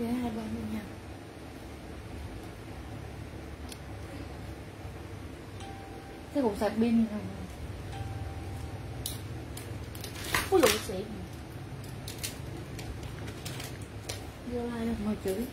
dạ hai bên luôn nha. Cái cục sạc pin này có lụa xịn vô lai đâu ngồi chửi.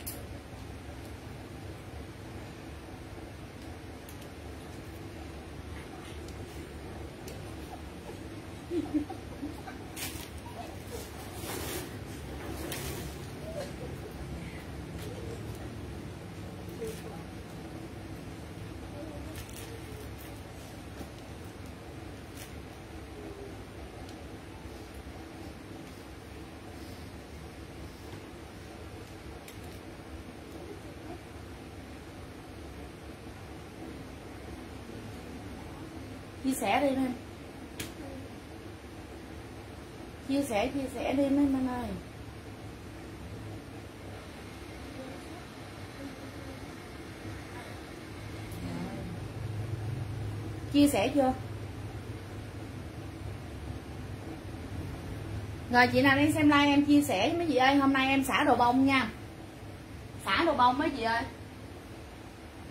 Chia sẻ đi em chia sẻ chia sẻ đi mấy anh ơi. Chia sẻ chưa? Rồi, chị nào đang xem like em chia sẻ với mấy chị ơi. Hôm nay em xả đồ bông nha. Xả đồ bông mấy chị ơi.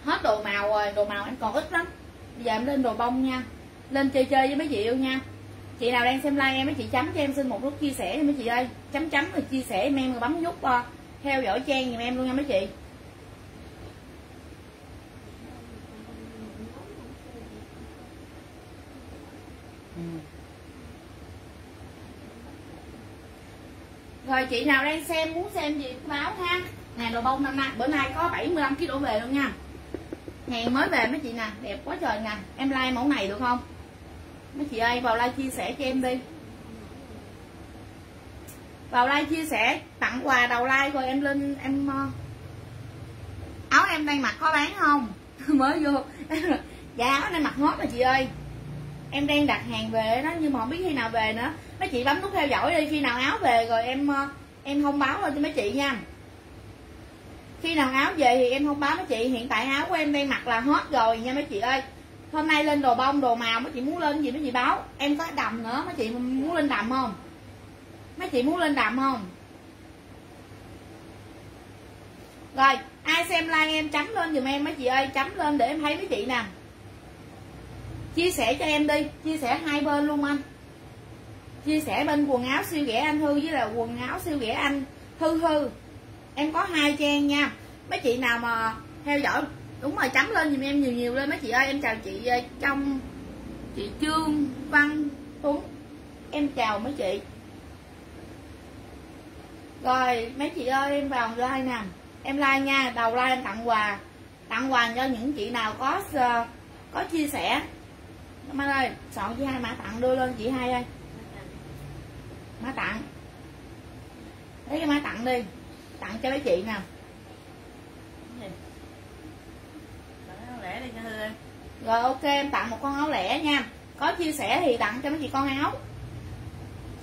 Hết đồ màu rồi, đồ màu em còn ít lắm. Bây giờ em lên đồ bông nha lên chơi chơi với mấy chị yêu nha. Chị nào đang xem like em mấy chị chấm cho em xin một nút chia sẻ mấy chị ơi. Chấm chấm rồi chia sẻ em em rồi bấm nút uh, theo dõi trang giùm em luôn nha mấy chị. Ừ. rồi chị nào đang xem muốn xem gì báo ha. Nè đồ bông năm nay bữa nay có 75 kg đổ về luôn nha. Ngày mới về mấy chị nè đẹp quá trời nè. Em like mẫu này được không? Chị ơi vào like chia sẻ cho em đi. Vào like chia sẻ, tặng quà đầu like rồi em lên, em ờ, áo em đang mặc có bán không? Mới vô. Dạ áo đang mặc hot rồi chị ơi. Em đang đặt hàng về đó, nhưng mà không biết khi nào về nữa. Mấy chị bấm nút theo dõi đi, khi nào áo về rồi em ờ, em thông báo lên cho mấy chị nha. Khi nào áo về thì em thông báo mấy chị. Hiện tại áo của em đang mặc là hot rồi nha mấy chị ơi hôm nay lên đồ bông, đồ màu, mấy chị muốn lên gì mấy chị báo. Em có đầm nữa, mấy chị muốn lên đầm không? Mấy chị muốn lên đầm không? Rồi, ai xem like em chấm lên giùm em, mấy chị ơi, chấm lên để em thấy mấy chị nè. Chia sẻ cho em đi, chia sẻ hai bên luôn anh. Chia sẻ bên quần áo siêu rẻ anh hư với là quần áo siêu rẻ anh hư hư. Em có hai trang nha. Mấy chị nào mà theo dõi đúng rồi chấm lên giùm em nhiều nhiều lên mấy chị ơi. Em chào chị ờ, trong chị trương văn tuấn. Em chào mấy chị. Rồi, mấy chị ơi, em vào like nè. Em like nha, đầu like em tặng quà. Tặng quà cho những chị nào có ờ, có chia sẻ. Mai ơi, soạn chị hai mã tặng đưa lên chị hai ơi. Mã tặng. Lấy cái mã tặng đi. Tặng cho mấy chị nè. Lẻ đi cho Hư rồi ok em tặng một con áo lẻ nha. Có chia sẻ thì tặng cho mấy chị con áo.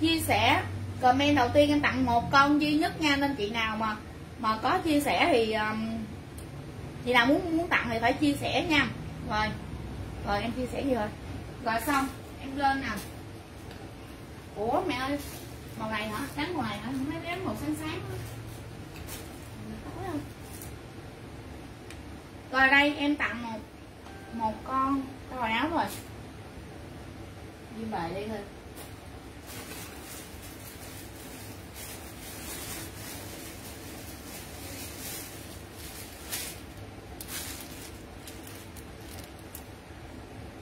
Chia sẻ comment đầu tiên em tặng một con duy nhất nha nên chị nào mà mà có chia sẻ thì um, chị nào muốn muốn tặng thì phải chia sẻ nha. Rồi rồi em chia sẻ gì rồi? Rồi xong em lên nè. Ủa mẹ ơi màu này hả? Đánh màu này hả mấy bé màu sáng sáng Tối không? Rồi đây em tặng một một con cái áo rồi đi vậy đi thôi.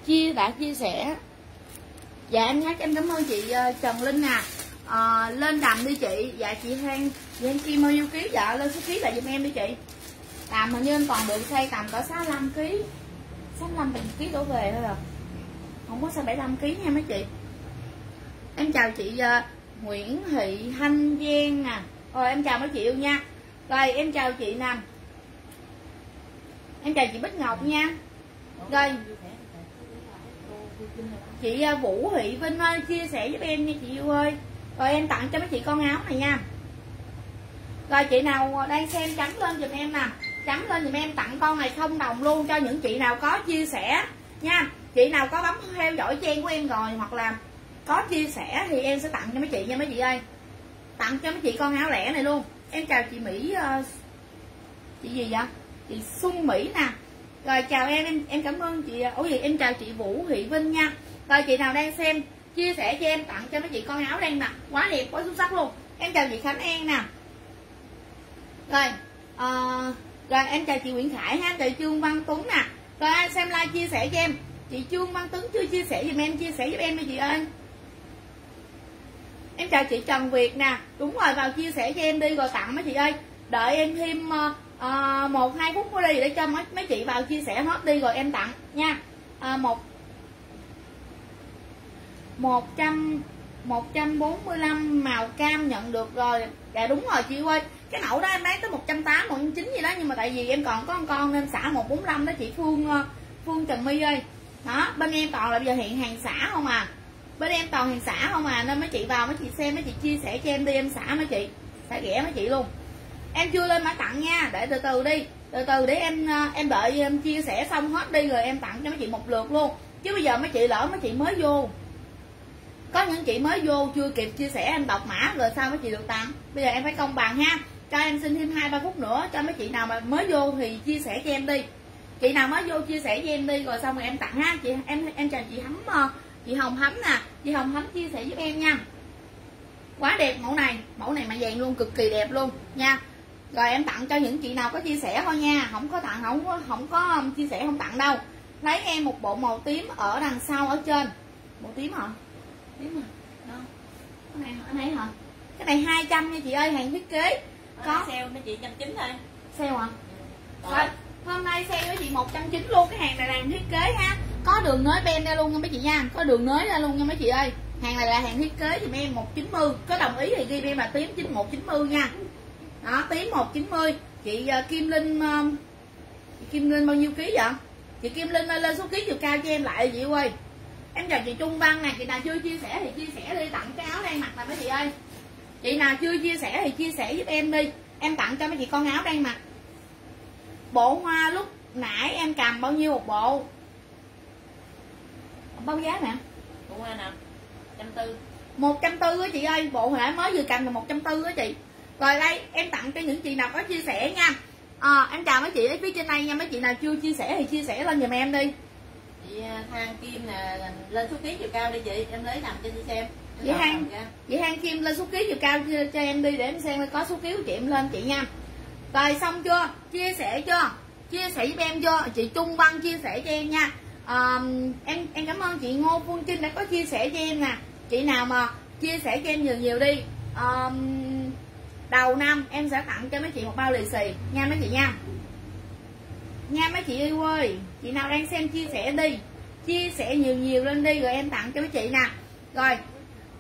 Chia đã chia sẻ. Dạ em nhắc em cảm ơn chị ờ, Trần Linh nè. À, lên đầm đi chị. Dạ chị Hang chị Hang Kim bao nhiêu ký dạ lên số ký lại giùm em đi chị tầm hình như anh toàn được xây tầm cỡ 65 kg 65 kg đổ về thôi à. Không có sao 75 kg nha mấy chị. Em chào chị ờ, Nguyễn Thị Thanh Giang nè. Rồi, em chào mấy chị yêu nha. Rồi, em chào chị nè. Em chào chị Bích Ngọc nha. Rồi, chị ờ, Vũ Thị Vinh ơi, chia sẻ giúp em nha chị yêu ơi. Rồi, em tặng cho mấy chị con áo này nha. Rồi, chị nào đang xem chấm lên giùm em nè chấm lên dùm em tặng con này không đồng luôn cho những chị nào có chia sẻ nha. Chị nào có bấm theo dõi trang của em rồi hoặc là có chia sẻ thì em sẽ tặng cho mấy chị nha mấy chị ơi. Tặng cho mấy chị con áo lẻ này luôn. Em chào chị mỹ uh, chị gì vậy? Chị Xuân Mỹ nè. Rồi chào em em em cảm ơn chị ủa gì em chào chị Vũ Thị Vinh nha. Rồi chị nào đang xem chia sẻ cho em tặng cho mấy chị con áo đang mặc. Quá đẹp quá xuất sắc luôn. Em chào chị Khánh An nè. Rồi uh, rồi em chào chị Nguyễn Khải ha chào Trương Văn Tuấn nè. Rồi ai xem like chia sẻ cho em. Chị Trương Văn Tuấn chưa chia sẻ giùm em chia sẻ giúp em đi chị ơi. Em chào chị Trần Việt nè. Đúng rồi vào chia sẻ cho em đi rồi tặng mấy chị ơi. Đợi em thêm uh, một hai phút nữa đi để cho mấy mấy chị vào chia sẻ hết đi rồi em tặng nha. Uh, một một trăm một trăm bốn mươi lăm màu cam nhận được rồi. Dạ đúng rồi chị ơi cái mẫu đó em bán tới một trăm tám, một trăm chín gì đó, nhưng mà tại vì em còn có con con nên xả một bốn đó chị Phương ờ, Phương Trần My ơi. Đó, bên em toàn là bây giờ hiện hàng xả không à. Bên em toàn hàng xả không à nên mấy chị vào mấy chị xem, mấy chị chia sẻ cho em đi, em xả mấy chị, xả ghẻ mấy chị luôn. Em chưa lên mã tặng nha, để từ từ đi. Từ từ để em ờ, em đợi, em chia sẻ xong hết đi rồi em tặng cho mấy chị một lượt luôn. Chứ bây giờ mấy chị lỡ mấy chị mới vô. Có những chị mới vô, chưa kịp chia sẻ, em đọc mã, rồi sao mấy chị được tặng? Bây giờ em phải công bằng ha cho em xin thêm hai, ba phút nữa, cho mấy chị nào mà mới vô thì chia sẻ cho em đi. Chị nào mới vô chia sẻ cho em đi, rồi xong rồi em tặng ha chị, em em chào chị hấm ờ, chị hồng hấm nè. Chị hồng hấm chia sẻ giúp em nha. Quá đẹp mẫu này mẫu này mà vàng luôn, cực kỳ đẹp luôn, nha. Rồi em tặng cho những chị nào có chia sẻ thôi nha. Không có tặng, không có không có um, chia sẻ, không tặng đâu. Lấy em một bộ màu tím ở đằng sau ở trên. Màu tím hả? Tím hả? Cái này cái này hả? Cái này 200 nha chị ơi, hàng thiết kế có. Sale mấy chị trăm chín thôi. Sale hả? Rồi hôm nay sale với chị một trăm chín luôn cái hàng này là hàng thiết kế ha. Có đường nới ben ra luôn nha mấy chị nha. Có đường nới ra luôn nha mấy chị ơi. Hàng này là hàng thiết kế thì em một chín mươi. Có đồng ý thì ghi em là tím chín một chín mươi nha. Đó tím một chín mươi. Chị uh, kim linh uh, chị kim linh bao nhiêu ký vậy? Chị kim linh uh, lên số ký chiều cao cho em lại chị ơi. Em chào chị trung văn nè chị nào chưa chia sẻ thì chia sẻ đi tặng cái áo đang mặc nè mấy chị ơi chị nào chưa chia sẻ thì chia sẻ giúp em đi. Em tặng cho mấy chị con áo đang mặc bộ hoa lúc nãy em cầm bao nhiêu một bộ? Bao giá nè? Bộ hoa nào trăm tư. một trăm tư á chị ơi. Bộ hồi nãy mới vừa cầm là một trăm tư á chị. Rồi đây em tặng cho những chị nào có chia sẻ nha. À, em chào mấy chị ở phía trên đây nha. Mấy chị nào chưa chia sẻ thì chia sẻ lên giùm em đi. Chị à, thang kim nè lên số ký chiều cao đi chị. Em lấy nằm cho chị xem chị hang chị hang kim lên số ký chiều cao cho, cho em đi để em xem có số ký của chị em lên chị nha. Rồi xong chưa? Chia sẻ chưa? Chia sẻ với em chưa? Chị trung văn chia sẻ cho em nha. À, em em cảm ơn chị ngô phương trinh đã có chia sẻ cho em nè. Chị nào mà chia sẻ cho em nhiều nhiều đi. À, đầu năm em sẽ tặng cho mấy chị một bao lì xì. Nha mấy chị nha. Nha mấy chị yêu ơi chị nào đang xem chia sẻ đi. Chia sẻ nhiều nhiều lên đi rồi em tặng cho mấy chị nè. Rồi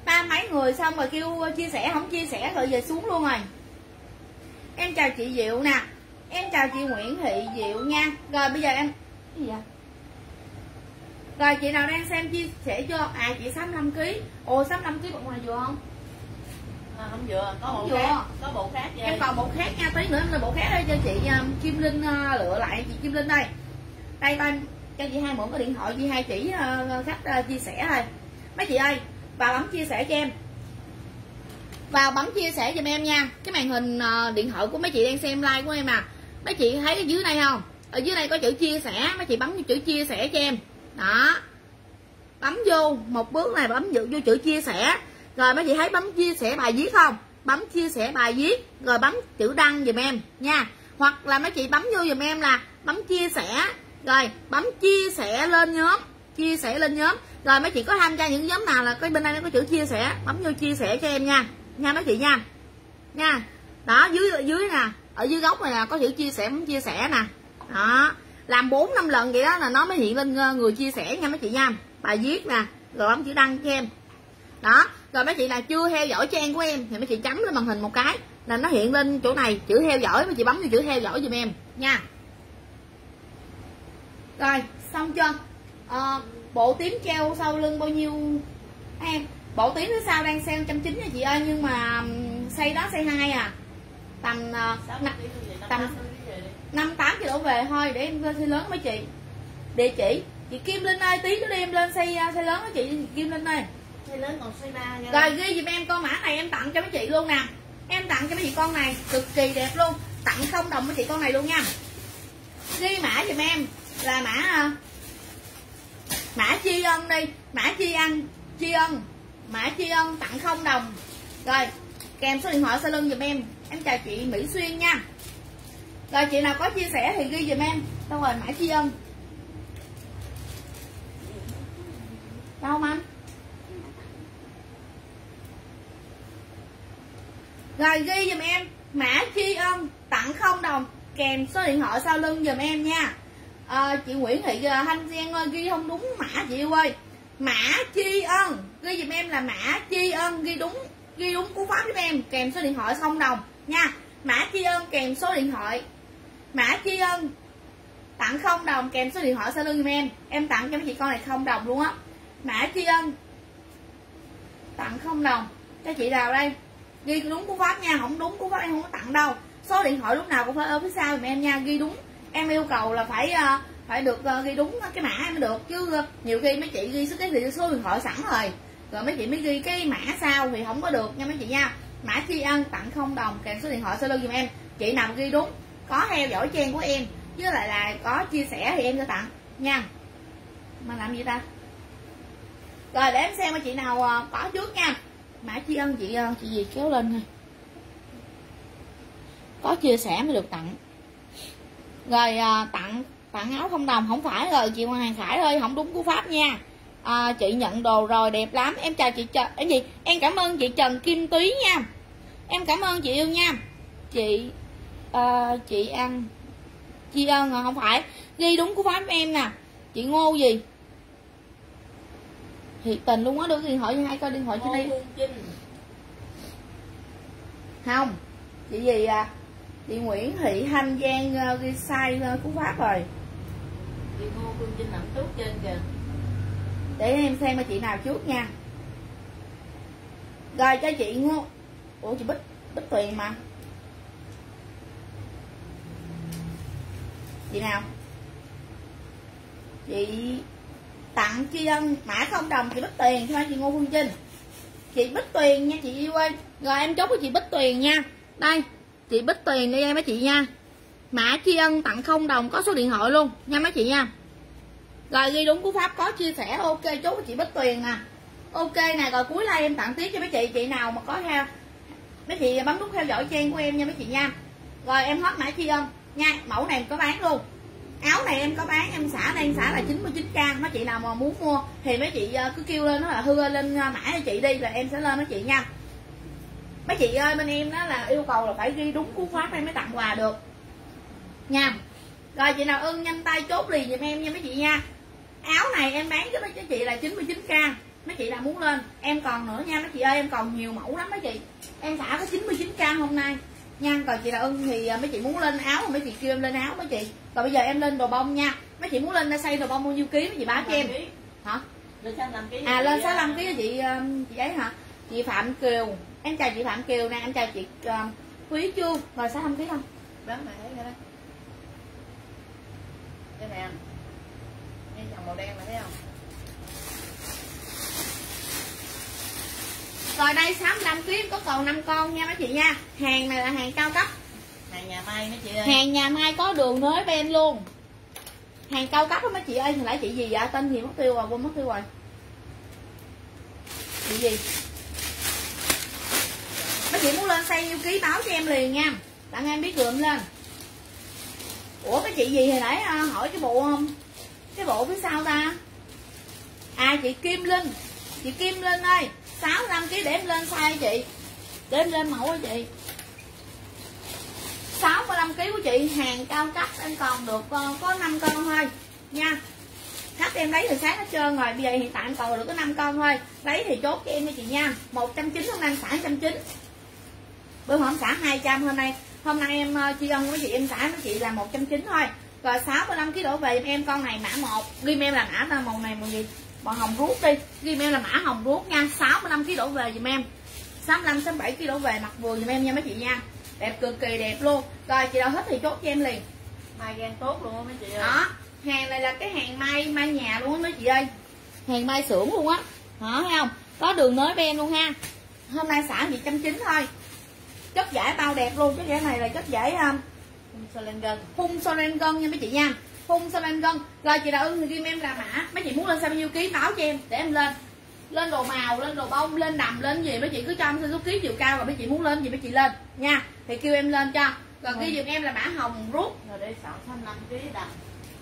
ba mấy người xong rồi kêu chia sẻ không chia sẻ rồi về xuống luôn rồi. Em chào chị diệu nè. Em chào chị nguyễn thị diệu nha. Rồi bây giờ em gì vậy? Rồi chị nào đang xem chia sẻ cho à chị 65 kg ồ 65 kg bụng này vừa không? À, không vừa có bộ khác có bộ khác vậy. em còn bộ khác nha tí nữa em bộ khác đây cho chị um, kim linh uh, lựa lại chị kim linh đây. Đây tên cho chị hai mượn có điện thoại chị hai chỉ uh, khách uh, chia sẻ thôi. Mấy chị ơi vào bấm chia sẻ cho em. Vào bấm chia sẻ giùm em nha. Cái màn hình ờ, điện thoại của mấy chị đang xem like của em nè mấy chị thấy ở dưới này không? Ở dưới này có chữ chia sẻ. Mấy chị bấm chữ chia sẻ cho em. Đó. Bấm vô một bước này bấm vô, vô chữ chia sẻ. Rồi mấy chị thấy bấm chia sẻ bài viết không? Bấm chia sẻ bài viết rồi bấm chữ đăng giùm em nha. Hoặc là mấy chị bấm vô giùm em là bấm chia sẻ. Rồi bấm chia sẻ lên nhóm. Chia sẻ lên nhóm rồi mấy chị có tham gia những nhóm nào là cái bên đây nó có chữ chia sẻ bấm vô chia sẻ cho em nha. Nha mấy chị nha. Nha. Đó dưới dưới nè ở dưới góc này là có chữ chia sẻ bấm chia sẻ nè. Đó. Làm bốn năm lần vậy đó là nó mới hiện lên ờ, người chia sẻ nha mấy chị nha. Bài viết nè rồi bấm chữ đăng cho em. Đó. Rồi mấy chị là chưa theo dõi trang của em thì mấy chị chấm lên màn hình một cái là nó hiện lên chỗ này chữ theo dõi mấy chị bấm vô chữ theo dõi giùm em nha. Rồi xong chưa? À, bộ tím treo sau lưng bao nhiêu? Em bộ tím phía sau đang sale trăm chín nha chị ơi? Nhưng mà xây đó xây hai à. Tầm uh, tầm năm tám chị đổ về thôi để em lên xây lớn mấy chị. Địa chỉ chị kim linh ơi tí nữa đi em lên xây xây lớn với chị kim linh ơi xây lớn còn xây ba rồi ghi giùm em con mã này em tặng cho mấy chị luôn nè. Em tặng cho mấy chị con này cực kỳ đẹp luôn. Tặng không đồng với chị con này luôn nha. Ghi mã giùm em là mã ờ, mã chi ân đi. Mã chi ân chi ân. Mã chi ân tặng không đồng. Rồi, kèm số điện thoại sau lưng giùm em. Em chào chị mỹ xuyên nha. Rồi, chị nào có chia sẻ thì ghi giùm em. Đâu rồi, mã chi ân? Đâu không anh rồi, ghi giùm em. Mã chi ân tặng không đồng. Kèm số điện thoại sau lưng giùm em nha à, chị Nguyễn Thị Thanh ờ, Giang ơi ghi không đúng mã chị yêu ơi. Mã Chi ân. Ghi giùm em là mã Chi ân ghi đúng ghi đúng cú pháp giúp em. Kèm số điện thoại không đồng nha. Mã Chi ân kèm số điện thoại. Mã Chi ân. Tặng không đồng kèm số điện thoại sau lưng giùm em. Em tặng cho mấy chị con này không đồng luôn á. Mã Chi ân. Tặng không đồng cho chị nào đây. Ghi đúng cú pháp nha không đúng cú pháp em không có tặng đâu. Số điện thoại lúc nào cũng phải ở phía sau giùm em nha ghi đúng em yêu cầu là phải uh, phải được uh, ghi đúng cái mã mới được. Chứ uh, nhiều khi mấy chị ghi số cái gì số điện thoại sẵn rồi. Rồi mấy chị mới ghi cái mã sau thì không có được nha mấy chị nha. Mã tri ân tặng không đồng kèm số điện thoại sau lưng giùm em. Chị nào ghi đúng có theo dõi trang của em với lại là có chia sẻ thì em sẽ tặng nha. Mà làm gì ta? Rồi để em xem chị nào có trước nha. Mã tri ân chị chị gì kéo lên thôi. Có chia sẻ mới được tặng rồi à, tặng tặng áo không đồng không phải rồi chị Hoàng Khải ơi không đúng cú pháp nha. À, chị nhận đồ rồi đẹp lắm. Em chào chị Trần cái gì? Em cảm ơn chị Trần Kim Túy nha. Em cảm ơn chị yêu nha. Chị à, chị ăn chị ơn à, không phải. Ghi đúng cú pháp em nè. Chị Ngô gì? Thiệt tình luôn á đưa điện thoại cho hai coi điện thoại cho đi. Không chị gì à chị Nguyễn Thị Thanh Giang ghi sai uh, cú pháp rồi. Chị Ngô Phương Trinh nằm tốt trên kìa. Để em xem chị nào trước nha. Rồi cho chị Ngô ủa chị Bích Bích Tuyền mà. Chị nào? Chị tặng tri ân. Mã không đồng chị Bích Tuyền. Thôi chị Ngô Phương Trinh chị Bích Tuyền nha chị yêu ơi. Rồi em chốt với chị Bích Tuyền nha. Đây chị Bích Tuyền đây em mấy chị nha. Mã tri ân tặng không đồng có số điện thoại luôn, nha mấy chị nha. Rồi ghi đúng cú pháp có chia sẻ, ok, chốt chị Bích Tuyền nè à. ok nè, rồi cuối like em tặng tiếp cho mấy chị chị nào mà có theo, mấy chị bấm nút theo dõi trang của em nha mấy chị nha. Rồi em hết mã tri ân, nha, mẫu này em có bán luôn. Áo này em có bán, em xả đang xả là 99k mấy chị nào mà muốn mua thì mấy chị ờ, cứ kêu lên nó là hư lên ờ, mã cho chị đi là em sẽ lên mấy chị nha mấy chị ơi bên em đó là yêu cầu là phải ghi đúng cú pháp em mới tặng quà được. Nha. Rồi chị nào ưng nhanh tay chốt liền giùm em nha mấy chị nha. Áo này em bán cho mấy chị là 99k mấy chị nào muốn lên em còn nữa nha mấy chị ơi em còn nhiều mẫu lắm mấy chị. Em xả có 99k hôm nay. Nha còn chị nào ưng thì à, mấy chị muốn lên áo mấy chị kêu em lên áo mấy chị. Còn bây giờ em lên đồ bông nha. Mấy chị muốn lên ra xây đồ bông bao nhiêu ký mấy chị báo cho em. Hả? Lên 65 kg à lên 65 kg chị um, chị ấy hả? Chị Phạm Kiều em chào chị Phạm Kiều nè em chào chị uh, Quý Chu. Rồi 65 kg không? Bán mẹ thấy đây đây nè nghe dòng màu đen mà thấy không? Rồi đây 65 kg có còn 5 con nha mấy chị nha. Hàng này là hàng cao cấp. Hàng nhà may mấy chị ơi. Hàng nhà may có đường nới bên luôn. Hàng cao cấp đó mấy chị ơi Hồi nãy chị gì vậy? Tên gì mất tiêu rồi quên mất tiêu rồi. Chị gì Mấy chị muốn lên xây nhiêu ký báo cho em liền nha. Tặng em biết gượm lên. Ủa, cái chị gì hồi nãy à, hỏi cái bộ không? Cái bộ phía sau ta. À chị Kim Linh. Chị Kim Linh ơi 65 kg để em lên size chị. Để em lên mẫu cho chị. 65 kg của chị, hàng cao cấp, em còn được ờ, có 5 con thôi, nha. Khách em lấy từ sáng hết trơn rồi, bây giờ hiện tại em còn được có 5 con thôi. Lấy thì chốt cho em nha chị nha. 190 hôm nay xả 190 bữa hôm xả 200 hôm nay hôm nay em uh, tri ân với chị em xả với chị là 190 thôi. Rồi 65 kg đổ về em con này mã 1 ghi em là mã màu này màu gì màu hồng ruốc đi ghi em là mã hồng ruốc nha. 65 kg đổ về giùm em. 65 67 kg đổ về mặt vừa giùm em nha mấy chị nha. Đẹp cực kỳ đẹp luôn. Rồi chị nào hết thì chốt cho em liền. Mai gan tốt luôn mấy chị ơi. Đó hàng này là cái hàng may may nhà luôn á mấy chị ơi. Hàng may xưởng luôn á. Đó thấy không? Có đường nới bên luôn ha. Hôm nay xả chị trăm chín thôi chất giải bao đẹp luôn chất giải này là chất giải um, phun so lên gân. phun so lên gân nha mấy chị nha. Phun so lên gân. Rồi chị đạo ưng thì kim em là mã. Mấy chị muốn lên sao bao nhiêu ký báo cho em để em lên. Lên đồ màu lên đồ bông lên đầm lên gì. Mấy chị cứ cho em số ký chiều cao rồi mấy chị muốn lên gì mấy chị lên. Nha thì kêu em lên cho. Rồi ghi giùm em là mã hồng rút rồi để sẵn 65 kg đầm.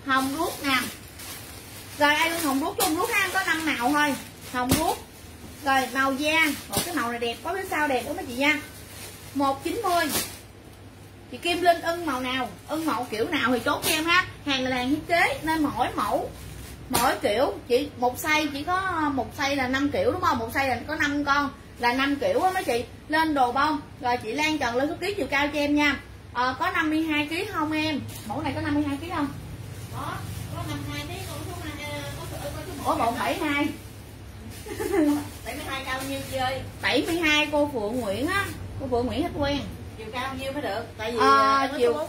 Hồng rút nè. Rồi ai hồng rút chung rút ha? Có năm màu thôi. Hồng rút rồi màu da. Một cái màu này đẹp có phía sau đẹp đó mấy chị nha một chín mươi chị Kim Linh ưng màu nào? Ưng mẫu kiểu nào thì chốt cho em ha. Hàng là hàng thiết kế nên mỗi mẫu mỗi kiểu chỉ một size chỉ có một size là 5 kiểu đúng không? Một size là có 5 con là 5 kiểu á mấy chị. Lên đồ bông rồi chị Lan Trần lên số ký chiều cao cho em nha. À, có 52 kg không em? Mẫu này có 52 kg không? Có có 52 kg có số số ủa bộ 72 72 cao nhiêu chị ơi? 72 cô Phượng Nguyễn á cô Phượng Nguyễn hết quen chiều cao nhiêu mới được? Tại vì À, chiều-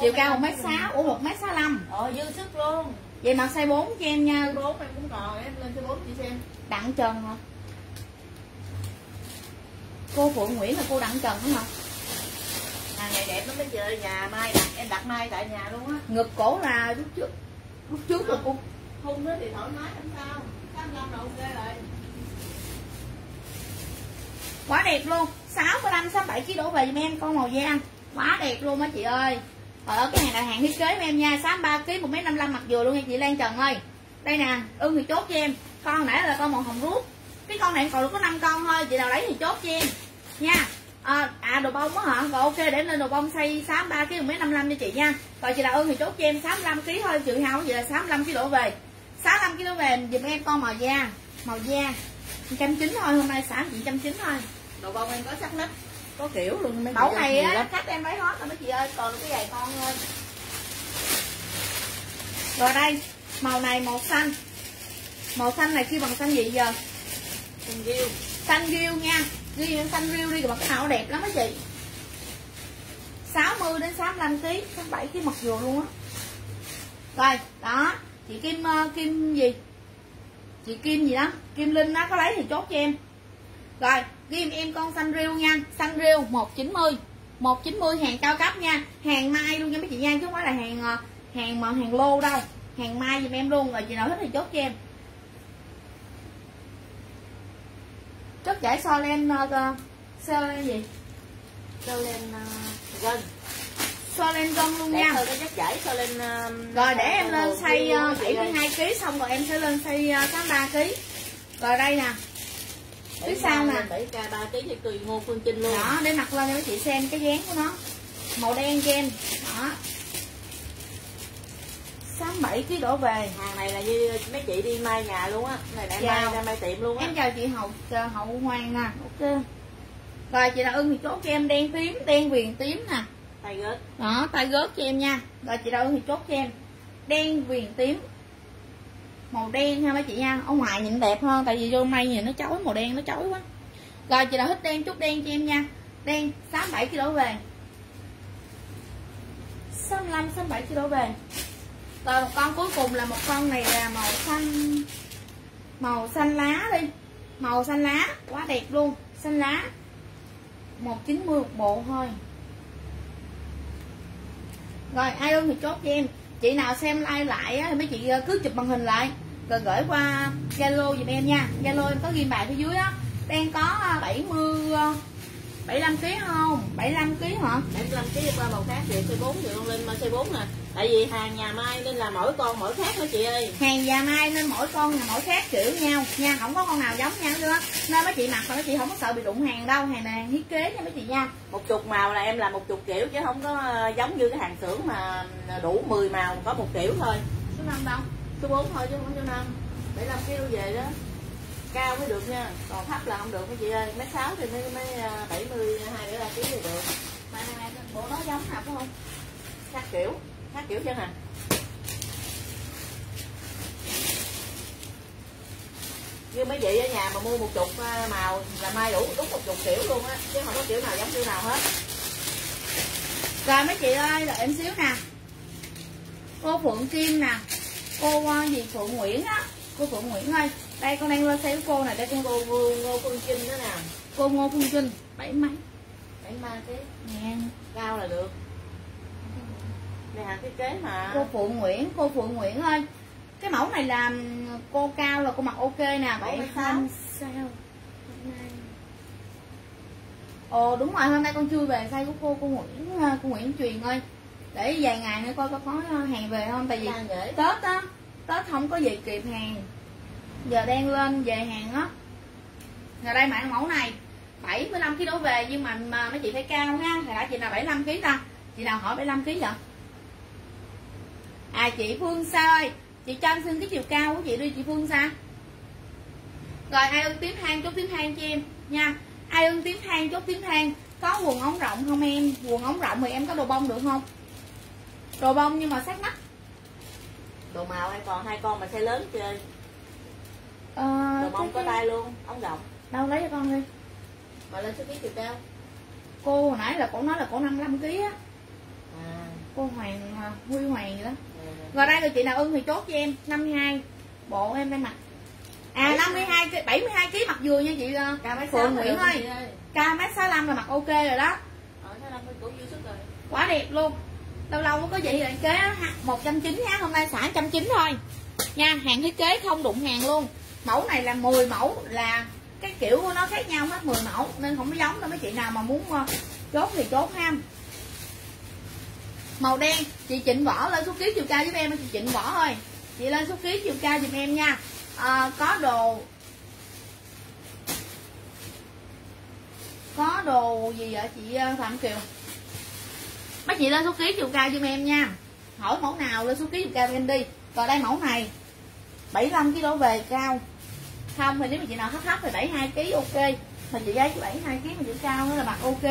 chiều cao không 1 m 6 ủa 1 m 65 ờ dư sức luôn. Vậy mà size 4 cho em nha. Bốn em cũng còn em lên số 4 chị xem. Đặng Trần hả? Cô Phượng Nguyễn là cô Đặng Trần hả hàng này đẹp lắm chị ơi nhà mai đặt em đặt mai tại nhà luôn á. Ngực cổ là lúc trước lúc trước là cô hung đó thì thoải mái không sao. 85 độ ok rồi quá đẹp luôn. 65 67 kg đổ về giùm em con màu vàng quá đẹp luôn á chị ơi. Ở cái này là hàng thiết kế của em nha. 63 kg 1 m 55 mặt vừa luôn nha chị Lan Trần ơi. Đây nè ưng thì chốt cho em. Con nãy là con màu hồng rút cái con này còn được có 5 con thôi chị nào lấy thì chốt cho em. Nha. À, à đồ bông á hả? Rồi ok để lên đồ bông xây 63 kg 1 m 55 cho chị nha. Rồi chị nào ưng thì chốt cho em 65 kg thôi chị hao vậy là 65 kg đổ về. 65 kg đổ về giùm em con màu da. Màu da. Trăm chín thôi hôm nay xả chị trăm chín thôi đồ bông em có sắc nách có kiểu luôn mấy chị mẫu ơi, này á khách em lấy hết rồi mấy chị ơi. Còn cái giày con thôi rồi đây màu này màu xanh. Màu xanh này kêu bằng xanh gì giờ? Tình yêu xanh riêu nha. Ghi xanh riêu đi bằng cái màu đẹp lắm á chị. 60 đến 65 kg 67 kg mặt vừa luôn á. Rồi đó. Chị Kim ờ, Kim gì? Chị Kim gì đó? Kim Linh á có lấy thì chốt cho em. Rồi ghi giùm em con xanh riêu nha. Xanh riêu 190 190 hàng cao cấp nha. Hàng mai luôn nha mấy chị nha chứ không phải là hàng ờ, hàng mà hàng lô đâu. Hàng mai giùm em luôn rồi chị nào thích thì chốt cho em. Chốt giải so lên uh, so lên gì? Cho lên uh, gân so lên gân luôn để nha. cái cho lên uh, rồi để em lên xây uh, uh, 72 kg xong rồi em sẽ lên xây uh, 83 kg rồi đây nè phía sau nè 7 k 3 kg thì tùy ngô phương trinh luôn. Đó để mặc lên cho mấy chị xem cái dáng của nó. Màu đen cho em đó 67 kg đổ về. Hàng này là như mấy chị đi mai nhà luôn á. Này để Chào. mai ra mai tiệm luôn á. Em chào chị hậu hậu hoàng nè. Ok. Rồi chị nào ưng thì chốt cho em đen tím đen viền tím nè. Tay gớt. Đó tay gớt cho em nha. Rồi chị đâu thì chốt cho em đen viền tím màu đen ha mấy chị nha. Ở ngoài nhìn đẹp hơn, tại vì vô may nhìn nó chói, màu đen nó chói quá. Rồi, chị nào thích đen chút đen cho em nha. Đen 67 kg về 65 67 kg về rồi, một con cuối cùng là một con này là màu xanh màu xanh lá đi. Màu xanh lá, quá đẹp luôn. Xanh lá 190 một bộ thôi. Rồi, ai luôn thì chốt cho em chị nào xem like lại á, thì mấy chị ờ, cứ chụp màn hình lại. Rồi gửi qua zalo giùm em nha. Zalo em có ghi bài phía dưới á. Đang có ờ, 70 75 kg không? 75 kg hả? 75 kg qua màu khác thì C4 thì con lên C 4 nè. Tại vì hàng nhà mai nên là mỗi con mỗi khác đó chị ơi. Hàng già mai nên mỗi con là mỗi khác kiểu nhau. Nha không có con nào giống nhau nữa. Nên mấy chị mặc là mấy chị không có sợ bị đụng hàng đâu hàng này hàng thiết kế nha mấy chị nha. Một chục màu là em làm một chục kiểu chứ không có ờ, giống như cái hàng xưởng mà đủ 10 màu có một kiểu thôi. Số năm đâu? Số 4 thôi chứ không số 5 75 kg về đó cao mới được nha. Còn thấp là không được mấy chị ơi. Mét sáu thì mới mới ờ, 72 đến 3 kg thì được. Mà bộ nó giống hả phải không? Khác kiểu khác kiểu chứ hả? Như mấy chị ở nhà mà mua một chục à, màu là mai đủ đúng một chục kiểu luôn á chứ không có kiểu nào giống kiểu nào hết. Rồi mấy chị ơi, đợi em xíu nè. Cô Phượng Kim nè. Cô à, gì? Phượng Nguyễn á. Cô Phượng Nguyễn ơi. Đây con đang lên xe của cô nè Đây con cô Ngô, Ngô Phương Trinh đó nè. Cô Ngô Phương Trinh Bảy mấy? Bảy ba cái Nè cao là được. Đây hàng thiết kế mà. cô Phượng Nguyễn cô Phượng Nguyễn ơi. Cái mẫu này là cô cao là cô mặc ok nè bảy 16. không sao. Ồ đúng rồi hôm nay con chưa về size của cô cô Nguyễn à, cô Nguyễn Truyền ơi. Để vài ngày nữa coi có có hàng về không tại vì. Tết á Tết không có gì kịp hàng giờ đang lên về hàng á. Rồi đây mạng mẫu này 75 kg đổ về nhưng mà, mà mấy chị phải cao ha. Hồi nãy chị nào 75 kg ta? Chị nào hỏi 75 kg vậy? À chị Phương Sa ơi chị cho em xin cái chiều cao của chị đi chị Phương Sa. Rồi ai ưng tím than chốt tím than cho em nha. Ai ưng tím than chốt tím than có quần ống rộng không em? Quần ống rộng thì em có đồ bông được không? Đồ bông nhưng mà sát nách Đồ màu hay còn hai con mà size lớn chơi ờ, Đồ bông cái- có tay luôn, ống rộng. đâu lấy cho con đi Mà lên số ký chiều cao. cô hồi nãy là cổ nói là cổ 55 kg á À. cô Hoàng à, Huy Hoàng gì đó rồi, rồi. rồi đây rồi chị nào ưng thì chốt cho em 52 bộ em đang mặc à 52 cái 72 kg mặc vừa nha chị mấy Phượng Nguyễn ơi chị ơi. cao mét 65 là mặc ok rồi đó Ở sáu năm cũng dư sức rồi. quá đẹp luôn lâu lâu mới có vậy là kế á, ha, 190 ha hôm nay xả 190 thôi nha hàng thiết kế không đụng hàng luôn mẫu này là 10 mẫu là cái kiểu của nó khác nhau hết 10 mẫu nên không có giống đâu mấy chị nào mà muốn ờ, chốt thì chốt ha. Màu đen chị chỉnh vỏ lên số ký chiều cao giúp em chị chỉnh vỏ thôi chị lên số ký chiều cao giùm em nha. À, có đồ có đồ gì vậy chị ờ, phạm kiều? Mấy chị lên số ký chiều cao giùm em nha. Hỏi mẫu nào lên số ký chiều cao em đi. Còn đây mẫu này. 75 kg đổ về cao. Không thì nếu mà chị nào thấp thấp thì 72 kg ok. Mình chị gái 72 kg mà chị cao nữa là mặc ok.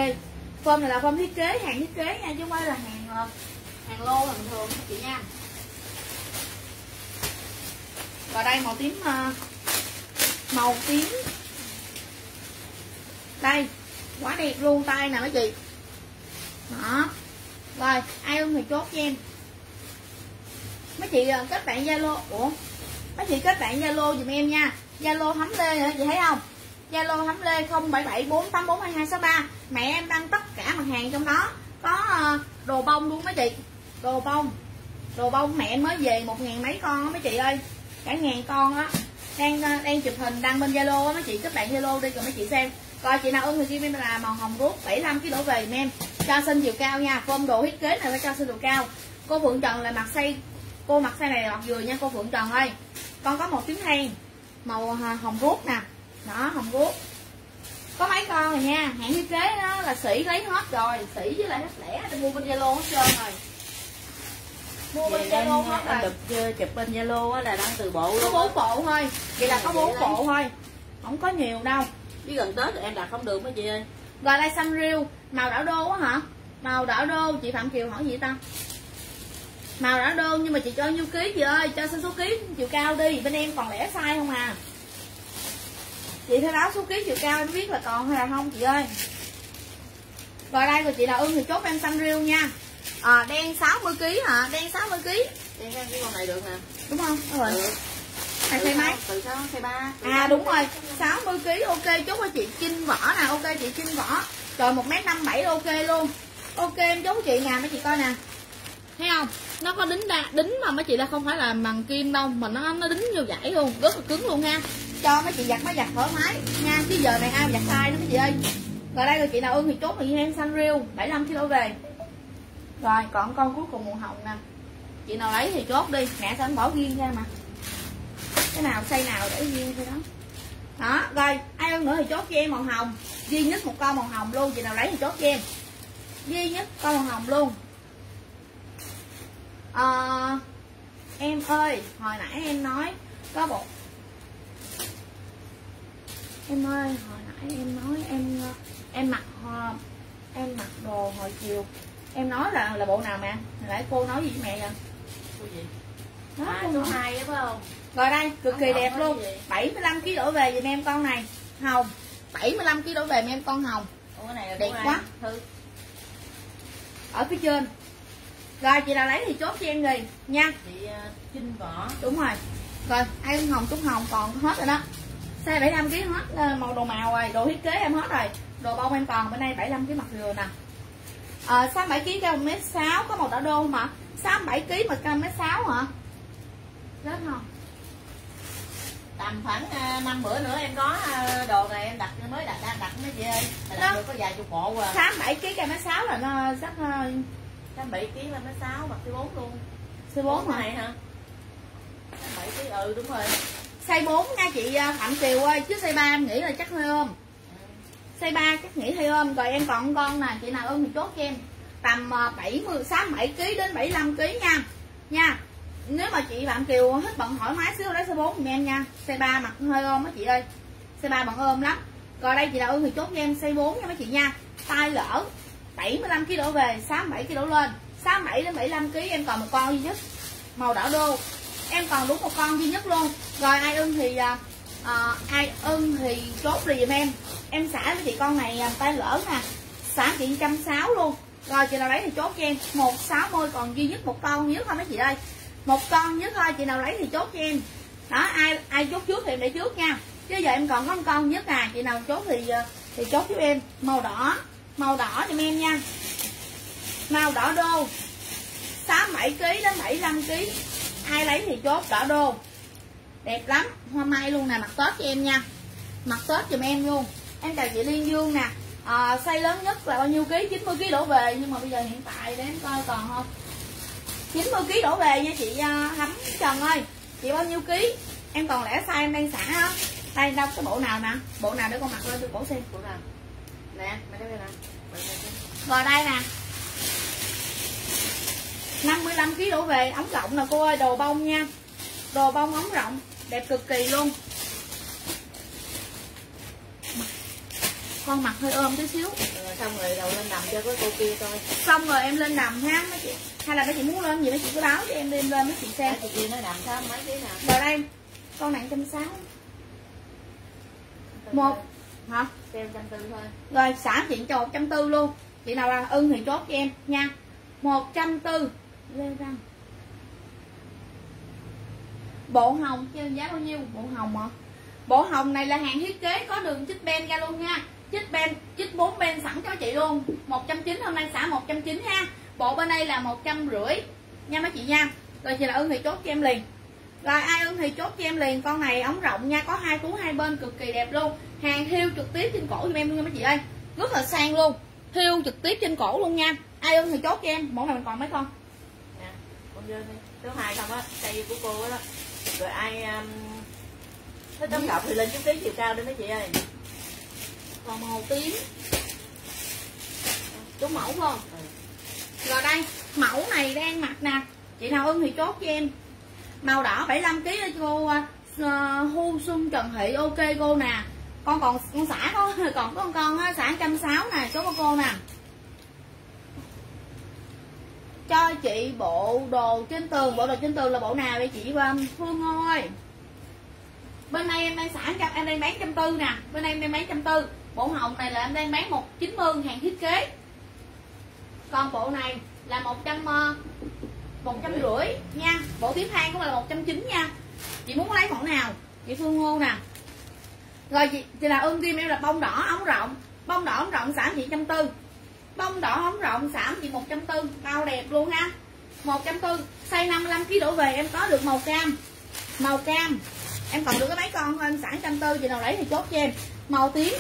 Form này là form thiết kế, hàng thiết kế nha, chứ không phải là hàng ờ, hàng lô là bình thường, chị nha. Và đây màu tím ờ, màu tím. Đây, quá đẹp luôn, tay nè mấy chị. Đó. Rồi, ai ưng thì chốt cho em. Mấy chị ờ, kết bạn zalo. Ủa? Mấy chị kết bạn zalo dùm em nha. Zalo thấm lê nữa chị thấy không? Zalo thấm lê 0774842263 mẹ em đăng tất cả mặt hàng trong đó. Có ờ, đồ bông luôn mấy chị. Đồ bông. Đồ bông mẹ mới về một ngàn mấy con á mấy chị ơi. Cả ngàn con á. Đang ờ, đang chụp hình đăng bên zalo á mấy chị. Kết bạn zalo đi rồi mấy chị xem. Coi chị nào ưng thì ghi em là màu hồng rút 75 kg đổ về em. Cho xin chiều cao nha. Form đồ thiết kế này phải cho xin chiều cao. Cô phượng trần là mặt xây cô mặc size này là mặc vừa nha cô phượng trần ơi. Con có một tiếng than màu à, hồng ruốc nè. Đó hồng ruốc có mấy con rồi nha hãng thiết kế đó là sĩ lấy hết rồi sĩ với lại hết lẻ để mua bên zalo hết trơn rồi. Mua bên zalo hết rồi. được chụp bên Zalo á là đăng từ bộ có luôn. bốn bộ thôi. Vậy là có bốn bộ thôi. Không có nhiều đâu. Chứ gần Tết thì em đặt không được mấy chị ơi. rồi đây xanh riêu màu đảo đô á hả? Màu đảo đô chị phạm kiều hỏi gì ta màu đảo đô nhưng mà chị cho nhiêu ký chị ơi cho xin số ký chiều cao đi bên em còn lẻ sai không à chị khai báo số ký chiều cao em biết là còn hay là không chị ơi rồi đây rồi chị nào ưng thì chốt em xanh riêu nha à, đen 60 kg hả đen 60 kg Em xem cái con này được nè. đúng không đúng rồi Ừ. này xây mấy Từ sáu xây ba. À đúng rồi, sáu. 60 kg ok chốt cho chị Trinh Võ nè, ok chị Trinh Võ. Rồi 1m57 ok luôn. Ok em chốt chị nè mấy chị coi nè. Thấy không? Nó có đính ra đính mà mấy chị là không phải là bằng kim đâu mà nó nó đính vô dãy luôn, rất là cứng luôn ha. Cho mấy chị giặt máy giặt thoải mái nha, chứ giờ này ai giặt sai nữa mấy chị ơi. Rồi đây rồi chị nào ưng thì chốt thì em xanh riêu 75 kg về. Rồi còn con cuối cùng màu hồng nè. Chị nào lấy thì chốt đi, mẹ sẽ bỏ riêng ra mà cái nào xây nào để riêng thôi đó đó rồi ai ưng nữa thì chốt cho em màu hồng duy nhất một con màu hồng luôn chị nào lấy thì chốt cho em duy nhất con màu hồng luôn Ờ, em ơi hồi nãy em nói có bộ em ơi hồi nãy em nói em em mặc ờ, em mặc đồ hồi chiều em nói là là bộ nào mẹ hồi nãy cô nói gì với mẹ vậy Cái gì? Đó, À, cô số nói. 2 á phải không? rồi đây cực kỳ đẹp luôn quá gì? 75 kg đổ về giùm em con này hồng 75 kg đổ về giùm em con hồng Ủa, này Đẹp quá. Ở phía trên rồi chị nào lấy thì chốt cho em đi nha. Chị uh, Trinh Võ. đúng rồi. Rồi ai hồng trúc hồng còn hết rồi đó. Size 75 kg hết ờ, màu đồ màu rồi đồ thiết kế em hết rồi. Đồ bông em còn bên đây 75 kg mặt dừa nè. À, 67 kg cao 1m6 có màu đỏ đô mà 67 kg mà cao 1m6 hả? Rất không? Tầm khoảng uh, năm bữa nữa em có đồ này em đặt mới đặt đang đặt mấy chị ơi đặt được có vài chục bộ à. 67 kg cao 1m6 là nó chắc tám bảy kg là mấy sáu mặc cái bốn luôn. Size 4 hả? này hả? Tám bảy kg ừ đúng rồi. Size 4 nha chị ờ, Phạm Kiều ơi chứ size 3 em nghĩ là chắc hơi ôm. Size 3 chắc nghĩ hơi ôm rồi em còn con nè chị nào ôm thì chốt cho em. Tầm ờ, 70 67 kg đến 75 kg nha. Nha nếu mà chị Phạm Kiều hết bận thoải mái xíu lấy size 4 giùm em nha. Size 3 mặc hơi ôm á chị ơi. Size 3 bận ôm lắm. Rồi đây chị nào ôm thì chốt cho em size 4 nha mấy chị nha. Tay lỡ 75 kg đổ về 67 kg đổ lên. 67 đến 75 kg em còn một con duy nhất màu đỏ đô. Em còn đúng một con duy nhất luôn. Rồi ai ưng thì à, à ai ưng thì chốt đi giùm em. Em xả với chị con này à, tay lỡ nè xả chị trăm sáu luôn. Rồi chị nào lấy thì chốt cho em. Một sáu mươi còn duy nhất một con nhất thôi mấy chị ơi. Một con nhất thôi chị nào lấy thì chốt cho em. Đó ai ai chốt trước thì em để trước nha. Chứ giờ em còn có một con nhất à. Chị nào chốt thì à, thì chốt giúp em. Màu đỏ màu đỏ giùm em nha. Màu đỏ đô. 67 kg đến 75 kg ai lấy thì chốt đỏ đô. Đẹp lắm. Hoa mai luôn nè mặt tết cho em nha. Mặt tết giùm em luôn. Em chào chị liên dương nè. À, size lớn nhất là bao nhiêu ký? 90 kg đổ về nhưng mà bây giờ hiện tại để em coi còn không? 90 kg đổ về nha chị à, Thắm Trần ơi. Chị bao nhiêu ký? Em còn lẽ size em đang xả á đây đâu cái bộ nào nè? Bộ nào để con mặc lên cho cổ xem bộ nào? Nè đây nè. Mày đây nè. rồi đây nè. 55 kg đổ về ống rộng nè cô ơi đồ bông nha. Đồ bông ống rộng đẹp cực kỳ luôn. Con mặt hơi ôm tí xíu. Rồi xong rồi đầu lên nằm cho cái cô kia coi. Xong rồi em lên nằm ha. Mấy chị hay là mấy chị muốn lên gì mấy chị cứ báo cho em đi em lên mấy chị xem. Cô kia nó nằm sao mấy ký nè rồi đây con này trăm sáu một. Hả xem trăm tư thôi. Rồi, xả chuyện cho một trăm tư luôn. Chị nào là ưng thì chốt cho em, nha. Một trăm tư. Lê răng bộ hồng, cho giá bao nhiêu? Bộ hồng hả? Bộ hồng này là hàng thiết kế có đường chích ben ra luôn nha. Chích ben, chích bốn ben sẵn cho chị luôn. Một trăm chín, hôm nay xả một trăm chín ha. Bộ bên đây là một trăm rưỡi. Nha mấy chị nha. Rồi chị là ưng thì chốt cho em liền rồi ai ưng thì chốt cho em liền. Con này ống rộng nha có hai túi hai bên cực kỳ đẹp luôn. Hàng thiêu trực tiếp trên cổ cho em luôn nha mấy chị ơi. Rất là sang luôn. Thiêu trực tiếp trên cổ luôn nha. Ai ưng thì chốt cho em mẫu này mình còn mấy con? Nè con dơ đi. Số hai không á cây của cô đó. Rồi ai um, thích tấm độc thì lên chút ký chiều cao đi mấy chị ơi. Còn màu tím. Đúng mẫu không? Rồi đây mẫu này đang mặc nè. Chị nào ưng thì chốt cho em màu đỏ 75 kg đó cô. Uh, hu xuân trần thị ok cô nè. Con còn con xả có còn có con con á, xả trăm sáu nè số của cô nè. Cho chị bộ đồ trên tường bộ đồ trên tường là bộ nào vậy chị um, Phương ơi? Bên đây em đang xả trăm em đang bán trăm tư nè. Bên đây em đang bán trăm tư. Bộ hồng này là em đang bán một chín mươi hàng thiết kế. Còn bộ này là một trăm ờ, một trăm rưỡi nha. Bộ tiếp theo cũng là một trăm chín nha. Chị muốn lấy mẫu nào? Chị phương ngô nè. Rồi chị, chị là ương tim em là bông đỏ ống rộng. Bông đỏ ống rộng giảm chị trăm tư. Bông đỏ ống rộng giảm chị một trăm tư. Bao đẹp luôn ha. một trăm tư. Size 55 kg đổ về em có được màu cam. Màu cam. Em còn được cái mấy con thôi em sẵn trăm tư. Chị nào lấy thì chốt cho em. Màu tím.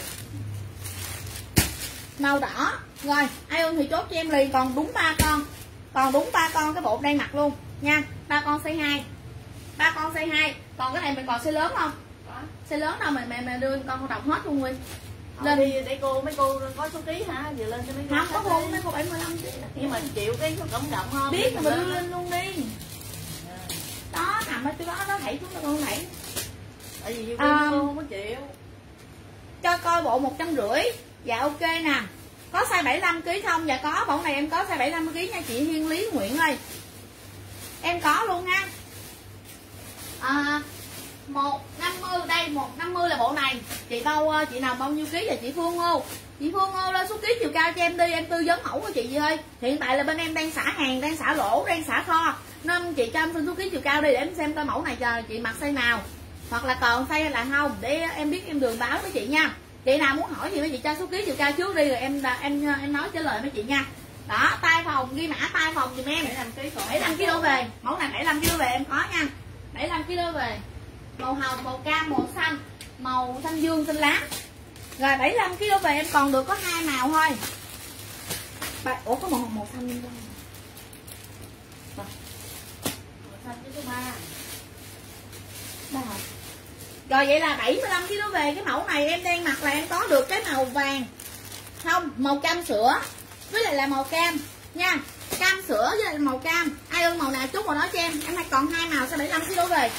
Màu đỏ. Rồi ai ưng thì chốt cho em liền. Còn đúng ba con còn đúng ba con cái bộ đang mặc luôn nha. Ba con size 2 ba con size 2 còn cái này mình còn size lớn không? Size lớn đâu mà mẹ mẹ đưa con đọc hết luôn nguyên lên. đi để cô mấy cô có số ký hả? Giờ lên cho mấy cô không có đi. mấy cô 75 kg nhưng mà chịu cái số cộng động không? Biết mà Mình mình đưa lên. luôn đi. Đó nằm ở chỗ đó nó thảy xuống là con thảy tại vì nhiều cô không có chịu. cho coi bộ một trăm rưỡi. Dạ ok nè có size 75 kg không? Dạ có bộ này em có size 75 kg nha chị Hiên Lý Nguyễn ơi. Em có luôn nha. À, 150 đây 150 là bộ này. Chị bao ờ, chị nào bao nhiêu ký là chị Phương Ngô? Chị Phương Ngô lên số ký chiều cao cho em đi em tư vấn mẫu của chị ơi. Hiện tại là bên em đang xả hàng đang xả lỗ đang xả kho. Nên chị cho em xin số ký chiều cao đi để em xem coi mẫu này chờ chị mặc size nào. Hoặc là còn size là không để em biết em đường báo với chị nha chị nào muốn hỏi gì mấy chị cho số ký chiều cao trước đi rồi em em em nói trả lời với chị nha. Đó tay phòng ghi mã tay phòng giùm em. 75 kg còn 75 kg về. Mẫu này 75 kg về em có nha. 75 kg về. Màu hồng màu cam màu xanh màu xanh dương xanh lá. Rồi 75 kg về em còn được có hai màu thôi. Bà, ủa có màu hồng màu xanh không Màu xanh với số 3 Ba. hả? Rồi vậy là 75 kg về, cái mẫu này em đang mặc là em có được cái màu vàng. Không, màu cam sữa, với lại là màu cam. Nha, cam sữa với lại màu cam. Ai ưng màu nào chút màu đó cho em. Em hay còn hai màu sẽ 75 kg về.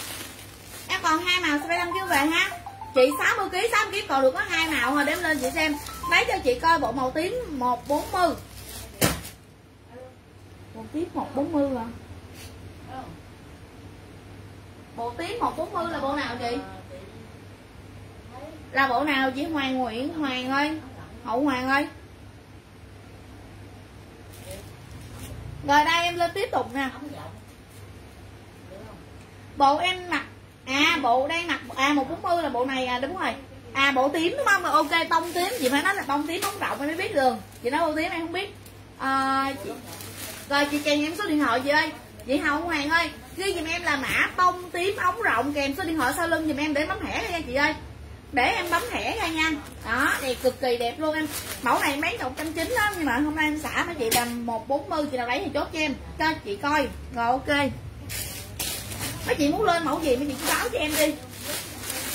Em còn hai màu sẽ 75 kg về ha. Chị 60 kg 60 kg còn được có hai màu thôi đem lên chị xem. Lấy cho chị coi bộ màu tím 140 màu tím 140 à bộ tím 140 là bộ nào chị? Là bộ nào? Chị Hoàng Nguyễn Hoàng ơi. Hậu Hoàng ơi. Rồi đây em lên tiếp tục nè. Bộ em mặc À bộ đang mặc À 140 là bộ này à đúng rồi. À bộ tím đúng không? Ok bông tím. Chị phải nói là bông tím bóng rộng em mới biết đường Chị nói bông tím em không biết. À, chị... Rồi chị kèm em số điện thoại chị ơi. Chị Hậu Hoàng ơi Ghi giùm em là mã bông tím ống rộng Kèm số điện thoại sau lưng giùm em để bấm thẻ nha chị ơi để em bấm thẻ ra nha. Đó này cực kỳ đẹp luôn em. Mẫu này mấy một trăm chín đó nhưng mà hôm nay em xả mấy chị là một bốn mươi chị nào lấy thì chốt cho em. Cho chị coi. Rồi ok. Mấy chị muốn lên mẫu gì mấy chị cứ báo cho em đi.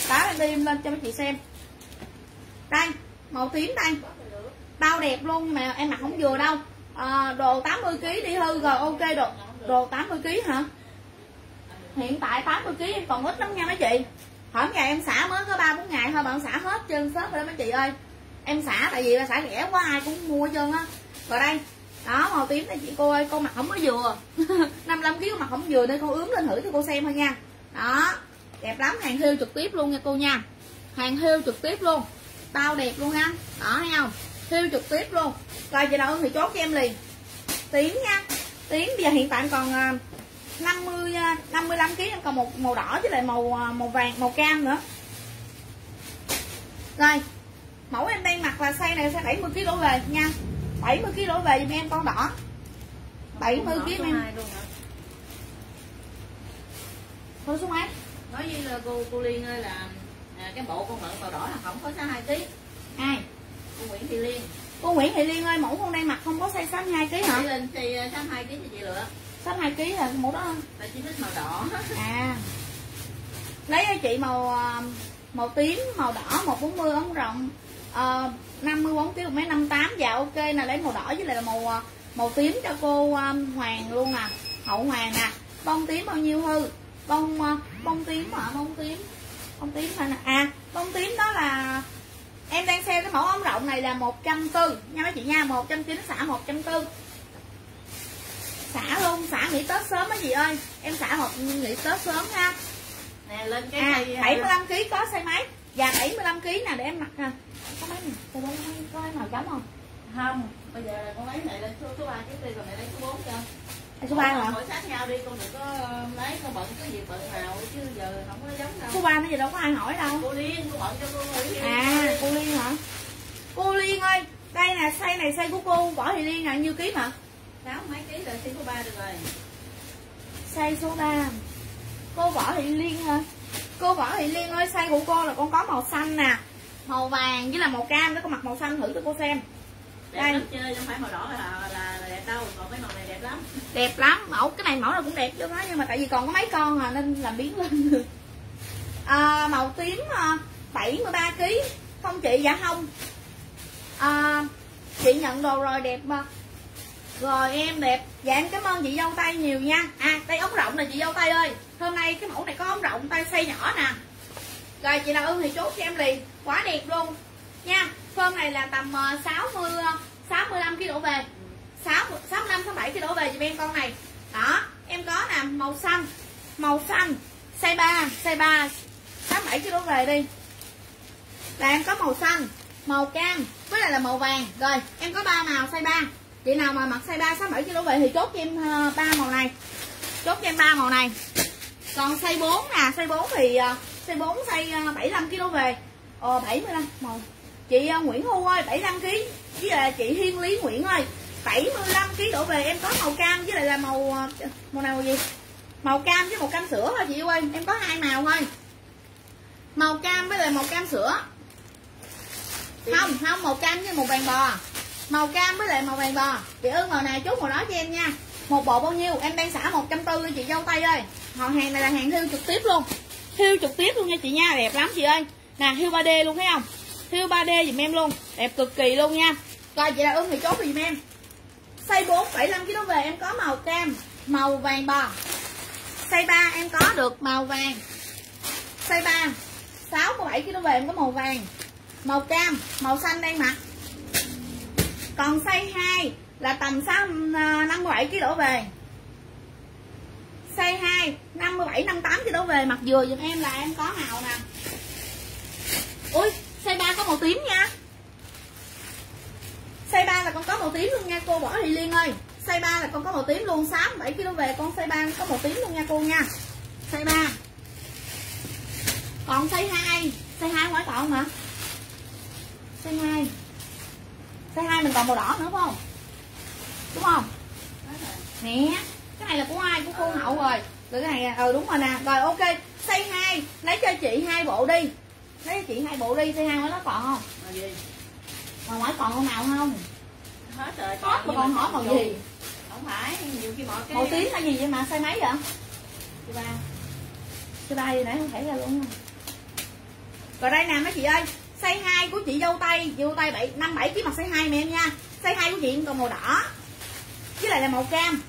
Báo em đi em lên cho mấy chị xem. Đây màu tím đây. Bao đẹp luôn nhưng mà em mặc không vừa đâu. À, đồ 80 kg đi hư rồi ok đồ đồ 80 kg hả? Hiện tại 80 kg em còn ít lắm nha mấy chị hôm ngày em xả mới có ba, bốn ngày thôi, bạn xả hết trơn sớm rồi đó mấy chị ơi. Em xả tại vì là xả rẻ quá, ai cũng mua trơn á. Rồi đây, đó, màu tím này chị cô ơi con mặt không có vừa. 55 kg mặt không vừa nên con ướm lên thử cho cô xem thôi nha. Đó, đẹp lắm, hàng hưu trực tiếp luôn nha cô nha. Hàng hưu trực tiếp luôn, bao đẹp luôn nha đó, thấy không? Hưu trực tiếp luôn. Rồi chị nào thì chốt cho em liền. Tím nha. Tím bây giờ hiện tại còn à, 50 55 kg em còn một màu đỏ với lại màu à, màu vàng màu cam nữa. Rồi mẫu em đang mặc là size này size 70 kg đổ về nha. 70 kg đổ về giùm em con đỏ. 70 kg em thôi số mấy nói với là cô cô liên ơi là à, cái bộ con mận màu đỏ là không có sáu hai kg ai? Cô Nguyễn Thị Liên. Cô Nguyễn Thị Liên ơi mẫu con đang mặc không có size 62 kg hả? Thị Linh thì sáu hai kg thì chị lựa 62 kg là mẫu đó không? Là chị thích màu đỏ. À. Lấy cho chị màu à, màu tím màu đỏ 140 ống rộng. Uh, 54 kg mấy 58 dạ ok nè lấy màu đỏ với lại là màu à, màu tím cho cô um, Hoàng luôn nè hậu Hoàng nè bông tím bao nhiêu hư? Bông bông tím hả? Bông tím. Bông tím hả nè. À bông tím đó là em đang xem cái mẫu ống rộng này là 140 nha mấy chị nha 190 xả 140 xả luôn xả nghỉ tết sớm á chị ơi. Em xả một nghỉ tết sớm ha. Nè lên cái à, cây 75 kg có size mấy dạ 75 kg nè để em mặc nè có mấy nè có mấy có mấy màu trắng không? Không bây giờ con lấy này lên số số ba trước đi còn này lấy số 4 cho. Số 3 hả? Mỗi sát nhau đi con đừng có ờ, lấy con bận cái gì bận nào chứ giờ không có giống đâu. Số 3 nó gì đâu có ai hỏi đâu. Cô liên cô bận cho cô Thị à Liên. cô liên hả? Cô liên ơi đây nè size này size của cô võ thị liên là nhiêu ký mà sáu mấy ký là xin số ba được rồi. Size số 3 cô võ thị liên hả? Cô võ thị liên ơi size của cô là con có màu xanh nè. Màu vàng với là màu cam đó con mặc màu xanh thử cho cô xem. Đẹp Đây. lắm chơi không phải màu đỏ là, là, là đẹp đâu còn cái màu này đẹp lắm. Đẹp lắm. Mẫu cái này mẫu nào cũng đẹp chứ đó nhưng mà tại vì còn có mấy con à nên làm biến lên à, màu tím à, 73 kg không chị dạ không. À, chị nhận đồ rồi đẹp mà rồi, em đẹp. Dạ em cảm ơn chị dâu tay nhiều nha. À tay ống rộng nè, chị dâu tay ơi. Hôm nay cái mẫu này có ống rộng tay xây nhỏ nè. Rồi, chị nào ưng thì chốt cho em liền. Quá đẹp luôn. Nha phân này là tầm 60 65 kg đổ về. 6 65 67 kg đổ về cho em con này. Đó, em có nè, màu xanh. Màu xanh. Size 3 size 3 67 kg đổ về đi. Là em có màu xanh, màu cam, với lại là màu vàng. Rồi, em có ba màu, size 3 chị nào mà mặc size 3 67 kg đổ về thì chốt cho em ờ, ba màu này. Chốt cho em ba màu này. Còn size 4 nè size 4 thì ờ, size 4 size ờ, 75 kg về. Ờ 75 màu. Chị ờ, Nguyễn Thu ơi 75 kg với là chị Hiên Lý Nguyễn ơi 75 kg đổ về. Em có màu cam với lại là màu ờ, màu nào màu gì màu cam với màu cam sữa thôi chị yêu ơi? Em có hai màu thôi. Màu cam với lại màu cam sữa. Không không màu cam với màu vàng bò màu cam với lại màu vàng bò. Chị ưng màu này chút màu đó cho em nha. Một bộ bao nhiêu? Em đang xả một trăm tư, chị dâu tay ơi. Họ hàng này là hàng thiêu trực tiếp luôn. Thiêu trực tiếp luôn nha chị nha, đẹp lắm chị ơi. Nè thiêu 3D luôn thấy không? Thiêu 3D dùm em luôn, đẹp cực kỳ luôn nha. Coi chị là ưng thì chốt dùm em. Size 4 75 kg về, em có màu cam, màu vàng bò. Size 3 em có được màu vàng. Size 3 67 kg về, em có màu vàng. Màu cam, màu xanh đang mặc còn size 2 là tầm 6 57 kg đổ về. Size 2 57 58 kg đổ về. Mặc vừa giùm em là em có màu nè. Ui, size 3 có màu tím nha. Size 3 là con có màu tím luôn nha cô, bỏ thì liên ơi. Size 3 là con có màu tím luôn 67 kg về. Con size 3 có màu tím luôn nha cô nha. Size 3 còn size 2 size 2 ngoại còn mà size 2 size 2 mình còn màu đỏ nữa phải không? Đúng không? Nè cái này là của ai? Của cô hậu rồi. Rồi cái này ờ ừ, đúng rồi nè. Rồi ok. Size 2 lấy cho chị hai bộ đi. Lấy cho chị hai bộ đi. Size 2 mới nó còn không? Màu gì? Mà ngoài còn con nào không? Hết rồi hết mà còn hỏi màu gì? Không phải nhiều khi bỏ cái màu tím hay gì vậy mà? Size mấy vậy? Thứ ba. Size ba gì nãy không thấy ra luôn rồi đây nè mấy chị ơi size 2 của chị dâu tay dâu tay bảy năm bảy kg mặt size 2 mà em nha. Size 2 của chị còn màu đỏ. Với lại là màu cam.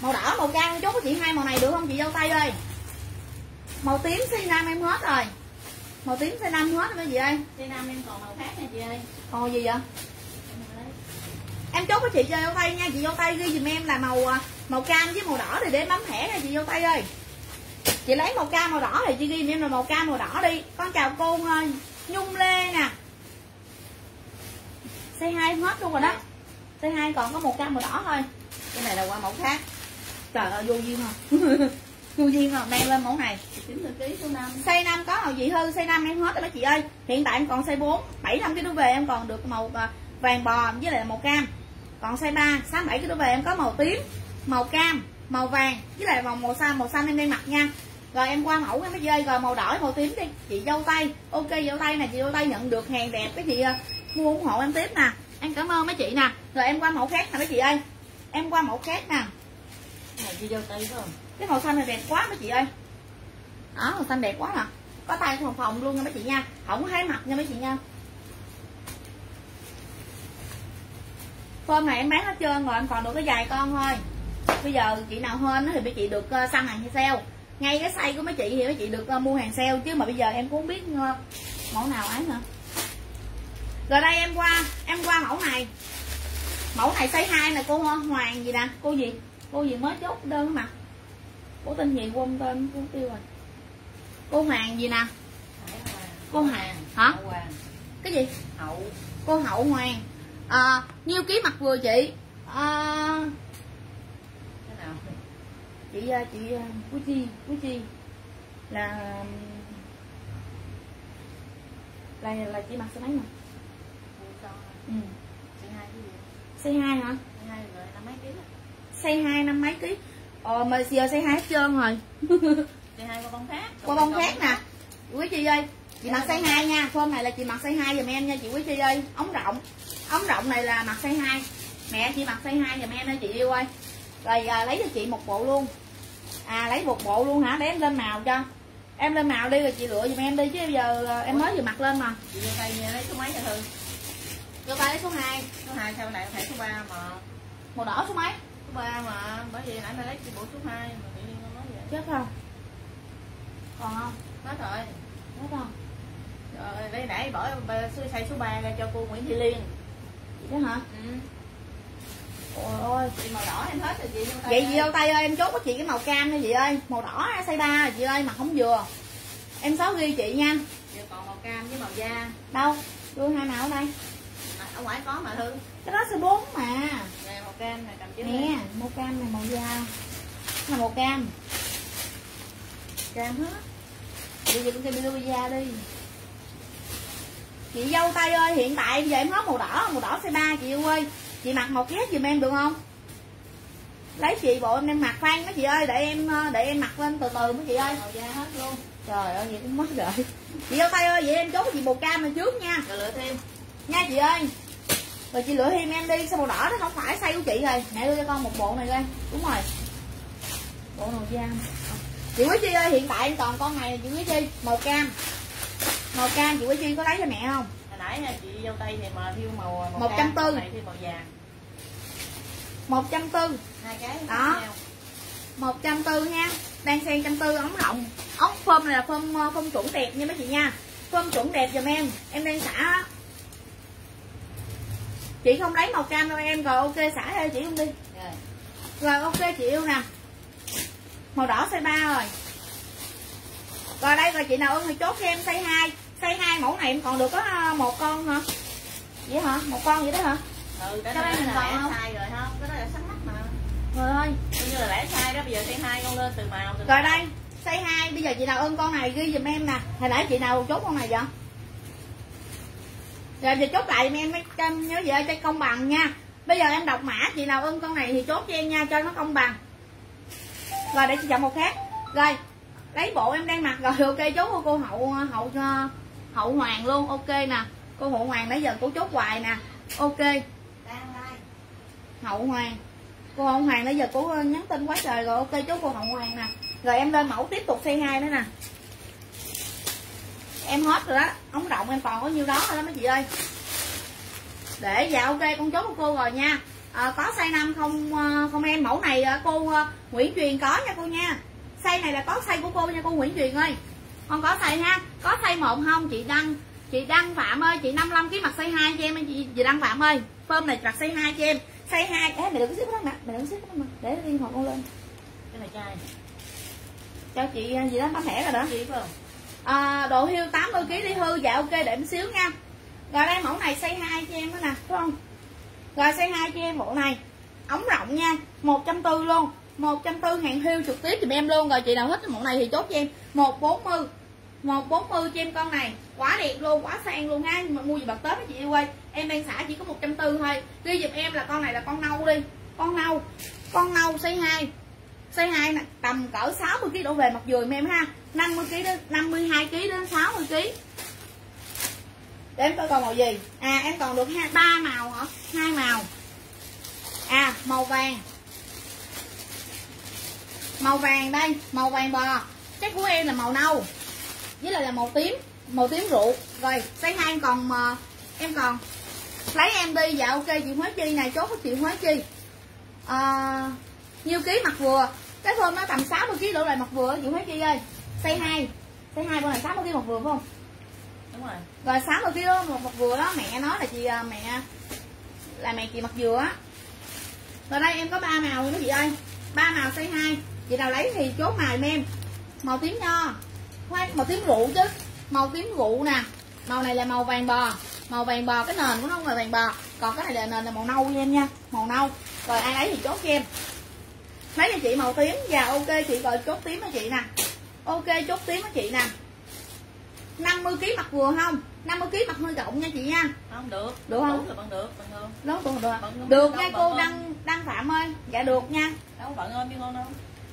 Màu đỏ màu cam chốt của chị hai màu này được không chị dâu tay ơi? Màu tím size 5 em hết rồi. Màu tím size 5 hết rồi chị ơi. Size năm em còn màu khác nha chị ơi. Còn màu gì vậy? Em chốt với chị cho dâu tay nha. Chị dâu tay ghi giùm em là màu à, màu cam với màu đỏ thì để bấm thẻ nha chị dâu tay ơi. Chị lấy màu cam màu đỏ thì chị ghi giùm em là màu cam màu đỏ đi. Con chào cô uh, nhung lê nè. Size 2 hết luôn rồi đó. Size 2 còn có màu cam màu đỏ thôi. Cái này là qua mẫu khác. Trời ơi vô duyên không? Vô duyên không? Đem lên mẫu này. Năm. Size 5 có màu gì hư size 5 em hết rồi đó chị ơi. Hiện tại em còn size 4 75 cái đứa về em còn được màu à, vàng bò với lại màu cam. Còn size 3 67 cái đứa về em có màu tím màu cam màu vàng với lại màu màu xanh màu xanh em đang mặc nha rồi em qua mẫu em mới dơi rồi màu đỏ màu tím đi. Chị dâu tay. Ok dâu tay nè chị dâu tay nhận được hàng đẹp. Cái chị à, mua ủng hộ em tiếp nè. Em cảm ơn mấy chị nè. Rồi em qua mẫu khác nè mấy chị ơi. Em qua mẫu khác nè. Này chị vô tay phải không? Cái màu xanh này đẹp quá mấy chị ơi. Đó màu xanh đẹp quá nè có tay phòng phòng luôn nha mấy chị nha. Không có thấy mặt nha mấy chị nha. Phơm này em bán hết trơn rồi em còn được cái vài con thôi. Bây giờ chị nào hên á thì mấy chị được ờ, săn hàng sale ngay cái size của mấy chị thì mấy chị được ờ, mua hàng sale chứ mà bây giờ em cũng không biết ờ, mẫu nào ấy nữa. Rồi đây em qua em qua mẫu này. Mẫu này size 2 nè cô Hoàng gì nè? Cô gì? Cô gì mới chốt đơn mà. Cô tên gì? Quên tên cô tiêu rồi. Cô Hoàng gì nè? Cô Hoàng. Hả? Cái gì? Hậu. Cô Hậu Hoàng. À, nhiêu ký mặt vừa chị? À, chị à, chị à, Quý Chi Quý Chi. Là là là chị mặc nè Mua cho ừ. chị hai hai hả? Chị hai năm mấy ký? Hai ký ờ mà giờ xây hai hết trơn rồi. Chị hai qua bông khác qua bông khác nè. Quý chị ơi chị mặc size 2 nha. Phơm này là chị mặc size 2 giùm em nha chị quý chị ơi. Ống rộng. Ống rộng này là mặc size 2 mẹ chị mặc size 2 giùm em nha chị yêu ơi. Rồi à, lấy cho chị một bộ luôn à lấy một bộ luôn hả? Để em lên màu cho. Em lên màu đi rồi chị lựa giùm em đi chứ bây giờ à, em mới vừa mặc lên mà. Chị vô tay lấy số mấy cho thư? Cho tay lấy số 2 số hai sao này phải số ba mà? Màu đỏ số mấy? Số ba mà bởi vì nãy mày lấy chị bộ số hai mà tự nhiên nói vậy. Chết không còn không? Hết rồi. Chết không rồi đây nãy bỏ xây số 3 ra cho cô Nguyễn Thị Liên. Chứ hả? Ừ. ôi ôi chị màu đỏ em hết rồi chị vô tay vậy ơi. chị vô tay ơi em chốt với chị cái màu cam nha chị ơi. Màu đỏ size 3 chị ơi mà không vừa. Em xóa ghi chị nha. Giờ còn màu cam với màu da. Đâu? Đưa hai màu ở đây. À, ở ngoài có mà thư cái đó size 4 mà. Nè màu cam này cầm chứ. Nè màu cam này màu da. Là màu cam. Cam hết. Bây giờ cũng cho đưa da đi. Chị dâu tay ơi hiện tại bây giờ em hết màu đỏ màu đỏ size 3 chị yêu ơi chị mặc một vest giùm em được không? Lấy chị bộ em đem mặc khoan mấy chị ơi để em ờ, để em mặc lên từ từ mấy chị ơi. Da hết luôn. Trời ơi vậy cũng mất rồi. Chị vô tay ơi vậy em chốt chị bồ cam này trước nha. Rồi lựa thêm. Nha chị ơi. Rồi chị lựa thêm em đi sao màu đỏ đó không phải size của chị rồi. Mẹ đưa cho con một bộ này coi. Đúng rồi. Bộ màu da. Chị quý chi ơi hiện tại em còn con này chị quý chi. Màu cam. Màu cam chị quý chi có lấy cho mẹ không nãy chị dâu tây thì mà thiêu màu Một trăm tư. này thiêu màu vàng. một trăm tư. Hai cái Đó. một trăm tư nha. Đang xen trăm tư ống rộng ống phơm này là phơm ờ, phơm chuẩn đẹp nha mấy chị nha. Phơm chuẩn đẹp giùm em. Em đang xả. Chị không lấy màu cam đâu em rồi ok xả theo chị không đi. Rồi. Rồi ok chị yêu nè. Màu đỏ size 3 rồi. Rồi đây rồi chị nào ưng thì chốt cho em size 2 size 2 mẫu này em còn được có ờ, một con hả? Vậy hả? Một con vậy đó hả? Ừ cái đó là còn lẻ sai rồi không cái đó là sắc mắt mà. Rồi thôi coi như là lẻ sai đó bây giờ thay hai con lên từ màu từ rồi đây size 2 bây giờ chị nào ưng con này ghi giùm em nè. Hồi nãy chị nào chốt con này vậy? Rồi giờ chốt lại em mấy trăm nhớ về cho công bằng nha. Bây giờ em đọc mã chị nào ưng con này thì chốt cho em nha cho nó công bằng. Rồi để chị chọn một khác. Rồi lấy bộ em đang mặc. Rồi ok chốt của cô hậu hậu ờ, hậu hoàng luôn ok nè. Cô hậu hoàng nãy giờ cô chốt hoài nè. Ok. Hậu hoàng. Cô hậu hoàng nãy giờ cô ờ, nhắn tin quá trời rồi ok chốt cô hậu hoàng nè. Rồi em lên mẫu tiếp tục xây hai nữa nè. Em hết rồi đó ống rộng em còn có nhiêu đó thôi đó mấy chị ơi. Để dạ ok con chốt của cô rồi nha. À, có size năm không ờ, không em? Mẫu này cô Nguyễn Truyền có nha cô nha. Size này là có size của cô nha cô Nguyễn Truyền ơi con có size ha. Có size một không? Chị đăng. Chị đăng phạm ơi chị 55 kg mặc size 2 cho em chị, chị đăng phạm ơi. Phơm này mặc size 2 cho em. Size 2 Ê, mày đừng có xếp cái nè. Mày đừng có xếp cái mà để riêng hộ con lên. Cái này chai cho chị ờ, gì đó bán thẻ rồi đó. Phải không? À, độ hiu 80 kg đi hư. Dạ ok để em xíu nha. Rồi đây mẫu này size 2 cho em đó nè phải không? Rồi size 2 cho em bộ này. Ống rộng nha 140 luôn. 140 hàng hiu trực tiếp giùm em luôn. Rồi chị nào thích mẫu này thì chốt cho em. 140 140 cho em con này. Quá đẹp luôn, quá sang luôn ha. Mà mua gì bật tết với chị yêu ơi. Em đang xả chỉ có 140 thôi. Ghi giùm em là con này là con nâu đi. Con nâu. Con nâu size 2 size 2 nè, tầm cỡ 60 kg đổ về mặt dừa em ha. 50 kg đến 52 kg đến 60 kg để em coi còn màu gì? À em còn được hai ba màu hả? Hai màu. À màu vàng. Màu vàng đây, màu vàng bò. Chắc của em là màu nâu với lại là màu tím màu tím rượu. Rồi size hai em còn mà em còn lấy em đi. Dạ ok chị Huế Chi này chốt với chị Huế Chi. À, nhiêu ký mặt vừa? Cái phơm nó tầm 60 kg đổ lại mặt vừa chị Huế Chi ơi. Size 2 size 2 bên này 60 kg mặt vừa phải không? Đúng rồi. Rồi 60 kg đó, một mặt vừa đó mẹ nói là chị à, mẹ là mẹ chị mặt vừa á. Rồi đây em có ba màu nha chị ơi. Ba màu size 2 chị nào lấy thì chốt giùm em. Màu tím nho khoan màu tím rượu chứ. Màu tím rượu nè. Màu này là màu vàng bò. Màu vàng bò cái nền của nó là vàng bò. Còn cái này là nền là màu nâu em nha. Màu nâu. Rồi ai lấy thì chốt cho em. Lấy cho chị màu tím. Và ok chị rồi chốt tím cho chị nè. Ok chốt tím cho chị nè. 50 kg mặt vừa không? 50 kg mặt hơi rộng nha chị nha. Không được. Được không? Được tuổi được. Bận không? được. Đâu nha bận cô không? đăng đăng phạm ơi. Dạ được nha. Đâu bận ôm với con đâu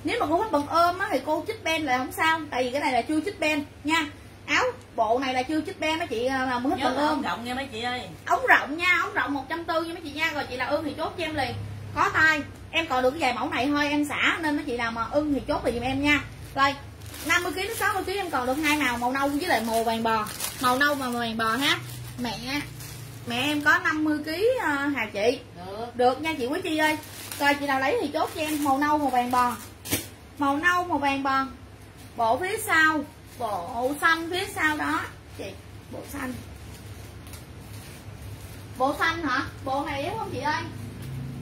nếu mà cô thích bận ôm á thì cô chích ben là không sao tại vì cái này là chưa chích ben nha. Áo bộ này là chưa chích ben mấy chị à, mà nhớ bận là ôm. rộng nha mấy chị ơi. Ống rộng nha ống rộng 140 nha mấy chị nha rồi chị nào ưng thì chốt cho em liền. Có tay em còn được cái vài mẫu này thôi em xả nên mấy chị nào mà ưng thì chốt về giùm em nha. Rồi 50 kg đến 60 kg em còn được hai màu màu nâu với lại màu vàng bò. Màu nâu và màu vàng bò ha. Mẹ mẹ em có 50 kg uh, hà chị. Được. Được nha chị quý chi ơi. Rồi chị nào lấy thì chốt cho em màu nâu màu vàng bò màu nâu màu vàng bò bộ phía sau bộ xanh phía sau đó. Chị bộ xanh. Bộ xanh hả? Bộ này đúng không chị ơi?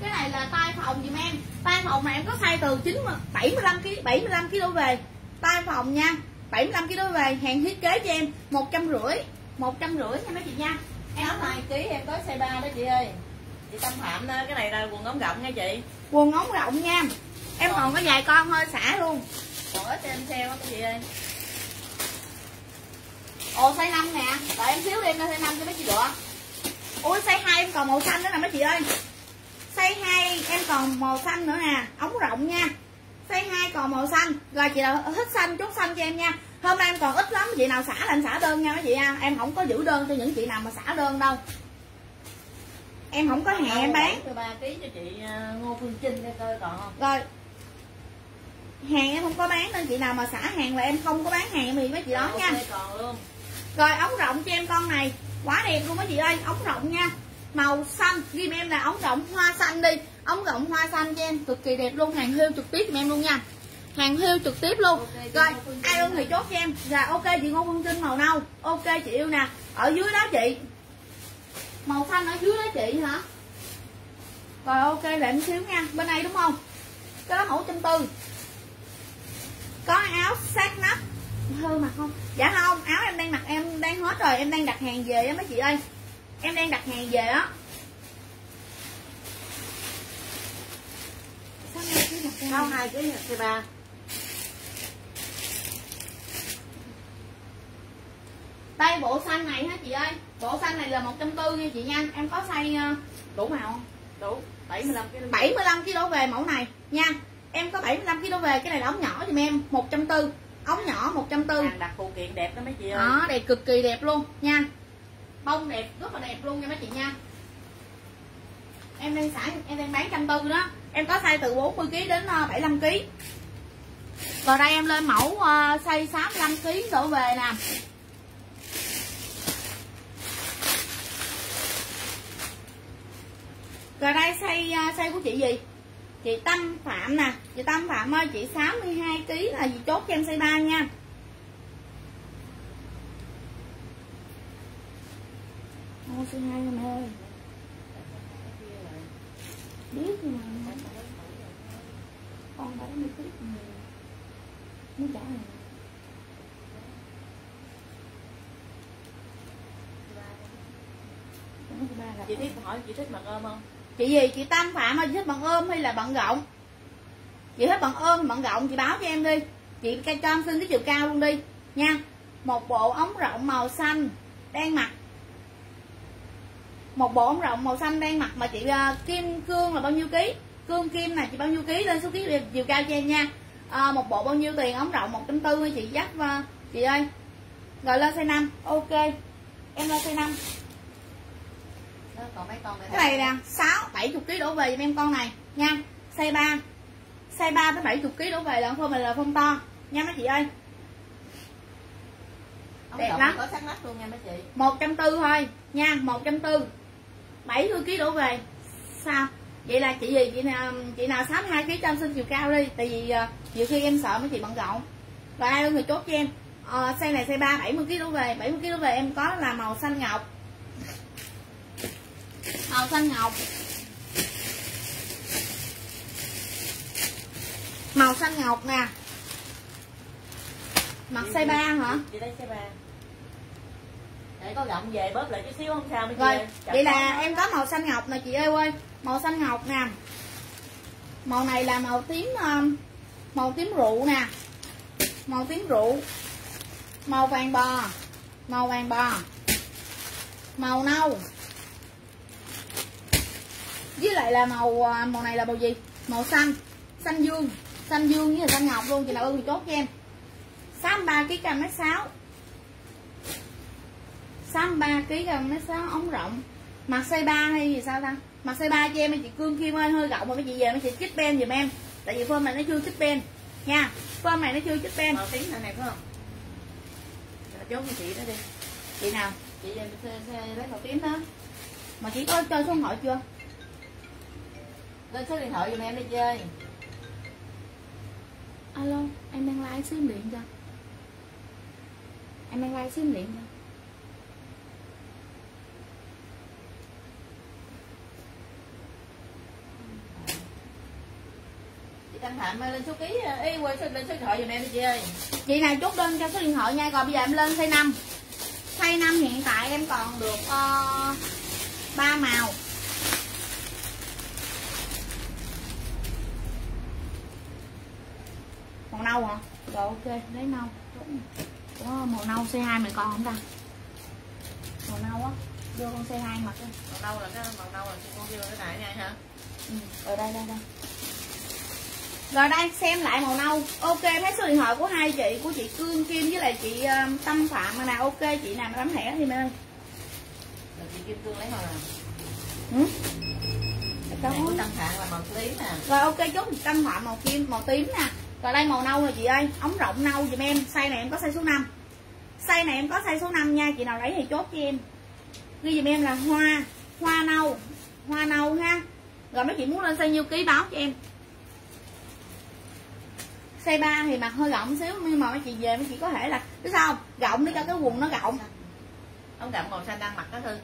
Cái này là tay phòng giùm em. Tay phòng này em có size từ 90 75 kg 75 kg về. Tay phòng nha 75 kg về. Hàng thiết kế cho em một trăm rưỡi một trăm rưỡi nha mấy chị nha. Em sáu hai ký em có size ba đó chị ơi. Chị tâm phạm đó cái này là quần ống rộng nha chị. Quần ống rộng nha em còn có vài con thôi xả luôn. Còn ít em sale á chị ơi ồ size 5 nè. Đợi em xíu đi em ra size 5 cho mấy chị lựa ui size 2 em còn màu xanh nữa nè mấy chị ơi. Còn màu xanh nữa nè ống rộng nha. Size 2 còn màu xanh. Rồi chị nào thích xanh chốt xanh cho em nha. Hôm nay em còn ít lắm chị nào xả là em xả đơn nha mấy chị nha. Em không có giữ đơn cho những chị nào mà xả đơn đâu. Em không có hẹn em bán. ba ký cho chị à, ngô phương trinh để coi còn không? Rồi hàng em không có bán nên chị nào mà xả hàng là em không có bán hàng thì mấy chị đó nha. còn luôn. Rồi ống rộng cho em con này. Quá đẹp luôn mấy chị ơi ống rộng nha. Màu xanh ghi em là ống rộng hoa xanh đi. Ống rộng hoa xanh cho em cực kỳ đẹp luôn hàng hiêu trực tiếp em luôn nha. Hàng hiêu trực tiếp luôn. Okay, rồi ai ưng thì chốt cho em. Rồi ok chị ngô phương trinh màu nâu. Ok chị yêu nè. Ở dưới đó chị. Màu xanh ở dưới đó chị hả? Rồi ok để em xíu nha. Bên đây đúng không? Cái đó mẫu trăm tư có áo sát nắp hơ mặt không. Dạ không áo em đang mặc em đang hết rồi em đang đặt hàng về á mấy chị ơi. Em đang đặt hàng về á. Cao hai ký c ba đây bộ xanh này hả chị ơi? Bộ xanh này là một trăm tư nha chị nha. Em có size ờ, đủ màu không? Đủ. 75 kg 75 kg về mẫu này nha em có 75 kg về cái này là ống nhỏ giùm em 140 ống nhỏ 140 hàng đặt phụ kiện đẹp đó mấy chị ơi. Đó đẹp cực kỳ đẹp luôn nha. Bông đẹp rất là đẹp luôn nha mấy chị nha. Em đang xả em đang bán trăm tư đó. Em có size từ 40 kg đến 75 kg rồi đây em lên mẫu uh, size 65 kg đổ về nè. Rồi đây size uh, size của chị gì chị Tâm Phạm nè. Chị Tâm Phạm ơi chị 62 kg là gì chốt cho em size 3 nha. Ô, size 2 em ơi. Biết mà. Con đã 70 kg muốn trả này chị thích hỏi chị thích mặc ôm không? Chị gì? Chị tăng Phạm ơi chị thích bằng ôm hay là bằng rộng chị thích bằng ôm bằng rộng chị báo cho em đi. Chị cho em xin cái chiều cao luôn đi nha. Một bộ ống rộng màu xanh đang mặc một bộ ống rộng màu xanh đang mặc mà chị uh, kim cương là bao nhiêu ký? Cương kim này chị bao nhiêu ký lên số ký chiều cao cho em nha. À, một bộ bao nhiêu tiền ống rộng? Một trăm tư chị dắt uh, chị ơi. Rồi lên xe 5 ok. Em lên xe 5 cái này nè sáu bảy chục kg đổ về giùm em con này nha. Size 3 size 3 tới 70 kg đổ về là phông này là phông to nha mấy chị ơi. Đẹp lắm. có sắc nách luôn nha mấy chị. Một trăm tư thôi nha một trăm tư. Bảy mươi kg đổ về sao? Vậy là chị gì? Chị nào chị nào sáu hai kg cho xin chiều cao đi tại vì uh, nhiều khi em sợ mấy chị bận rộn. Và ai người chốt cho em. Uh, size này size ba bảy mươi kg đổ về bảy mươi kg đổ về em có là màu xanh ngọc màu xanh ngọc. Màu xanh ngọc nè. Mặt size 3 hả? Chị thấy size 3 để có rộng về bóp lại chút xíu không sao mấy rồi vậy là em có màu xanh ngọc nè chị ơi ơi màu xanh ngọc nè. Màu này là màu tím um, màu tím rượu nè. Màu tím rượu. Màu vàng bò. Màu vàng bò. Màu nâu với lại là màu à, màu này là màu gì? Màu xanh. Xanh dương. Xanh dương với là xanh ngọc luôn chị nào ưng thì chốt cho em. 63 kg cam mét 6 63 kg cam mét 6 ống rộng. Mặt size 3 hay gì sao ta? Mặt size 3 cho em chị Cương Kim ơi hơi rộng mà mấy chị về mấy chị chích ben giùm em. Tại vì phơm này nó chưa chích ben nha phơm này nó chưa chích ben màu tím này này phải không? Chốt cho chị đó đi. Chị nào? Chị lấy màu tím đó. Mà chị có chơi số điện thoại chưa lên số điện thoại giùm em đi chơi. Alo em đang like sim điện cho em đang like sim điện cho chị Thanh Hạnh lên số ký y quên số lên số điện thoại giùm em đi chị ơi chị nào chốt đơn cho số điện thoại nha rồi bây giờ em lên size 5 size 5 hiện tại em còn được uh, 3 màu màu nâu hả? Rồi ok lấy nâu. Có màu nâu c 2 mình còn không ta? Màu nâu á đưa con c 2 mặc đi màu nâu là cái màu nâu là chị con kêu cái này nha hả? Ừ. rồi đây đây đây. Rồi đây xem lại màu nâu. Ok thấy số điện thoại của hai chị của chị cương kim với lại chị uh, tâm phạm nào ok chị nào mà tấm thẻ thì ơi rồi chị kim cương lấy màu nào? Ừ? Cái của tâm phạm là màu tím nè. Rồi ok chốt tâm phạm màu kim màu tím nè rồi đây màu nâu rồi chị ơi. Ống rộng nâu giùm em. Size này em có size số 5 size này em có size số 5 nha. Chị nào lấy thì chốt cho em. Ghi giùm em là hoa. Hoa nâu. Hoa nâu ha. Rồi mấy chị muốn lên size nhiêu ký báo cho em. Size 3 thì mặc hơi rộng xíu nhưng mà mấy chị về mấy chị có thể là biết sao không? Rộng để cho cái quần nó rộng. Ống rộng màu xanh đang mặc đó thư.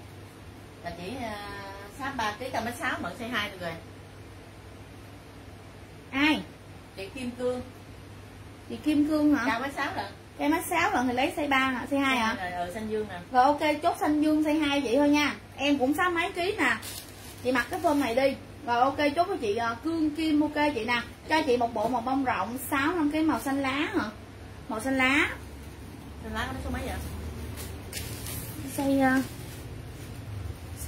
Là chỉ uh, sát ba ký cao mét sáu mở size hai được rồi. Ai chị kim cương. Chị kim cương hả? Cao mét sáu rồi cao mét sáu rồi thì lấy size 3 hả size 2 hả? Rồi, rồi xanh dương nè. Rồi ok chốt xanh dương size 2 vậy thôi nha. Em cũng sáu mấy ký nè chị mặc cái form này đi. Rồi ok chốt với chị uh, cương kim ok chị nè. Cho chị một bộ màu bông rộng sáu năm cái màu xanh lá hả? Màu xanh lá. Xanh lá nó số mấy vậy? Size uh,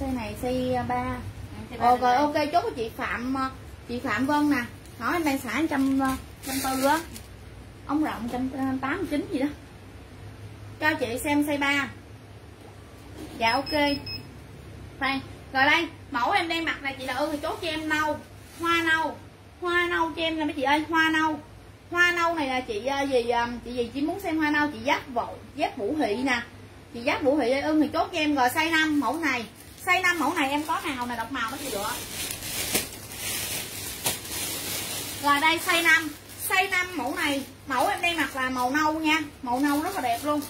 size này size ba. Ồ, rồi ok chốt với chị phạm uh, chị phạm vân nè hỏi em đang xả trăm ờ, trăm tư á. Ông rộng trăm ờ, tám, chín gì đó. Cho chị xem size ba. Dạ ok. Đây rồi đây, mẫu em đang mặc này chị là ư thì chốt cho em nâu, hoa nâu. Hoa nâu cho em nè mấy chị ơi, hoa nâu. Hoa nâu này là chị ờ, gì chị gì chỉ muốn xem hoa nâu, chị giáp vội, giáp vũ thị nè. Chị giáp vũ thị ưng thì chốt cho em rồi, size năm mẫu này. Size năm mẫu này em có màu này độc màu đó chị được rồi đây size 5 size 5 mẫu này. Mẫu em đang mặc là màu nâu nha. Màu nâu rất là đẹp luôn.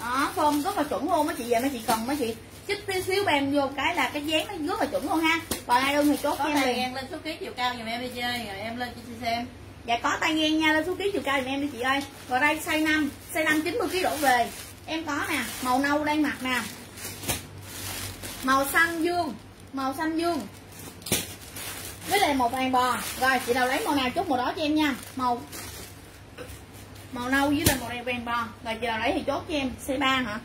Đó form rất là chuẩn luôn mấy chị. Về mấy chị cần mấy chị chích tí xíu em vô cái là cái dáng nó rất là chuẩn luôn ha. Còn ai ưng thì chốt có em liền. em lên số ký chiều cao giùm em đi chơi rồi em lên cho chị xem. Dạ có tay nghe nha. Lên số ký chiều cao giùm em đi chị ơi. Rồi đây size 5 size 5 90 kg đổ về. Em có nè màu nâu đang mặc nè. Màu xanh dương. Màu xanh dương với lại một vàng bò. Rồi chị nào lấy màu nào chốt màu đó cho em nha. Màu màu nâu với lại màu đen vàng bò. Rồi chị nào lấy thì chốt cho em. C 3 hả?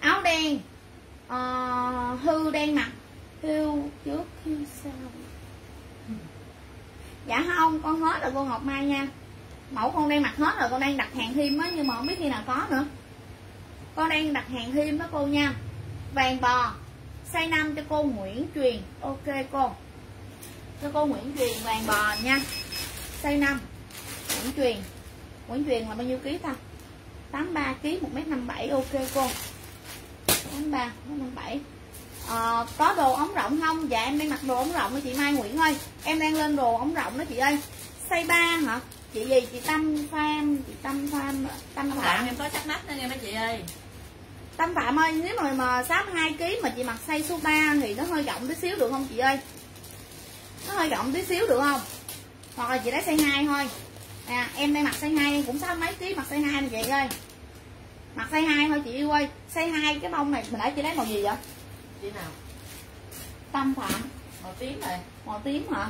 Áo đen. Uh, hư đen mặt hưu trước hưu sau. Dạ không con hết rồi cô ngọc mai nha. Mẫu con đang mặc hết rồi con đang đặt hàng thêm á nhưng mà không biết khi nào có nữa. Con đang đặt hàng thêm đó cô nha vàng bò. Size 5 cho cô Nguyễn Truyền. Ok cô. Cho cô Nguyễn Truyền vàng bò nha. Size 5 Nguyễn Truyền. Nguyễn Truyền là bao nhiêu ký ta? 83 kg 1m57 ok cô. 83 1m57 à, có đồ ống rộng không? Dạ em đang mặc đồ ống rộng đó chị Mai Nguyễn ơi. Em đang lên đồ ống rộng đó chị ơi. Size 3 hả? Chị gì? Chị Tâm Phan chị Tâm Phan Tâm Phạm. em có chắc nách nữa nghe mấy chị ơi Tâm Phạm ơi nếu mà mà 62 kg mà chị mặc size số 3 thì nó hơi rộng tí xíu được không chị ơi? Nó hơi rộng tí xíu được không? Hoặc là chị lấy size 2 thôi. À, em đang mặc size 2 cũng sáu mấy ký mặc size 2 này chị ơi. Mặc size 2 thôi chị yêu ơi. Size 2 cái bông này mình nãy chị lấy màu gì vậy? Chị nào? Tâm Phạm. Màu tím rồi. Màu tím hả?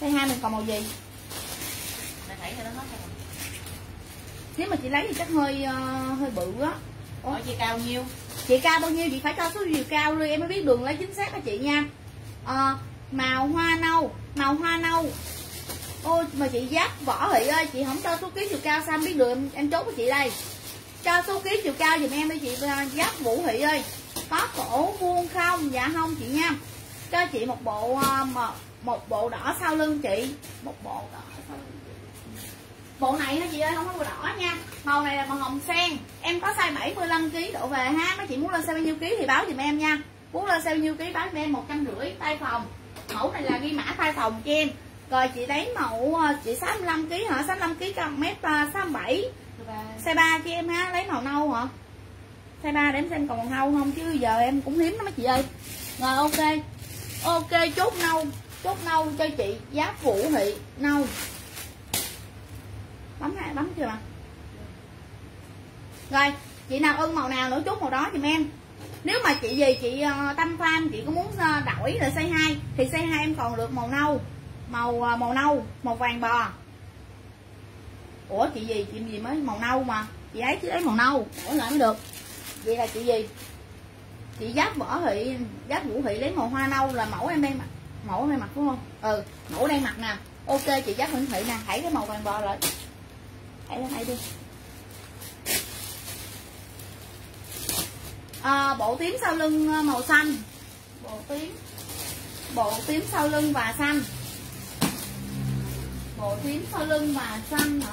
Size 2 mình còn màu gì? Mày thấy cho nó hết rồi. Nếu mà chị lấy thì chắc hơi uh, hơi bự á Ủa? Chị cao nhiêu? Chị cao bao nhiêu? Chị phải cho số chiều cao luôn em mới biết đường lấy chính xác đó chị nha. À, màu hoa nâu màu hoa nâu. Ôi mà chị giáp võ thị ơi chị không cho số ký chiều cao sao em biết đường em, em chốt với chị đây. Cho số ký chiều cao giùm em đi chị giáp vũ thị ơi. Có cổ vuông không? Dạ không chị nha. Cho chị một bộ một, một bộ đỏ sau lưng chị. Một bộ đỏ bộ này hả chị ơi? Không có màu đỏ nha. Màu này là màu hồng sen. Em có size 75 kg độ về ha. Mấy chị muốn lên size bao nhiêu ký thì báo giùm em nha. Muốn lên size bao nhiêu ký báo giùm em. một trăm rưỡi tay phòng. Mẫu này là ghi mã tay phòng cho em. Rồi chị lấy mẫu ờ, chị 65 kg hả? 65 kg cm mét ờ, 67 size 3 cho em ha. Lấy màu nâu hả? Size 3 để em xem còn màu nâu không? Chứ giờ em cũng hiếm lắm mấy chị ơi. Rồi, ok. Ok, chốt nâu. Chốt nâu cho chị. Giá vũ thị. Nâu bấm lại bấm chưa mà rồi chị nào ưng màu nào nữa chút màu đó giùm em. Nếu mà chị gì chị uh, tâm fan chị có muốn uh, đổi là size 2 thì size 2 em còn được màu nâu. Màu uh, màu nâu màu vàng bò. Ủa chị gì? Chị gì mới màu nâu mà? Chị ấy chứ ấy màu nâu. Ủa lại mới được. Vậy là chị gì? Chị giáp võ thị giáp vũ thị lấy màu hoa nâu là mẫu em đang mặc mẫu em đang mặc đúng không? Ừ mẫu đang mặc nè. Ok chị giáp nguyễn thị nè. Hãy cái màu vàng bò lại hãy lên đây đi. À, bộ tím sau lưng ờ, màu xanh. Bộ tím. Bộ tím sau lưng và xanh. Bộ tím sau lưng và xanh hả?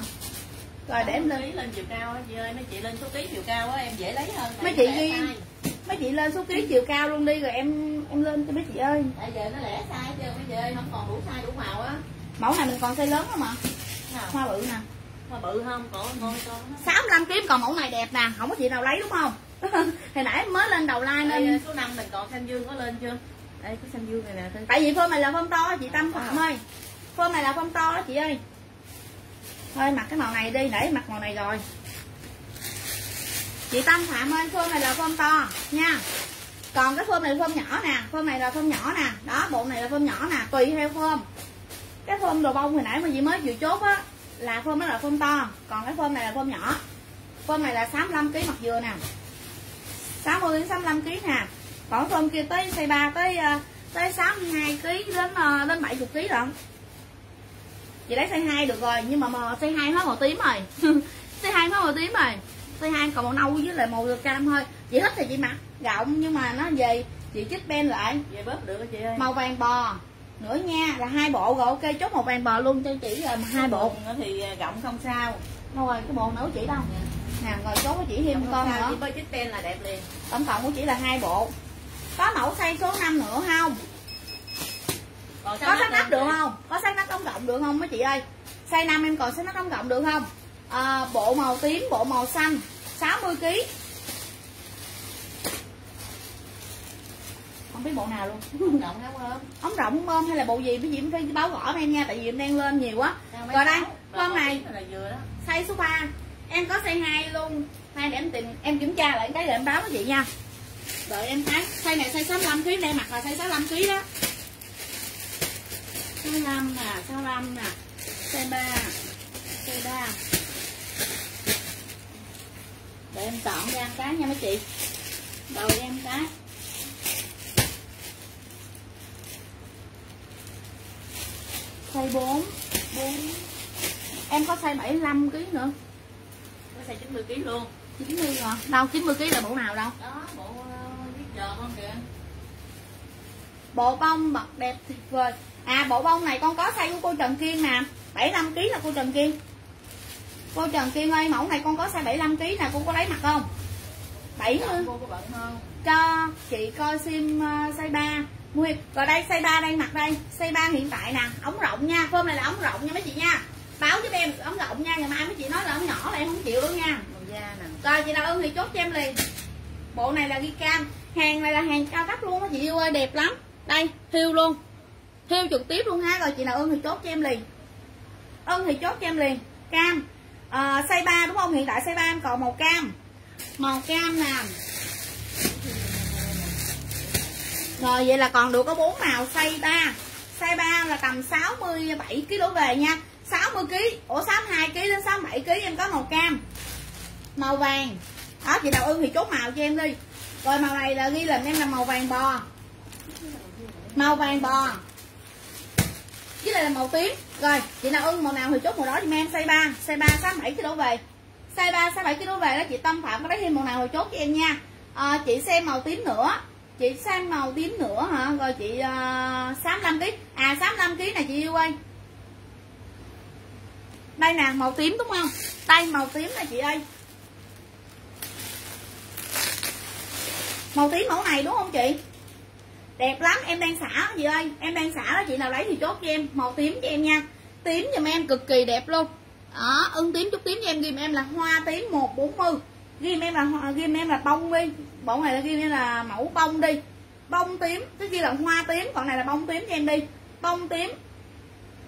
Rồi để em lên. lên chiều cao á chị ơi. Mấy chị lên số ký chiều cao á em dễ lấy hơn Mấy chị ghi- mấy chị lên số ký chiều cao luôn đi rồi em em lên cho mấy chị ơi. Tại giờ nó lẻ size chứ mấy chị ơi. Không còn đủ size đủ màu á. Mẫu này mình còn size lớn không ạ nào. Hoa bự nè hoa bự không còn con con 65 kiếm còn mẫu này đẹp nè không có chị nào lấy đúng không? Hồi nãy mới lên đầu like nên số 5 mình còn xanh dương có lên chưa? Đây cái xanh dương này nè tại vì phơm này là phơm to chị tâm phạm ơi. Phơm này là phơm to đó chị ơi. Thôi mặc cái màu này đi để mặc màu này rồi. Chị tâm phạm ơi phơm này là phơm to nha. Còn cái phơm này là phơm nhỏ nè phơm này là phơm nhỏ nè. Đó bộ này là phơm nhỏ nè tùy theo phơm cái phơm đồ bông hồi nãy mà chị mới vừa chốt á là phơm đó là phơm to. Còn cái phơm này là phơm nhỏ. Phơm này là 65 kg mặt dừa nè. 60 đến 65 kg nè. Còn phơm kia tới size 3 tới ờ, tới 62 kg đến ờ, đến 70 kg lận. Chị lấy size 2 được rồi nhưng mà màu size 2 hết màu tím rồi. Size 2 hết màu tím rồi. Size 2 còn màu nâu với lại màu cam thôi. Chị thích thì chị mặc rộng nhưng mà nó về chị chích ben lại. Về bóp được á chị ơi. Màu vàng bò nữa nha là hai bộ rồi ok chốt màu vàng bò luôn cho chị mà hai bộ. Thì à, rộng không sao. Đâu rồi cái bộ nữa chị đâu. Nè rồi chốt của chị thêm con nữa. bóp chích ben là đẹp liền. Tổng cộng của chị là hai bộ. Có mẫu size số 5 nữa không? Có sách nắp được không? Có sách nắp đóng rộng được không mấy chị ơi? Size 5 em còn sách nắp đóng rộng được không? À, bộ màu tím bộ màu xanh 60 kg không biết bộ nào luôn. Rộng không không ống rộng bơm hay là bộ gì? Mấy chị phải báo rõ em nha tại vì em đang lên nhiều quá. Rồi đây, con này. size số 3 em có size 2 luôn. Hai để em tìm em kiểm tra lại cái rồi em báo với chị nha. Đợi em thấy. Size này size 65 kg đây mặc là size 65 kg đó. 65 nè 65 nè. Size 3 size 3 để em chọn ra cái nha mấy chị. Đầu em cái size 4 4 em có size 75 kg nữa. Nó xài 90 kg luôn. 90 hả? Đâu 90 kg là bộ nào đâu? Đó bộ viết giò con kìa. Bộ bông bật đẹp tuyệt vời. À bộ bông này con có size của cô Trần Kiên nè. 75 kg là cô Trần Kiên. Cô Trần Kiên ơi mẫu này con có size 75 kg nè cô có lấy mặt không? 70 cô có bận không? Cho chị coi sim size 3 mua rồi đây size 3 đây mặc đây. Size 3 hiện tại nè ống rộng nha phơm này là ống rộng nha mấy chị nha. Báo giúp em ống rộng nha ngày mai mấy chị nói là ống nhỏ là em không chịu đâu nha. Rồi chị nào ưng thì chốt cho em liền. Bộ này là ghi cam hàng này là hàng cao cấp luôn á chị yêu ơi đẹp lắm. Đây thiêu luôn. Thiêu trực tiếp luôn ha rồi chị nào ưng thì chốt cho em liền. Ưng thì chốt cho em liền. Cam. À, size 3 đúng không? Hiện tại size 3 em còn màu cam. Màu cam nè rồi vậy là còn được có bốn màu. Size 3 size 3 là tầm 67 kg về nha. 60 kg ủa 62 kg đến 67 kg em có màu cam màu vàng. Đó chị nào ưng thì chốt màu cho em đi. Rồi màu này là ghi là em là màu vàng bò. Màu vàng bò. Với lại là màu tím. Rồi chị nào ưng màu nào thì chốt màu đó cho em size 3 size 3 67 kg về. Size 3 67 kg về đó chị tâm phạm có lấy thêm màu nào thì chốt cho em nha. À, chị xem màu tím nữa chị sang màu tím nữa hả? Rồi chị uh, 65 kg à 65 kg này chị yêu ơi. Đây nè màu tím đúng không? Đây màu tím nè chị ơi. Màu tím mẫu này đúng không chị? Đẹp lắm em đang xả đó chị ơi. Em đang xả đó chị nào lấy thì chốt cho em. Màu tím cho em nha. Tím giùm em cực kỳ đẹp luôn. Đó ưng tím chút tím cho em. Ghim em là hoa tím 140 ghim em là hoa- ghim em là bông đi bộ này là ghi là mẫu bông đi. Bông tím, cái kia là hoa tím, còn này là bông tím cho em đi. Bông tím.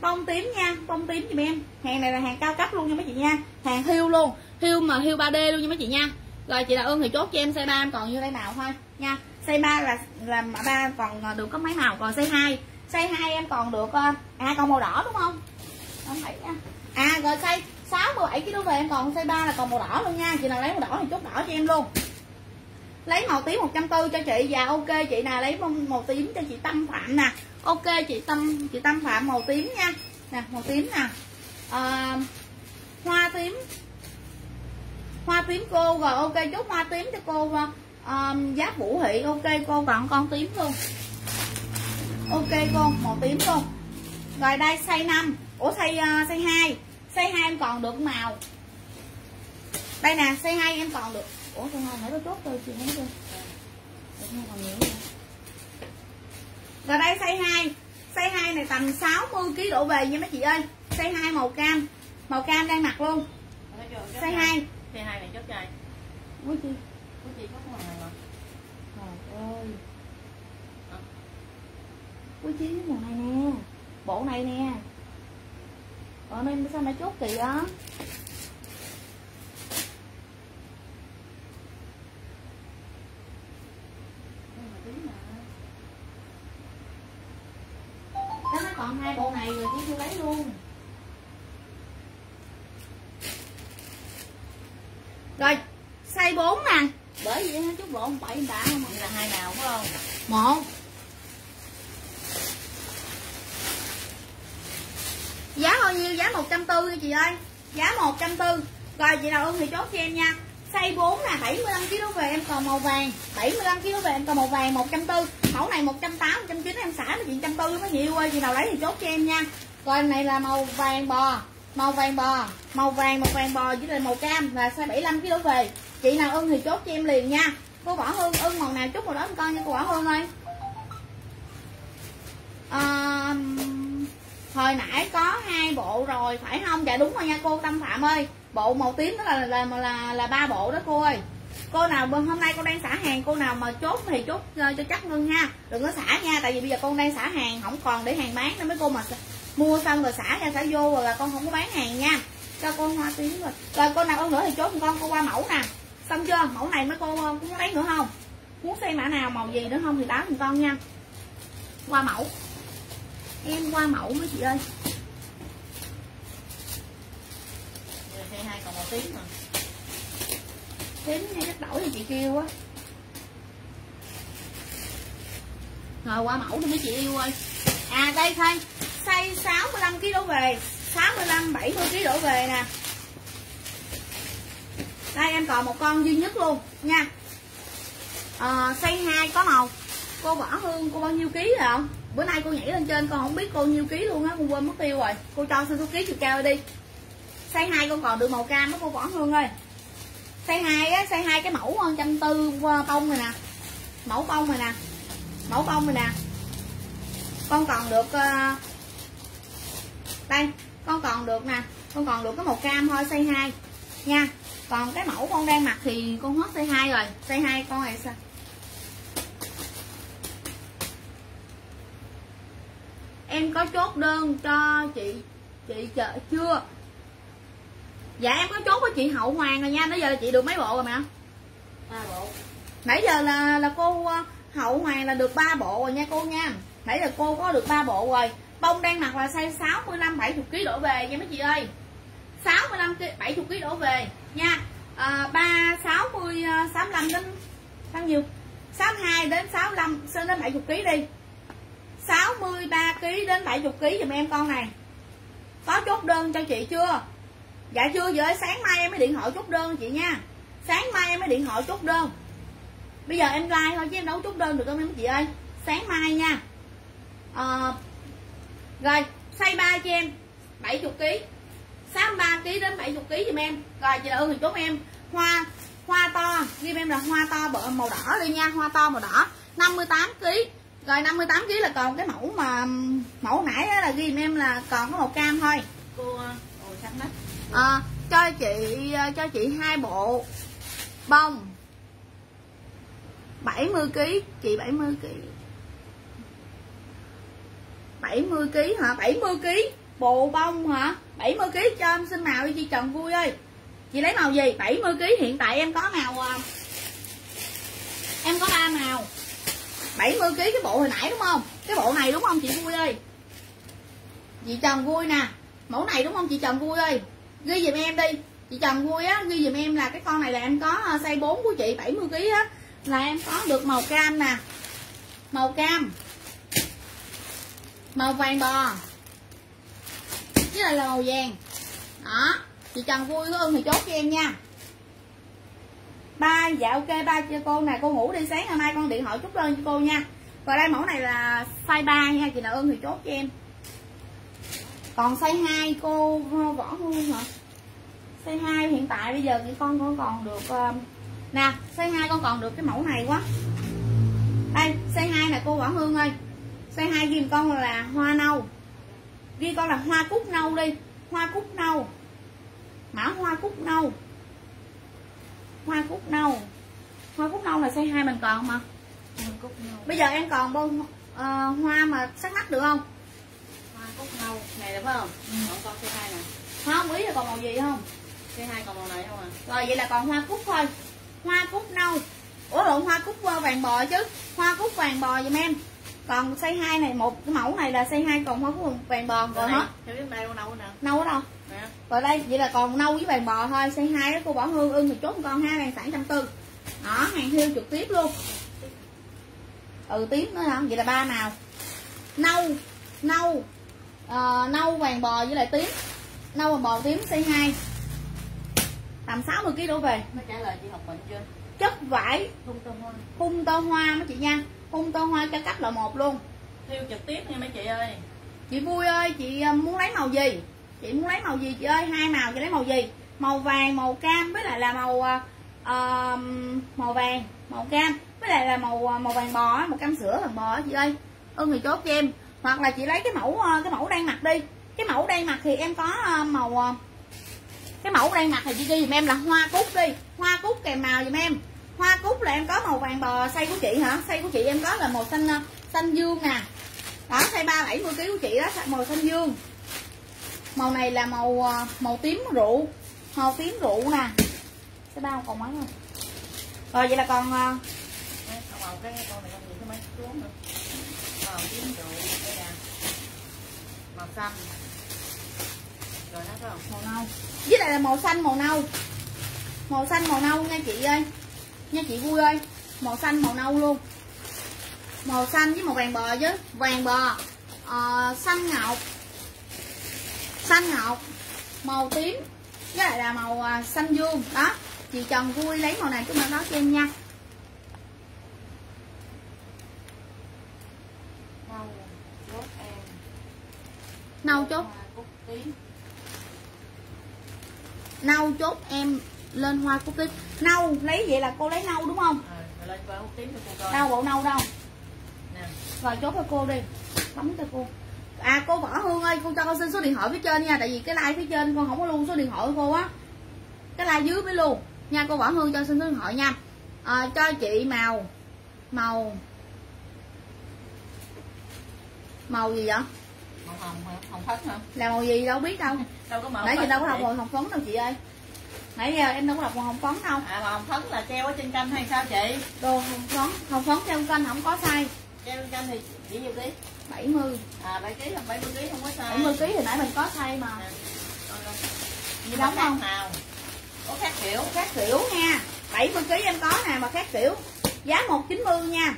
Bông tím nha, bông tím giùm em. Hàng này là hàng cao cấp luôn nha mấy chị nha. Hàng hưu luôn hưu mà hưu 3D luôn nha mấy chị nha. Rồi chị là ưng thì chốt cho em size 3 em còn như đây màu thôi nha, size 3 là là ba còn à, được có mấy màu còn size 2 size 2 em còn được à, à còn màu đỏ đúng không? Không phải nha. À rồi size 67 kg về em còn size 3 là còn màu đỏ luôn nha. Chị nào lấy màu đỏ thì chốt đỏ cho em luôn lấy màu tím 140 cho chị. Và ok chị nào lấy màu tím cho chị Tâm Phạm nè. Ok chị Tâm chị Tâm Phạm màu tím nha. Nè màu tím nè. À, hoa tím. Hoa tím cô rồi ok chốt hoa tím cho cô um, giá vũ thị ok cô còn con tím luôn. Ok cô màu tím luôn. Rồi đây xây 5 ủa xây uh, xây 2 xây 2 em còn được màu. Đây nè xây 2 em còn được ủa size 2 nãy có chốt tôi chị nói chưa còn nhiều rồi đây size 2 size 2 này tầm 60 kg độ về nha mấy chị ơi. Size 2 màu cam. Màu cam đang mặc luôn. Size 2 size 2 này chốt ai? Ủa chị? Ủa chị có màu này mà. Trời ơi. Ủa chị màu này nè. Bộ này nè. Còn em sao lại chốt kỳ á Nó còn hai bộ này rồi chị chưa lấy luôn. Rồi Size 4 nè. Bởi vì chút bộ bậy đã không Đây là hai màu phải không? Một. Giá bao nhiêu? Giá 140 chị ơi. Giá 140 rồi chị nào ưng thì chốt cho em nha size 4 là 75 kg về em còn màu vàng. 75 kg về em còn màu vàng 140 mẫu này 180 190 em xả là chị 140 có nhiều ơi chị nào lấy thì chốt cho em nha. Rồi này là màu vàng bò màu vàng bò màu vàng màu vàng bò với lại màu cam là size 75 kg về. Chị nào ưng thì chốt cho em liền nha. Cô võ hương ưng màu nào chút màu đó em con nha cô võ hương ơi. À, hồi nãy có hai bộ rồi phải không? Dạ đúng rồi nha cô tâm phạm ơi bộ màu tím đó là là là là, ba bộ đó cô ơi cô nào hôm nay cô đang xả hàng cô nào mà chốt thì chốt ờ, cho chắc ngân ha đừng có xả nha tại vì bây giờ con đang xả hàng không còn để hàng bán nên mấy cô mà mua xong rồi xả ra xả vô rồi là con không có bán hàng nha. Cho con hoa tím rồi. Rồi cô nào ưng nữa thì chốt con cô qua mẫu nè. Xong chưa? Mẫu này mấy cô ờ, cũng có lấy nữa không? Muốn xem mã nào màu gì nữa không thì báo giùm con nha. Qua mẫu. Em qua mẫu mấy chị ơi. Size 2 còn màu tím mà. Tím như chắc đổi thì chị kêu á. Rồi qua mẫu đi mấy chị yêu ơi. À đây thôi size 65 kg đổ về 65 70 kg đổ về nè. Đây em còn một con duy nhất luôn nha. À, size 2 có màu. Cô võ hương cô bao nhiêu ký rồi không? Bữa nay cô nhảy lên trên con không biết cô nhiêu ký luôn á con quên mất tiêu rồi. Cô cho xin số ký chiều cao đi size 2 con còn được màu cam đó cô võ hương ơi. Size 2 á size 2 cái mẫu trăm tư ờ, bông này nè. Mẫu bông này nè. Mẫu bông này nè. Con còn được uh, đây con còn được nè. Con còn được cái màu cam thôi size 2 nha còn cái mẫu con đang mặc thì con hết size 2 rồi. Size 2 con này sao? Em có chốt đơn cho chị chị chợ chưa? Dạ em có chốt với chị hậu hoàng rồi nha nãy giờ là chị được mấy bộ rồi mà ba bộ. Nãy giờ là là cô ờ, hậu hoàng là được ba bộ rồi nha cô nha. Nãy giờ cô có được ba bộ rồi. Bông đang mặc là size 65 70 kg đổ về nha mấy chị ơi. 65 70 kg đổ về nha. À, 3 60 65 đến bao nhiêu? 62 đến 65 đến 70 kg đi. 63 kg đến 70 kg giùm em con này. Có chốt đơn cho chị chưa dạ chưa vậy sáng mai em mới điện thoại chốt đơn chị nha. Sáng mai em mới điện thoại chốt đơn. Bây giờ em like thôi chứ em đâu chốt đơn được không em chị ơi. Sáng mai nha. À, rồi size ba cho em 70 kg 63 kg đến 70 kg giùm em. Rồi chị ơi thì chốt em. Hoa hoa to ghi em là hoa to bộ màu đỏ đi nha hoa to màu đỏ. 58 kg rồi 58 kg là còn cái mẫu mà mẫu nãy là ghi em là còn có màu cam thôi. Cô ồ xanh đó à, cho chị ờ, cho chị hai bộ. Bông. 70 kg chị 70 kg 70 kg hả? 70 kg bộ bông hả? 70 kg cho em xin màu đi chị Trần vui ơi. Chị lấy màu gì? 70 kg hiện tại em có màu à, em có ba màu. 70 kg cái bộ hồi nãy đúng không? Cái bộ này đúng không chị vui ơi? Chị Trần vui nè. Mẫu này đúng không chị Trần vui ơi? Ghi giùm em đi. Chị Trần vui á, ghi giùm em là cái con này là em có à, size 4 của chị 70 kg á. Là em có được màu cam nè. Màu cam. Màu vàng bò. Chứ là màu vàng. Đó, chị trần vui có thì chốt cho em nha. Ba dạ ok, ba cho cô nè, cô ngủ đi sáng ngày mai con điện thoại chút lên cho cô nha. Và đây mẫu này là size 3 nha, chị nào ơn thì chốt cho em còn size 2 cô võ hương hả? Size 2 hiện tại bây giờ thì con con còn được uh, nè size 2 con còn được cái mẫu này quá. Đây size 2 nè cô võ hương ơi. Size 2 ghi con là hoa nâu. Ghi con là hoa cúc nâu đi. Hoa cúc nâu. Mã hoa cúc nâu. Hoa cúc nâu. Hoa cúc nâu là size 2 mình còn mà. Bây giờ em còn bông uh, hoa mà sắc mắt được không cúc nâu này phải không? Ừ. còn con size 2 nè. Không biết là còn màu gì không? Size 2 còn màu này không à? Rồi vậy là còn hoa cúc thôi. Hoa cúc nâu. Ủa lộn hoa cúc vàng bò chứ. Hoa cúc vàng bò giùm em. Còn size 2 này một cái mẫu này là size 2 còn hoa cúc vàng bò rồi hết nâu nâu nè. Nâu ở đâu nè. rồi đây vậy là còn nâu với vàng bò thôi. Size 2 đó cô bỏ hương ưng thì chốt con ha hàng sản trăm tư. Đó hàng thiêu trực tiếp luôn. Ừ tím nữa hả? Vậy là ba màu nâu. Nâu à, nâu vàng bò với lại tím. Nâu vàng bò tím size 2 tầm 60 kg đổ về. Nó trả lời chị học bệnh chưa? Chất vải. Hung tơ hoa. Hung tơ hoa mấy chị nha. Hung tơ hoa cho cấp là một luôn. Thiêu trực tiếp nha mấy chị ơi. Chị vui ơi chị ờ, muốn lấy màu gì? Chị muốn lấy màu gì? Chị ơi hai màu chị lấy màu gì? Màu vàng màu cam với lại là màu uh, màu vàng màu cam với lại là màu màu vàng bò màu cam sữa vàng bò chị ơi. Ơn thì chốt cho em hoặc là chị lấy cái mẫu ờ, cái mẫu đang mặc đi. Cái mẫu đang mặc thì em có ờ, màu ờ, cái mẫu đang mặc thì chị ghi dùm em là hoa cúc đi. Hoa cúc kèm màu dùm em. Hoa cúc là em có màu vàng bò xây của chị hả? Xây của chị em có là màu xanh xanh dương nè. Đó xây ba bảy mươi kg của chị đó, màu xanh dương. Màu này là màu màu tím rượu. Màu tím rượu nè. Cái bao còn mấy không? Rồi vậy là còn màu cái con này con gì cái mấy xuống nữa màu tím rượu xanh rồi nó có màu nâu. Với lại là màu xanh màu nâu. Màu xanh màu nâu nha chị ơi. Nha chị vui ơi. Màu xanh màu nâu luôn. Màu xanh với màu vàng bò chứ. Vàng bò uh, ờ, xanh ngọc. Xanh ngọc. Màu tím. Với lại là màu uh, xanh dương. Đó. Chị trần vui lấy màu này chúng ta đó cho em nha. Nâu chốt. Nâu chốt em lên hoa cúc tím nâu lấy vậy là cô lấy nâu đúng không? À, đâu bộ nâu đâu? Rồi chốt cho cô đi. Bấm cho cô. À cô võ hương ơi cô cho con xin số điện thoại phía trên nha tại vì cái like phía trên con không có luôn số điện thoại của cô á. Cái like dưới mới luôn nha cô võ hương cho xin số điện thoại nha. À, cho chị màu. Màu. Màu gì vậy màu hồng hồng phấn hả? Là màu gì đâu biết đâu. Đâu có màu nãy giờ đâu có đọc màu hồng phấn đâu chị ơi. Nãy giờ em đâu có đọc màu hồng phấn đâu. À màu hồng phấn là treo ở trên canh hay sao chị? Đồ hồng phấn hồng phấn treo canh không có sai. Treo trên canh thì chỉ nhiêu ký? 70 à 7 ký hoặc 70 ký không có sai. 70 ký thì nãy mình có sai mà. À. gì đóng không? nào? Có khác kiểu. Khác kiểu nha. 70 kg em có nè mà khác kiểu. Giá 190 nha.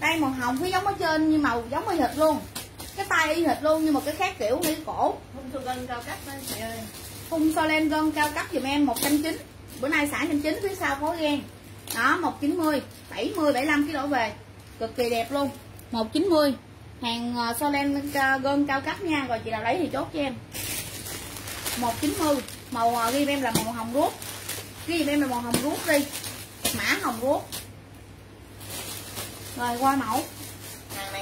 Đây màu hồng phía giống ở trên như màu giống ở thịt luôn cái tay y hệt luôn nhưng mà cái khác kiểu ngay cổ. Phun so gân cao cấp đó chị ơi? Phun lên gân cao cấp giùm em một trăm chín. Bữa nay xả trăm chín phía sau phối ghen. Đó một chín mươi bảy mươi bảy kg đổ về. Cực kỳ đẹp luôn. một chín mươi hàng ờ, so lên gân cao cấp nha rồi chị nào lấy thì chốt cho em. một chín mươi màu ờ, ghi em là màu hồng ruốc. Ghi em là màu hồng ruốc đi. Mã hồng ruốc. Rồi qua mẫu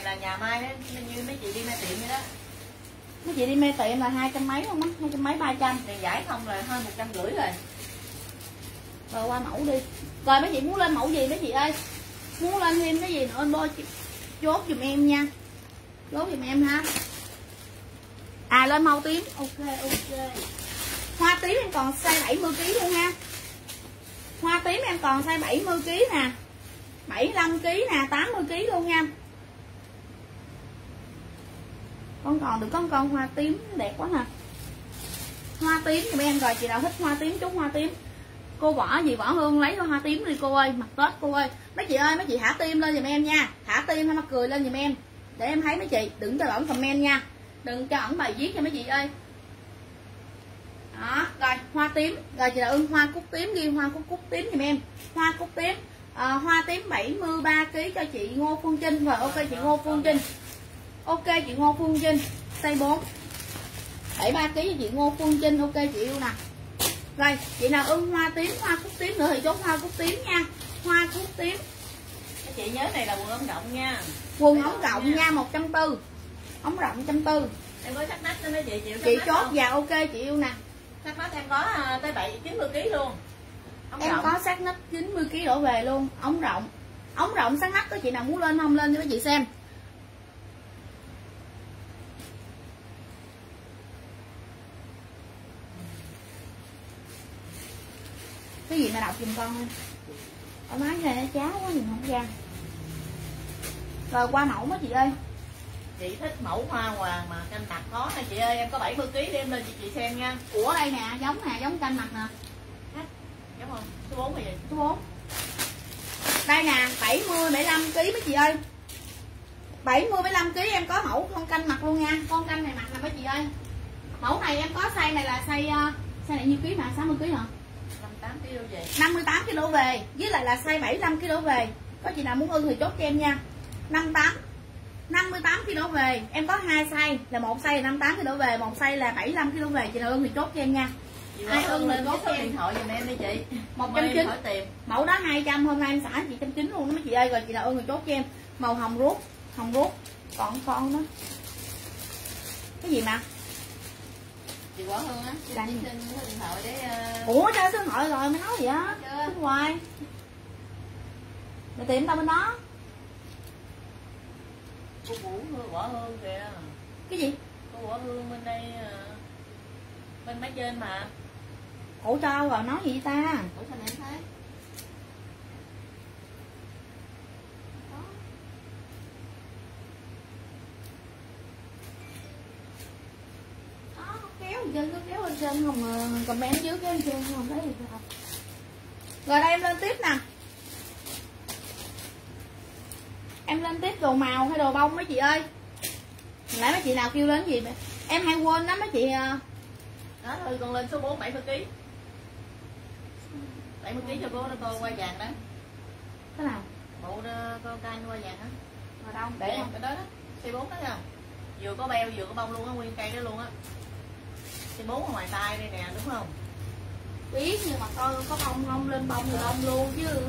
này là nhà mai đó như mấy chị đi mai tiệm vậy đó. Mấy chị đi mê tiệm là hai trăm mấy không á? Hai trăm mấy ba trăm. Tiền giải không là hơn một trăm rưỡi rồi. Rồi qua mẫu đi. Rồi mấy chị muốn lên mẫu gì mấy chị ơi? Muốn lên thêm cái gì nữa bôi chốt giùm em nha. Chốt giùm em ha. À lên màu tím. Ok ok. Hoa tím em còn size 70 kg luôn ha hoa tím em còn size 70 kg nè. 75 kg nè 80 kg luôn nha con còn được con con hoa tím đẹp quá nè hoa tím thì em rồi chị nào thích hoa tím chút hoa tím. Cô võ gì võ hương lấy hoa tím đi cô ơi mặt tết cô ơi. Mấy chị ơi mấy chị thả tim lên giùm em nha. Thả tim hay mặt cười lên giùm em. Để em thấy mấy chị đừng cho ẩn comment nha. Đừng cho ẩn bài viết cho mấy chị ơi. Đó rồi hoa tím. Rồi chị là ưng hoa cúc tím ghi hoa cúc cúc tím giùm em. Hoa cúc tím à, hoa tím 73 kg cho chị Ngô Phương Trinh. Rồi ok chị Ngô Phương Trinh ok chị Ngô Phương Trinh size 4 73 kg cho chị Ngô Phương Trinh ok chị yêu nè. Rồi chị nào ưng hoa tím hoa cúc tím nữa thì chốt hoa cúc tím nha. Hoa cúc tím. Các chị nhớ này là quần ống rộng nha. Quần ống rộng nha một trăm tư. Ống rộng trăm tư. Em có sắc nách đó mấy chị chịu chị chốt và ok chị yêu nè. Sắc nách em có à, tới bảy chín mươi kg luôn. Ống em rộng. có sát nách 90 kg đổ về luôn ống rộng. Ống rộng sát nách có chị nào muốn lên không? Lên cho chị xem cái gì mà đọc giùm con ơi ở máy này nó cháo quá nhìn không ra. Rồi qua mẫu mấy chị ơi. Chị thích mẫu hoa hoàng mà canh mặt có nè chị ơi em có 70 kg đem lên chị chị xem nha. Của đây nè giống nè giống canh mặt nè. Đúng không? Số 4 là gì số 4 đây nè 70 75 kg mấy chị ơi. 70 75 kg em có mẫu con canh mặt luôn nha con canh này mặt nè mấy chị ơi. Mẫu này em có size này là size uh, size này nhiêu ký mà 60 kg hả 58 kg về 58 kg đổ về với lại là size 75 kg về. Có chị nào muốn ưng thì chốt cho em nha. 58 58 kg về. Em có hai size là một size là 58 kg về một size là 75 kg về. Chị nào ưng thì chốt cho em nha. Ai ưng thì có số em. điện thoại giùm em đi chị. Một trăm chín mẫu đó 200 hôm nay em xả chị trăm chín luôn đó mấy chị ơi. Rồi chị nào ưng thì chốt cho em. Màu hồng ruốc hồng ruốc còn con đó. Cái gì mà chị Quả Hương á. Chị Đăng. xin số điện thoại để ờ, ủa cho số điện thoại rồi mới nói gì á. Xin hoài mày tìm tao bên đó. Cô Vũ Quả Hương kìa. Cái gì? Cô Quả Hương bên đây ờ, bên máy trên mà. Ủa cho rồi nói gì ta? Ủa sao em thấy Đó, kéo trên cứ kéo lên trên không ờ, comment dưới kéo lên trên không thấy gì không rồi đây em lên tiếp nè. Em lên tiếp đồ màu hay đồ bông mấy chị ơi? Nãy mấy chị nào kêu lên gì vậy? em hay quên lắm mấy chị ờ, đó thôi con lên số 4 70 kg 70 kg cho cô đó con qua vàng đó. Cái nào? Bộ đó, con canh qua vàng á ở đâu để em cái đó đó. C4 đó không vừa có beo vừa có bông luôn á nguyên cây đó luôn á C4 ở ngoài tay đây nè đúng không? Biết nhưng mà coi có bông không? Lên bông thì bông luôn chứ.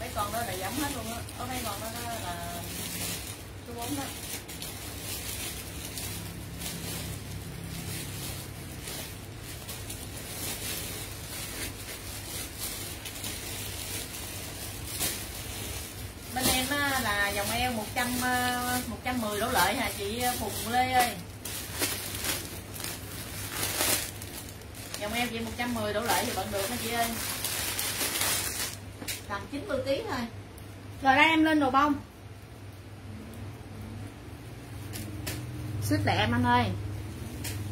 Mấy con đó là giống hết luôn á. Có mấy con đó, đó là số 4 đó bên em á, là dòng eo 100 ờ, 110 đổ lợi hả chị Phùng Lê ơi? Dòng eo chị 110 đổ lợi thì bận được hả chị ơi? Tầm 90 kg thôi. Rồi đây em lên đồ bông. Xích lẹ em anh ơi.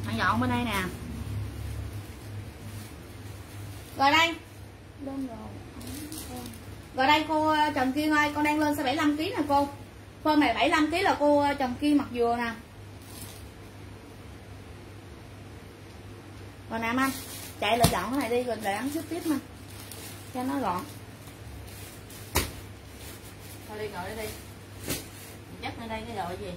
Anh dọn bên đây nè. Rồi đây. Lên rồi rồi đây cô ờ, Trần Kiên ơi con đang lên size 75 kg nè cô. Phơm này 75 kg là cô ờ, Trần Kiên mặc dừa nè. Rồi nè anh Chạy lại dọn cái này đi rồi để ăn xếp tiếp mà Cho nó gọn. Thôi đi ngồi đây đi. Chắc lên đây cái rồi gì?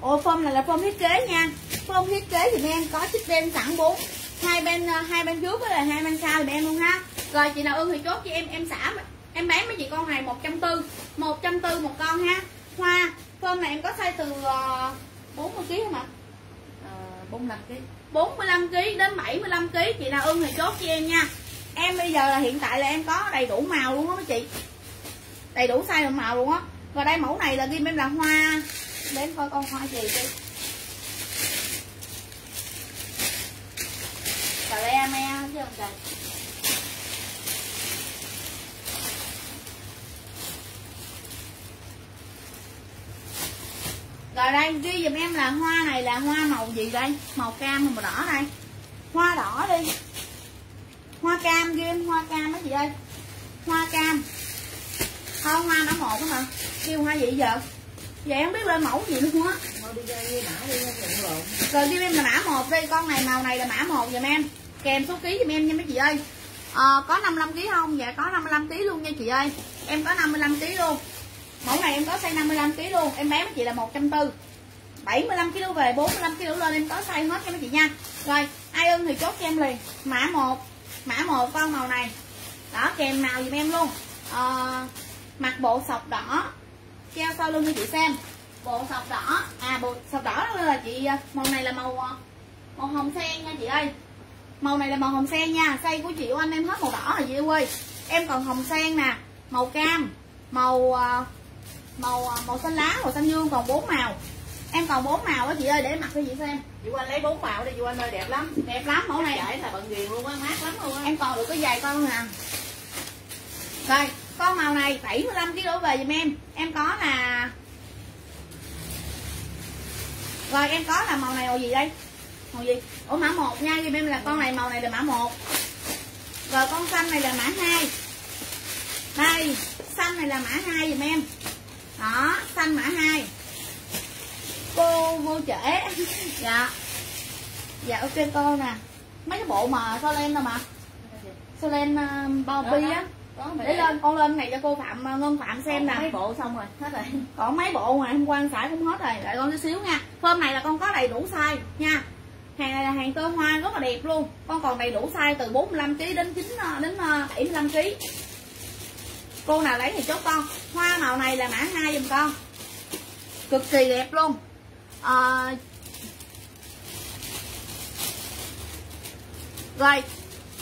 Ồ phơm này là phơm thiết kế nha. Phơm thiết kế thì em có chiếc đen sẵn 4 hai bên ờ, hai bên trước với lại hai bên sau thì em luôn ha Rồi chị nào ưng thì chốt cho em em xả Em bán mấy chị con này 140 140 một con ha. Hoa Phơm này em có size từ uh, 40 kg không ạ? à, 45 kg 45 kg đến 75 kg chị nào ưng thì chốt cho em nha. Em bây giờ là hiện tại là em có đầy đủ màu luôn á mấy chị. Đầy đủ size và màu luôn á. Và đây mẫu này là ghim em là hoa. Em coi con hoa gì đi. Cà le me chứ không trời rồi đây ghi giùm em là hoa này là hoa màu gì đây? Màu cam màu đỏ đây? Hoa đỏ đi. Hoa cam ghi em hoa cam đó chị ơi hoa cam. Không hoa mã một đó hả? Kêu hoa gì giờ? Vậy không biết lên mẫu gì luôn á. Thôi rồi. Ghi em là mã một đi con này màu này là mã một giùm em. Kèm số ký giùm em nha mấy chị ơi. Ờ, có 55 kg không? Dạ có 55 kg luôn nha chị ơi. Em có 55 kg luôn. Mẫu này em có size 55 kg luôn. Em bán với chị là 140. 75 kg về 45 kg lên em có size hết cho mấy chị nha. Rồi, ai ưng thì chốt cho em liền. Mã 1. Mã 1 con màu này. Đó kèm màu giùm em luôn. à, mặc bộ sọc đỏ. Treo sau lưng cho chị xem. Bộ sọc đỏ. À bộ sọc đỏ là chị à, màu này là màu à, màu hồng sen nha chị ơi màu này là màu hồng sen nha size của chị của anh em hết màu đỏ rồi chị ơi em còn hồng sen nè màu cam màu à, màu à, màu xanh lá màu xanh dương còn bốn màu. Em còn bốn màu á chị ơi để mặc cho chị xem. Chị anh lấy bốn màu đi chị anh ơi đẹp lắm. Đẹp lắm mẫu này. Giải là bận ghiền luôn á mát lắm luôn á. Em còn được cái giày con nè rồi con màu này 75 kg về giùm em. Em có là rồi em có là màu này màu gì đây? Màu gì? Ủa mã một nha giùm em là con này màu này là mã một. Rồi con xanh này là mã hai. Đây xanh này là mã hai giùm em đó xanh mã hai. Cô vô trễ. Dạ. Dạ ok cô nè. Mấy cái bộ mà sao lên đâu mà? Sao lên uh, bao bi á. Để lên con lên này cho cô phạm uh, ngân phạm xem nè. mấy bộ xong rồi hết rồi. Còn mấy bộ ngoài hôm qua xài cũng hết rồi. Đợi con chút xíu nha. Phơm này là con có đầy đủ size nha. Hàng này là hàng tơ hoa rất là đẹp luôn. Con còn đầy đủ size từ 45 kg đến 9 ờ, đến 75 kg cô nào lấy thì chốt con. Hoa màu này là mã hai dùm con. Cực kỳ đẹp luôn. À, rồi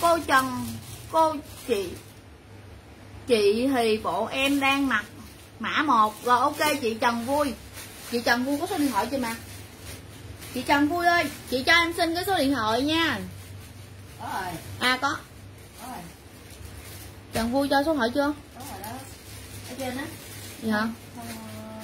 cô trần cô chị chị thì bộ em đang mặc mã một. Rồi ok chị trần vui. Chị trần vui có số điện thoại chưa mà? Chị trần vui ơi chị cho em xin cái số điện thoại nha. Có rồi. À có. Có rồi. Trần vui cho số điện thoại chưa? Có rồi. đó ở trên á. Hả không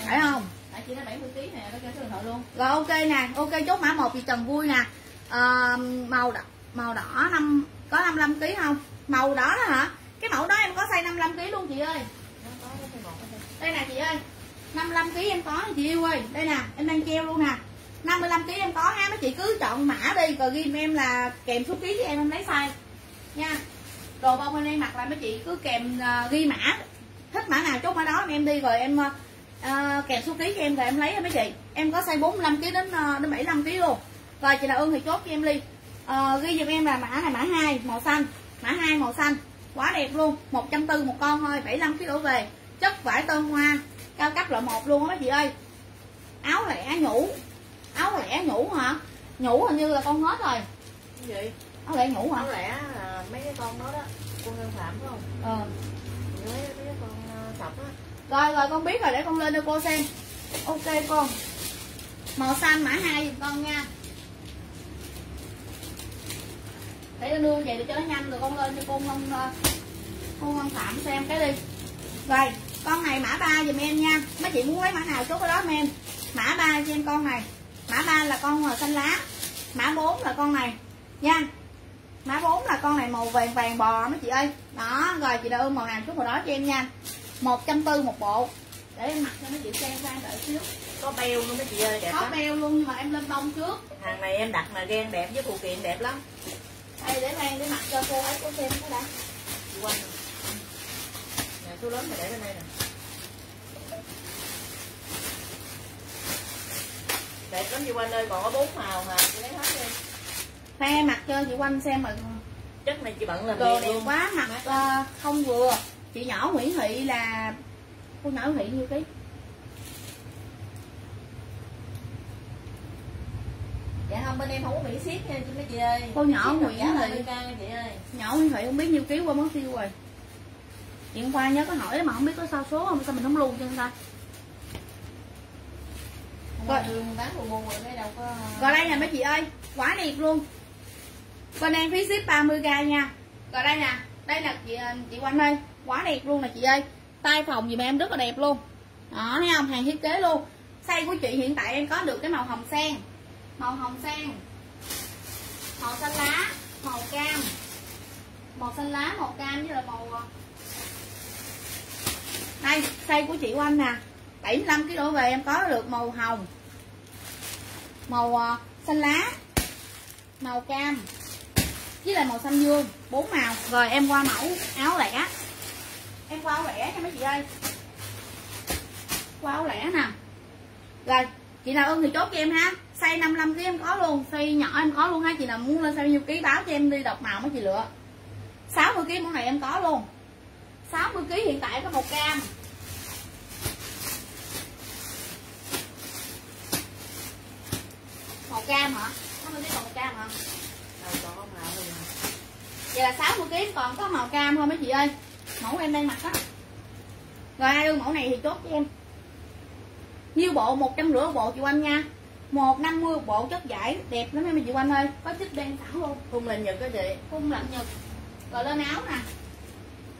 phải không? Tại chị nó 70 kg nè nó cho số điện thoại luôn. Rồi ok nè ok chốt mã một chị trần vui nè. À, màu đỏ màu đỏ năm có 55 kg không? Màu đỏ đó hả? Cái mẫu đó em có size 55 kg luôn chị ơi. Đây nè chị ơi 55 kg em có chị yêu ơi. Đây nè em đang treo luôn nè. 55 kg em có ha mấy chị cứ chọn mã đi rồi ghi em là kèm số ký với em em lấy size nha. Đồ bông bên em mặc là mấy chị cứ kèm uh, ghi mã thích mã nào chốt mã đó em đi rồi em uh, kèm số ký cho em rồi em lấy mấy chị. Em có size 45 kg đến uh, đến 75 kg luôn. Rồi chị nào ưng thì chốt cho em ly uh, ghi giùm em là mã này mã hai màu xanh. Mã hai màu xanh. Quá đẹp luôn. Một trăm tư một con thôi. 75 kg đổ về. Chất vải tơ hoa. Cao cấp loại một luôn á mấy chị ơi. Áo lẻ nhũ. Áo lẻ nhũ hả? Nhũ hình như là con hết rồi. Cái gì? Áo lẻ nhũ hả? Có lẽ là mấy cái con đó đó. Con hương phạm phải không? Ờ. Mấy mấy cái con ờ, sọc á. Rồi rồi, con biết rồi, để con lên cho cô xem. Ok, con. Màu xanh mã hai giùm con nha. Để con đưa về để cho nó nhanh rồi con lên cho cô không ờ, cô không phạm xem cái đi. Rồi, con này mã ba giùm em nha. Mấy chị muốn lấy mã nào chốt cái đó em? Mã ba cho em con này. Mã ba là con màu xanh lá. Mã 4 là con này. Nha. Mã 4 là con này màu vàng vàng bò, mấy chị ơi. Đó, rồi chị đâu màu nào chút màu đó cho em nha một trăm tư một bộ. Để em mặc cho mấy chị xem ra đợi xíu. Có beo luôn mấy chị ơi đẹp có lắm. beo luôn nhưng mà em lên bông trước. Hàng này em đặt mà ghen đẹp với phụ kiện đẹp lắm. Đây để mang để mặc cho cô ấy cô xem cái đã. Chị quanh nè số lớn này để bên đây nè. Đẹp lắm chị quanh ơi còn có bốn màu mà. Chị lấy hết đi. Khoe mặc cho chị quanh xem mà. Chất này chị bận làm đồ đẹp luôn. quá mặc ờ, không vừa chị nhỏ Nguyễn Thị là cô nhỏ Nguyễn Thị nhiêu ký? Dạ không bên em không có mỹ ship nha chị mấy chị ơi. Cô nhỏ Nguyễn Thị. 50k nha chị ơi. Nhỏ Nguyễn Thị không biết nhiêu ký qua mất tiêu rồi. Chị hôm qua nhớ có hỏi mà không biết có sao số không sao mình không lưu cho người ta. Rồi có Rồi đây nè mấy chị ơi Quá đẹp luôn. Bên em phí ship 30k nha. Rồi đây nè Đây là chị chị Quanh ơi Quá đẹp luôn nè chị ơi. Tay phòng gì mà em rất là đẹp luôn. Đó, thấy không? Hàng thiết kế luôn. Size của chị hiện tại em có được cái màu hồng sen. Màu hồng sen. Màu xanh lá, màu cam. Màu xanh lá, màu cam với là màu ờ, đây, size của chị Oanh nè. 75 kg đổ về em có được màu hồng. Màu ờ, xanh lá, màu cam. Với lại màu xanh dương, bốn màu. Rồi, em qua mẫu áo lẻ em qua lẻ nha mấy chị ơi. Qua lẻ nè. Rồi chị nào ưng thì chốt cho em ha. Size 55 kg em có luôn size nhỏ em có luôn ha. Chị nào muốn lên size bao nhiêu ký báo cho em đi đọc màu mấy chị lựa. 60 kg món này em có luôn. 60 kg hiện tại có một cam màu cam hả? không biết còn màu cam hả? Đâu có màu vậy là 60 kg còn có màu cam thôi mấy chị ơi mẫu em đang mặc đó rồi ai ưng mẫu này thì chốt cho em. Nhiêu bộ một trăm rưỡi bộ chị Oanh nha. Một năm mươi bộ chất giải đẹp lắm em chị Oanh ơi. Có chích đen sẵn luôn Khung lên nhật đó chị. Khung lạnh nhật. Rồi lên áo nè.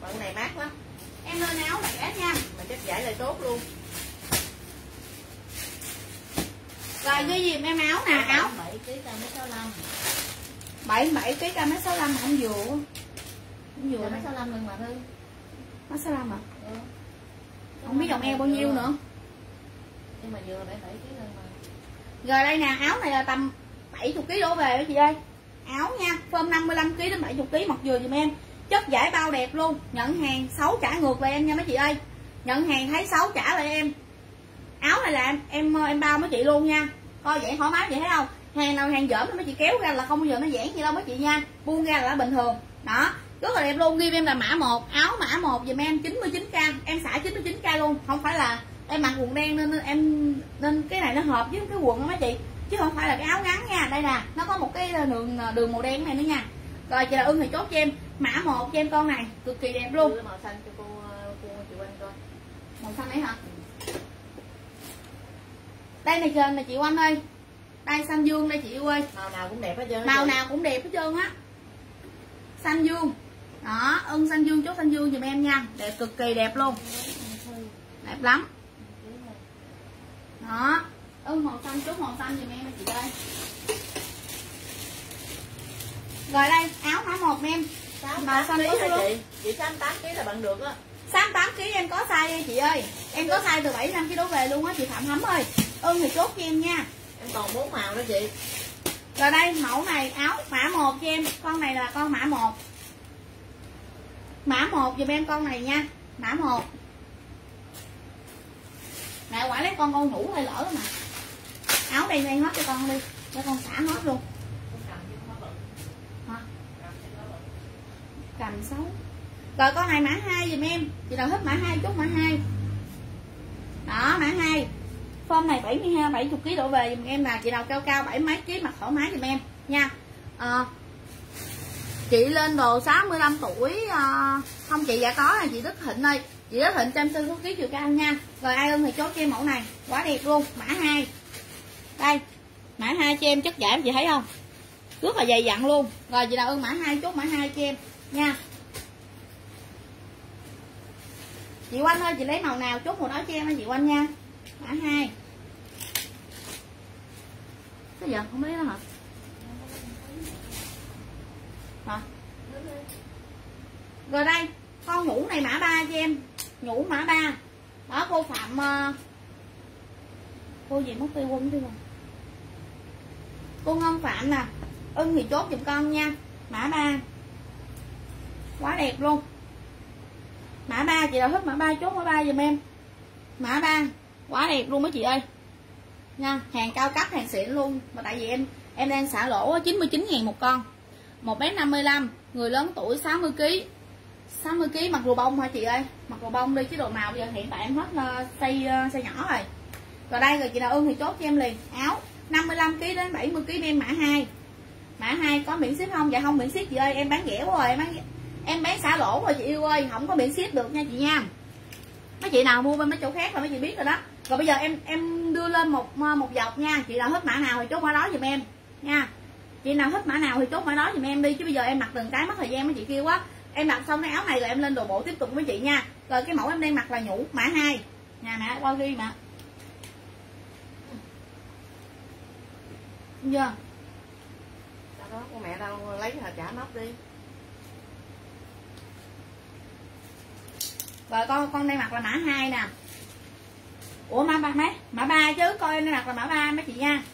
Bạn này mát lắm. Em lên áo lẻ nha. Mà chất giải là tốt luôn. Rồi ghi gì em áo nè áo. 7 kg cam 65 bảy bảy ký cam mét sáu mươi không vừa. Không vừa này 65 luôn mà Thư mét sáu mươi à ừ. không biết dòng eo bao nhiêu nữa. Nhưng mà vừa 77 kg luôn mà. Rồi đây nè áo này là tầm 70 kg đổ về đó chị ơi. Áo nha phơm 55 kg đến 70 kg mặc vừa giùm em. Chất giải bao đẹp luôn. Nhận hàng 6 trả ngược lại em nha mấy chị ơi. Nhận hàng thấy 6 trả lại em. Áo này là em em em bao mấy chị luôn nha. Coi vậy thoải mái vậy thấy không? Hàng nào hàng dởm thì mấy chị kéo ra là không bao giờ nó giãn gì đâu mấy chị nha. Buông ra là bình thường. Đó rất là đẹp luôn ghi em là mã 1 áo mã 1 dùm em 99k em xả 99k luôn. Không phải là em mặc quần đen nên em nên cái này nó hợp với cái quần đó mấy chị. Chứ không phải là cái áo ngắn nha. Đây nè nó có một cái đường đường màu đen này nữa nha. Rồi chị là ưng thì chốt cho em mã 1 cho em con này cực kỳ đẹp luôn. Màu xanh cho cô cô chị Quanh coi. Màu xanh ấy hả? Đây này trên này chị Oanh ơi. Đây xanh dương đây chị yêu ơi. Màu nào cũng đẹp hết trơn màu nào cũng đẹp hết trơn á. Xanh dương đó ưng xanh dương chốt xanh dương giùm em nha. Đẹp cực kỳ đẹp luôn. Đẹp lắm. Đó ưng màu xanh chốt màu xanh giùm em chị ơi rồi đây áo mã một em? Màu xanh có luôn chị? Chị 68 kg là bạn được á. 68 kg em có size nha chị ơi. Em có size từ 75 kg đổ về luôn á chị Phạm Hấm ơi. Ưng thì chốt cho em nha. Em còn bốn màu đó chị. Rồi đây mẫu này áo mã 1 cho em. Con này là con mã 1 mã 1 giùm em con này nha. Mã 1 mẹ quả lấy con con ngủ hơi lỡ mà. Áo đây đây hết cho con đi cho con xả hết luôn. Hả? Cầm xấu. Rồi con này mã 2 giùm em. Chị nào thích mã 2 chút mã 2 đó mã 2 form này 72 70 kg đổ về giùm em là chị nào cao cao bảy mấy ký mặc thoải mái giùm em nha. Ờ, chị lên đồ 65 tuổi à, không chị dạ có là chị Đức Thịnh ơi. Chị Đức Thịnh trăm tư số ký chiều cao nha. Rồi ai ơn thì chốt cho em mẫu này. Quá đẹp luôn. Mã 2 đây mã 2 cho em chất giảm chị thấy không? Rất là dày dặn luôn. Rồi chị đào ơn mã 2 chốt mã 2 cho em. Nha. Chị Oanh ơi chị lấy màu nào? Chốt màu đó cho em chị Oanh nha. Mã 2 cái giờ không lấy đó hả? Hả? Rồi đây, con ngủ này mã ba cho em. Ngủ mã ba. Đó cô phạm ờ, cô gì mất tiêu quân đi rồi cô ngân phạm nè, ưng thì chốt giùm con nha. Mã ba. Quá đẹp luôn. Mã ba, chị nào thích mã ba, chốt mã ba giùm em. Mã ba, quá đẹp luôn mấy chị ơi. Nha, hàng cao cấp, hàng xịn luôn. Mà tại vì em em đang xả lỗ 99 ngàn một con một bé 55 người lớn tuổi 60 kg 60 kg mặc đồ bông hả chị ơi? Mặc đồ bông đi chứ đồ màu bây giờ hiện tại em hết xây uh, xây nhỏ rồi. Rồi đây rồi chị nào ưng thì chốt cho em liền. Áo 55 kg đến 70 kg em mã 2 mã 2 có miễn ship không? Dạ không miễn ship chị ơi em bán rẻ quá rồi em bán em bán xả lỗ rồi chị yêu ơi không có miễn ship được nha chị nha. Mấy chị nào mua bên mấy chỗ khác là mấy chị biết rồi đó. Rồi bây giờ em em đưa lên một ờ, một dọc nha chị nào thích mã nào thì chốt qua đó giùm em nha chị nào thích mã nào thì chốt mã đó giùm em đi chứ bây giờ em mặc từng cái mất thời gian mấy chị kêu quá. Em mặc xong cái áo này rồi em lên đồ bộ tiếp tục với chị nha. Rồi cái mẫu em đang mặc là nhũ mã 2 nhà mẹ qua ghi mà chưa? Sau đó con mẹ tao lấy là trả nóc đi. Rồi con con đây mặc là mã hai nè. Ủa mã ba mấy mã ba chứ coi em đây mặc là mã ba mấy chị nha. đâu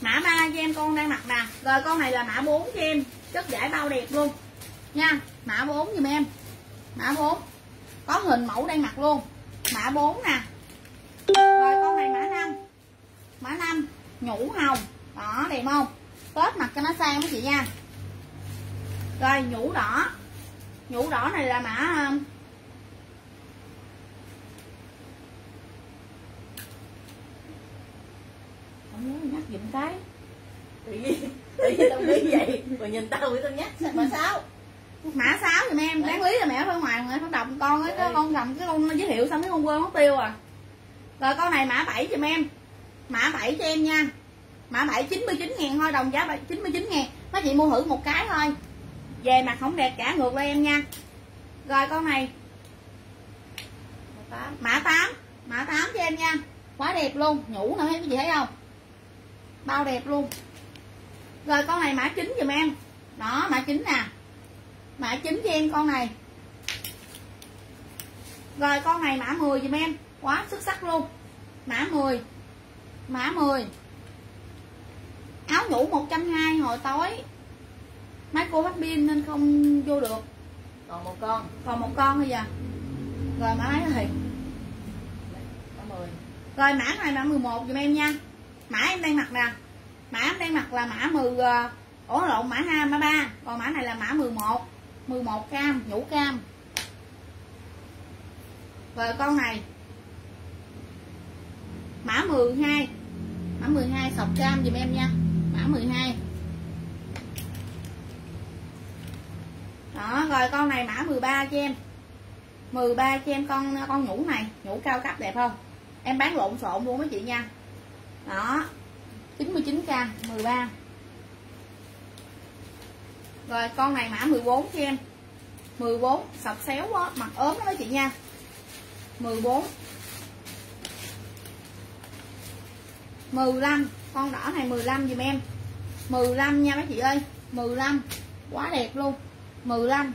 mã 3 cho em con đang mặc nè. Rồi con này là mã 4 cho em. Chất giải bao đẹp luôn. Nha, mã 4 giùm em. Mã 4 có hình mẫu đang mặc luôn. Mã 4 nè. Rồi con này mã 5 mã 5 nhũ hồng. Đó, đẹp không? Tết mặc cho nó sang mấy chị nha. Rồi nhũ đỏ. Nhũ đỏ này là mã không nhớ nhắc giùm cái. Tự nhiên tự nhiên tao nghĩ vậy. Rồi nhìn tao tao nhắc mà sao? Mã 6 giùm em đáng lý là mẹ ở ngoài mà không đọc con ấy cái con cầm cái con giới thiệu xong cái con quên mất tiêu à. Rồi con này mã 7 giùm em. Mã 7 cho em nha. Mã 7 99 ngàn thôi đồng giá 99 ngàn. Mấy chị mua thử một cái thôi. Về mặt không đẹp trả ngược lại em nha. Rồi con này. Mã 8 mã 8 cho em nha. Quá đẹp luôn nhũ nữa em chị thấy không bao đẹp luôn. Rồi con này mã 9 giùm em. Đó mã 9 nè. Mã 9 cho em con này. Rồi con này mã 10 giùm em. Quá xuất sắc luôn. Mã 10 mã 10 áo nhũ 120 hồi tối. Mấy cô bắt pin nên không vô được. Còn một con. Còn một con bây giờ. Rồi mã mấy thì có mười. Rồi mã này là 11 giùm em nha mã em đang mặc nè. Mã em đang mặc là mã 10 ờ, ổ lộn mã 2 mã 3 còn mã này là mã 11 11 cam, nhũ cam. Rồi con này. Mã 12 mã 12 sọc cam dùm em nha. Mã 12 đó, rồi con này mã 13 cho em. 13 cho em con con nhũ này, nhũ cao cấp đẹp không? Em bán lộn xộn luôn mấy chị nha đó. 99k 13 rồi, con này mã 14 cho em. 14 sọc xéo quá, mặt ốm đó chị nha. 14 15 con đỏ này 15 dùm em. 15 nha mấy chị ơi 15 quá đẹp luôn. 15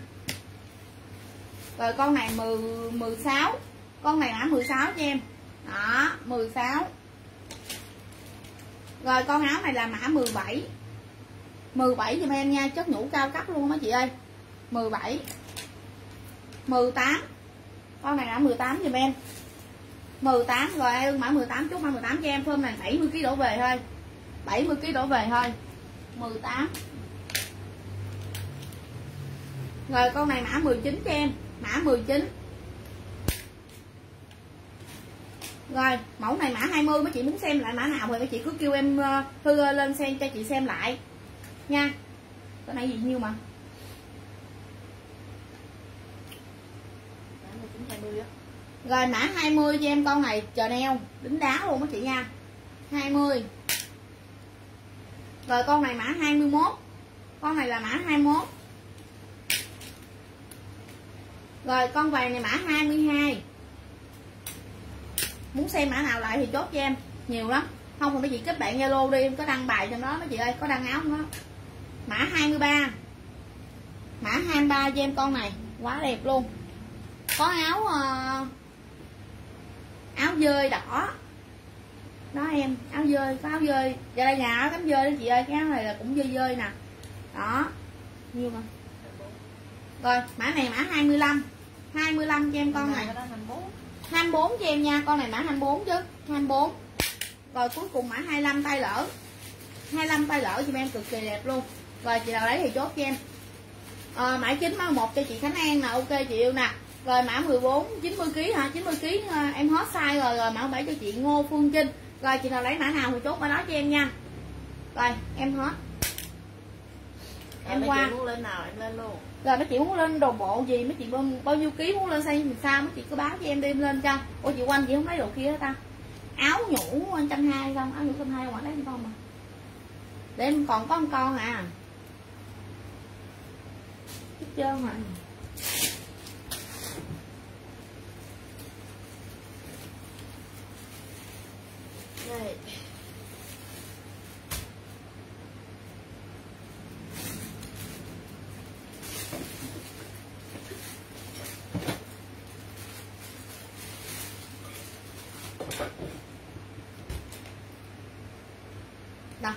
rồi, con này 10 16 con này mã 16 cho em. Đó 16 rồi, con áo này là mã 17 17 dùm em nha, chất nhũ cao cấp luôn đó chị ơi. 17 18 con này là 18 dùm em. 18 rồi em mã 18 chút, mã 18 cho em phơm này 70 kg đổ về thôi. 70 kg đổ về thôi. 18 rồi, con này mã 19 cho em, mã 19 rồi, mẫu này mã 20 mấy chị muốn xem lại mã nào thì mấy chị cứ kêu em ờ, thư lên xem cho chị xem lại. Nha. Cái này gì nhiêu mà? Rồi, mã 20 cho em con này, chờ neo đính đá luôn mấy chị nha. 20 rồi, con này mã 21 con này là mã 21 rồi, con vàng này mã 22 muốn xem mã nào lại thì chốt cho em. Nhiều lắm. Không thì mấy chị kết bạn zalo đi em có đăng bài trong đó mấy chị ơi có đăng áo không đó. Mã 23 mã 23 cho em con này. Quá đẹp luôn. Có áo uh, áo dơi đỏ. Đó em áo dơi có áo dơi. Giờ đây nhà áo cắm dơi đó chị ơi cái áo này là cũng dơi dơi nè. Đó. Nhiêu mà. Rồi mã này mã 25 25 cho em con này. Cái đó thành bốn 24 cho em nha con này mã 24 chứ 24 rồi cuối cùng mã 25 tay lỡ. 25 tay lỡ cho em cực kỳ đẹp luôn. Rồi chị nào lấy thì chốt cho em. À, mã 9 mã 1 cho chị Khánh An nè ok chị yêu nè. Rồi mã 14 90 kg hả? 90 kg à, em hết size rồi rồi mã 7 cho chị Ngô Phương Trinh. Rồi chị nào lấy mã nào thì chốt mã đó cho em nha. Rồi em hết. Em em qua. muốn lên nào em lên luôn là mấy chị muốn lên đồ bộ gì mấy chị bao, bao nhiêu ký muốn lên xây làm sao mấy chị cứ báo cho em đem lên cho. Ủa chị quanh chị không lấy đồ kia hết ta? Áo nhũ anh trăm hai không? Áo nhũ trăm hai ngoài đấy con mà. Để em còn có một con à. Hết trơn rồi Right. Đó.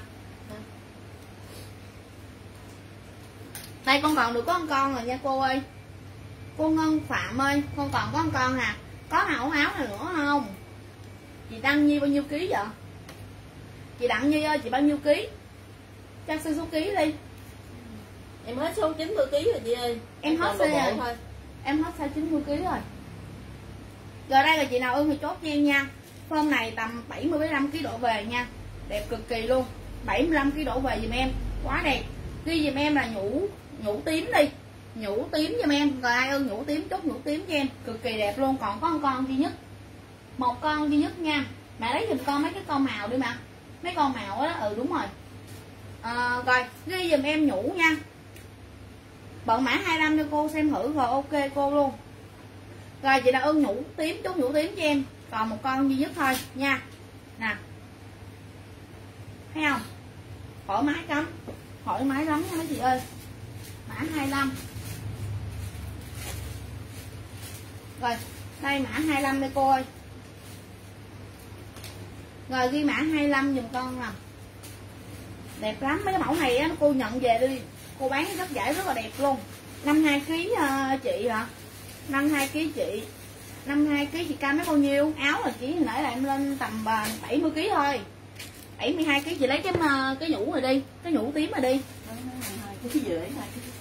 Đây con còn được có con con rồi nha cô ơi. Cô Ngân Phạm ơi Con còn có con con nè. À. Có mẫu áo này nữa không? Chị Đăng Nhi bao nhiêu ký vậy? Chị Đặng Nhi ơi chị bao nhiêu ký? Cho xin số ký đi. Em hết số 90 ký rồi chị ơi. Em, em hết xe rồi. Em hết xe 90 ký rồi. Rồi đây là chị nào ưng thì chốt cho em nha form này tầm 70 75 kg độ về nha. Đẹp cực kỳ luôn. 75 kg độ về dùm em. Quá đẹp. Ghi dùm em là nhũ nhũ tím đi. Nhũ tím dùm em. Rồi ai ưng nhũ tím chút nhũ tím cho em. Cực kỳ đẹp luôn. Còn có một con duy nhất. Một con duy nhất nha. Mẹ lấy dùm con mấy cái con màu đi mà. Mấy con màu á ừ đúng rồi. À, rồi ghi dùm em nhũ nha. Bận mã 25 cho cô xem thử rồi ok cô luôn. Rồi chị đã ưng nhũ tím chút nhũ tím cho em còn một con duy nhất thôi, nha. Nè. Thấy không? Thoải mái lắm. Thoải mái lắm nha mấy chị ơi. Mã 25 rồi, đây mã 25 đây cô ơi. Rồi, ghi mã 25 dùm con nè. Đẹp lắm, mấy cái mẫu này á cô nhận về đi. Cô bán rất giải rất là đẹp luôn. 52 kg ờ, chị hả? 52 kg chị. 52 kg chị cam mấy bao nhiêu? Áo là chỉ nãy là em lên tầm ờ, 70 kg thôi. 72 kg chị lấy cái ờ, cái nhũ rồi đi cái nhũ tím rồi đi.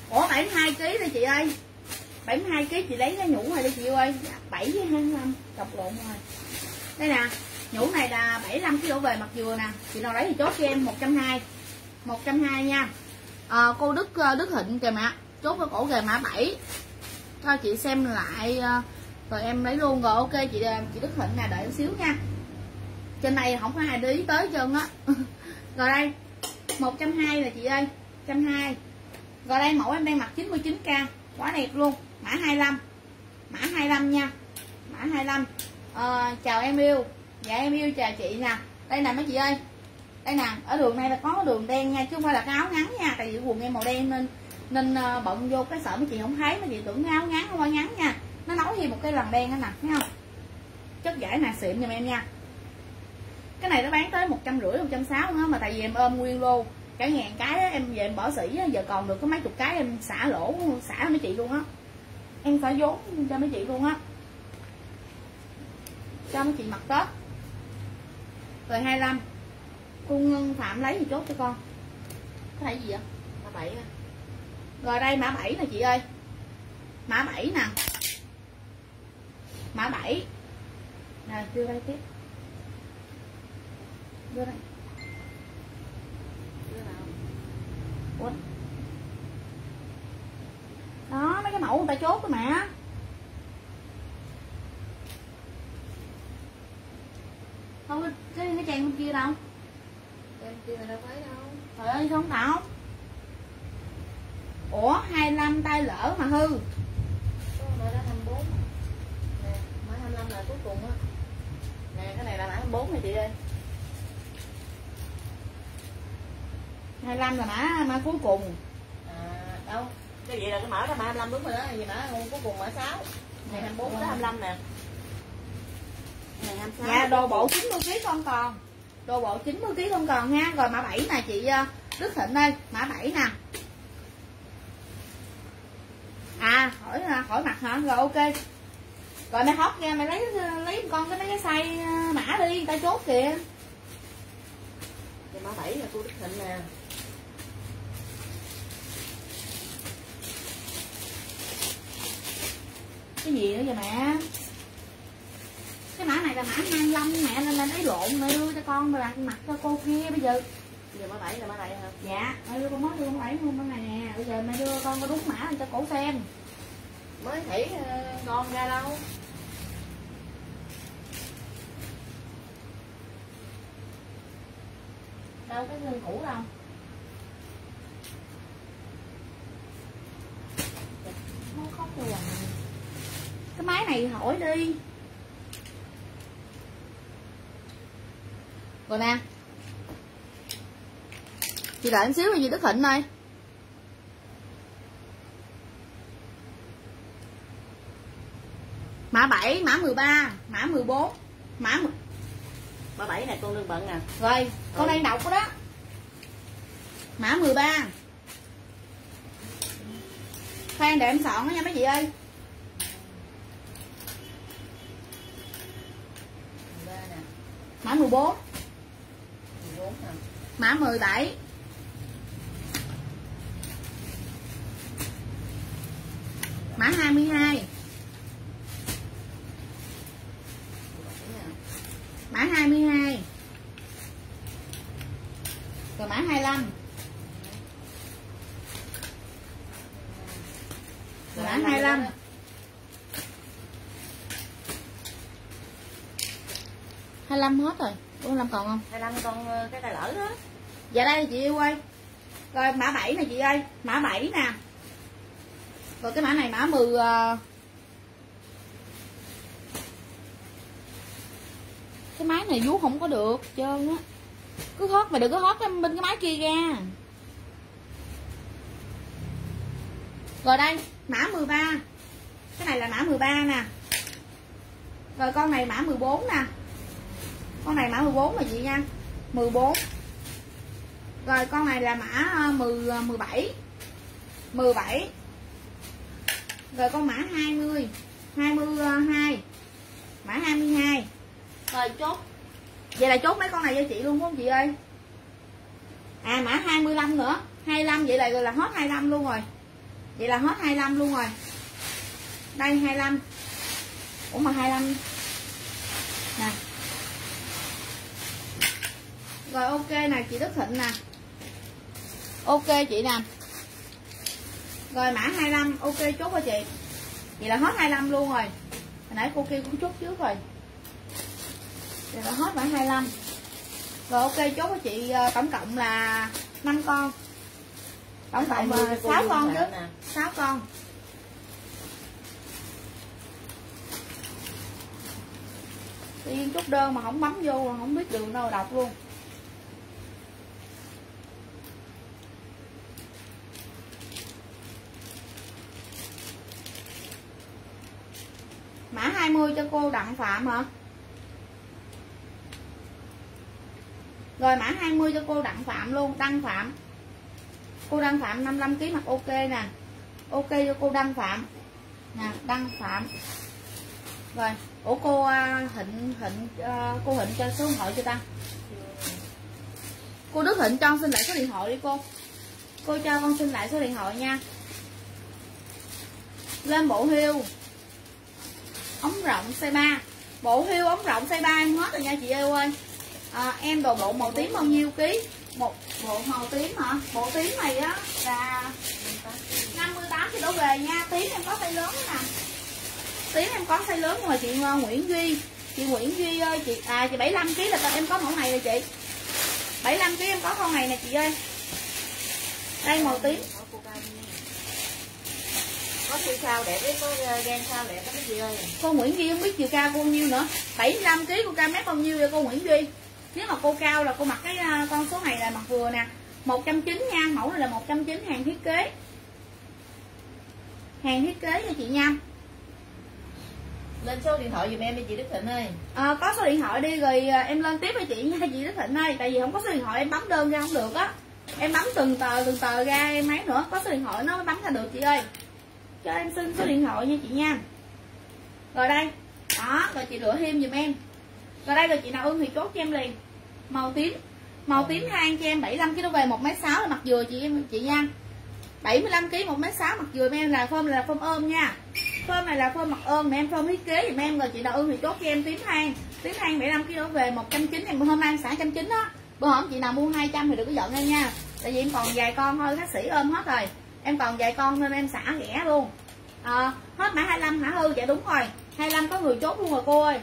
Ủa 72 kg đi chị ơi. 72 kg chị lấy cái nhũ này đi chị ơi. Dạ, 7 với 25 chọc lộn rồi. Đây nè nhũ này là 75 kg đổ về mặt dừa nè. Chị nào lấy thì chốt cho em 120 120 nha. À, cô Đức Đức Thịnh kìa mẹ. Chốt cái cổ kìa mã 7 cho chị xem lại ờ, rồi em lấy luôn rồi ok chị à, chị Đức Thịnh nè đợi em xíu nha. Trên này không có ai để ý tới chân á. Rồi đây 120 là chị ơi 120 rồi đây mẫu em đang mặc 99k quá đẹp luôn mã 25 mã 25 nha mã 25 à, ờ, chào em yêu dạ em yêu chào chị nè. Đây nè mấy chị ơi đây nè ở đường này là có đường đen nha chứ không phải là cái áo ngắn nha tại vì quần em màu đen nên nên ờ, bận vô cái sợ mấy chị không thấy mấy chị tưởng áo ngắn không phải ngắn nha nó nối thêm một cái lần đen đó nè thấy không? Chất giải nè xịn giùm em nha. Cái này nó bán tới một trăm rưỡi một trăm sáu á mà tại vì em ôm nguyên lô. Cả ngàn cái em về em bỏ sỉ giờ còn được có mấy chục cái em xả lỗ xả mấy chị luôn á. Em phải vốn cho mấy chị luôn á. Cho mấy chị mặc tết. Rồi 25 cô Ngân Phạm lấy thì chốt cho con? Cái này gì vậy? Mã bảy rồi đây mã 7 nè chị ơi. Mã 7 nè mã 7 nè đưa đây tiếp. Đưa đây Đưa nào? Ủa? đó mấy cái mẫu người ta chốt rồi mà. Không cái cái, cái trang bên kia đâu? Em kia đâu thấy đâu. Trời ơi không tạo? Ủa 25 tay lỡ mà hư có mã đó 24 nè mã 25 là cuối cùng á. Nè cái này là mã 24 này chị ơi. 25 là mã mã cuối cùng. À, đâu? Cái gì là cái mã đó? mã 25 đúng rồi đó. Gì mã cuối cùng? Mã 6 này 24 tới 25 nè. Này 26 dạ đồ bộ 90 kg không còn. Đồ bộ 90 kg không còn ha rồi mã 7 nè chị ờ, Đức Thịnh ơi. Mã 7 nè. À hỏi là hỏi mặt hả? Rồi ok rồi mày hót ra mày lấy lấy con cái mấy cái size ờ, mã đi ta chốt kìa. Thì mã 7 là cô Đức Thịnh nè. Cái gì nữa vậy mẹ? Cái mã này là mã 25 mẹ nên là lấy lộn mẹ đưa cho con mà đặt mặt cho cô kia bây giờ. Giờ mã 7 là mã này hả? Dạ mẹ đưa con mới đưa con bảy luôn con này nè. Bây giờ mẹ đưa con có đúng mã cho cổ xem mới thảy ờ, ngon ra đâu? Đâu cái gương cũ đâu. Nó khóc luôn à. cái máy này hỏi đi. Rồi nè. Chị đợi một xíu là gì đức thịnh ơi mã 7, mã 13, mã 14 mã 10 mã 7 này con lương bận nè rồi con Ừ. đang đọc đó. Mã 13 khoan để em soạn nha mấy chị ơi. Mã 14 mười bốn. Nè mã 17 mã 22 mười bảy nè mã 22 rồi mã 25 rồi mã 25 25 hết rồi. Ủa 25 còn không? hai năm con ờ, cái tay lỡ đó. Dạ đây chị yêu ơi. Rồi mã 7 nè chị ơi. Mã 7 nè. Rồi cái mã này mã 10 cái máy này vuốt không có được trơn á. Cứ hót mà đừng có hót bên cái máy kia ra. Rồi đây, mã 13 cái này là mã 13 nè. Rồi con này mã 14 nè. Con này mã 14 mà chị nha. 14 rồi con này là mã 10 17 17 rồi con mã 20 22 ờ, mã 22 rồi, chốt. Vậy là chốt mấy con này cho chị luôn không chị ơi? À mã 25 nữa. 25 vậy là là hết 25 luôn rồi. Vậy là hết 25 luôn rồi. Đây 25 ủa mà 25 nè. Rồi, ok nè, chị Đức Thịnh nè. Ok chị nè. Rồi, mã 25 ok, chốt cho chị. Vậy là hết 25 luôn rồi. Hồi nãy cô kêu cũng chốt trước rồi vậy là hết mã 25 rồi ok chốt cho chị ờ, tổng cộng là 5 con. Tổng cộng là 6 con chứ nè? 6 con. Tự nhiên chút đơn mà không bấm vô không biết đường đâu đọc luôn. Mã 20 cho cô Đặng Phạm hả rồi mã 20 cho cô Đặng Phạm luôn, Đăng Phạm. Cô Đăng Phạm 55 kg mặc ok nè. Ok cho cô Đăng Phạm. Nè, Đăng Phạm. Rồi, ủa cô à, Hịnh Hịnh à, cô Hịnh cho số điện thoại cho ta. Cô Đức Hịnh cho xin lại số điện thoại đi cô. Cô cho con xin lại số điện thoại nha. Lên bộ hiu. ống rộng size 3 bộ hiu ống rộng size 3 em hết rồi nha chị yêu ơi à, em đồ bộ màu tím bao nhiêu ký? Một bộ màu tím hả? Bộ tím này á là 58 thì đổ về nha. Tím em có size lớn đó nè. Tím em có size lớn mà chị uh, Nguyễn Duy. Chị Nguyễn Duy ơi chị à chị 75 kg là em có mẫu này rồi chị. 75 kg em có con này nè chị ơi. Đây màu tím. Có cô cao đẹp với có ờ, gan sao đẹp có cái gì ơi. Cô Nguyễn Duy không biết chiều cao cô nhiêu nữa. 75 kg cô cao mét bao nhiêu vậy cô Nguyễn Duy nếu mà cô cao là cô mặc cái à, con số này là mặc vừa nè. 190 nha mẫu này là 190 hàng thiết kế. Hàng thiết kế nha chị nha. Lên số điện thoại giùm em đi chị Đức Thịnh ơi. À, có số điện thoại đi rồi à, em lên tiếp với chị nha chị Đức Thịnh ơi. Tại vì không có số điện thoại em bấm đơn ra không được á. Em bấm từng tờ từng tờ ra em mấy nữa có số điện thoại nó mới bấm ra được chị ơi. Cho em xin số điện thoại nha chị nha. Rồi đây. Đó rồi chị rửa thêm giùm em rồi đây rồi chị nào ưng thì chốt cho em liền. Màu tím. Màu tím hang cho em 75 kg về 1 m 6 là mặt dừa chị em chị nha 75 kg 1 m 6 mặt dừa em là phơm là phơm ôm nha. Phơm này là phơm mặt ôm mà em phơm thiết kế. Giùm em rồi chị nào ưng thì chốt cho em tím hang tím hang 75 kg về 190 em hôm nay em xả 190 đó. Bữa hổm chị nào mua 200 thì đừng có giận em nha. Tại vì em còn vài con thôi khách sĩ ôm hết rồi. Em còn vài con nên em xả rẻ luôn. À, hết mã 25 hả hư? Dạ đúng rồi. 25 có người chốt luôn rồi cô ơi.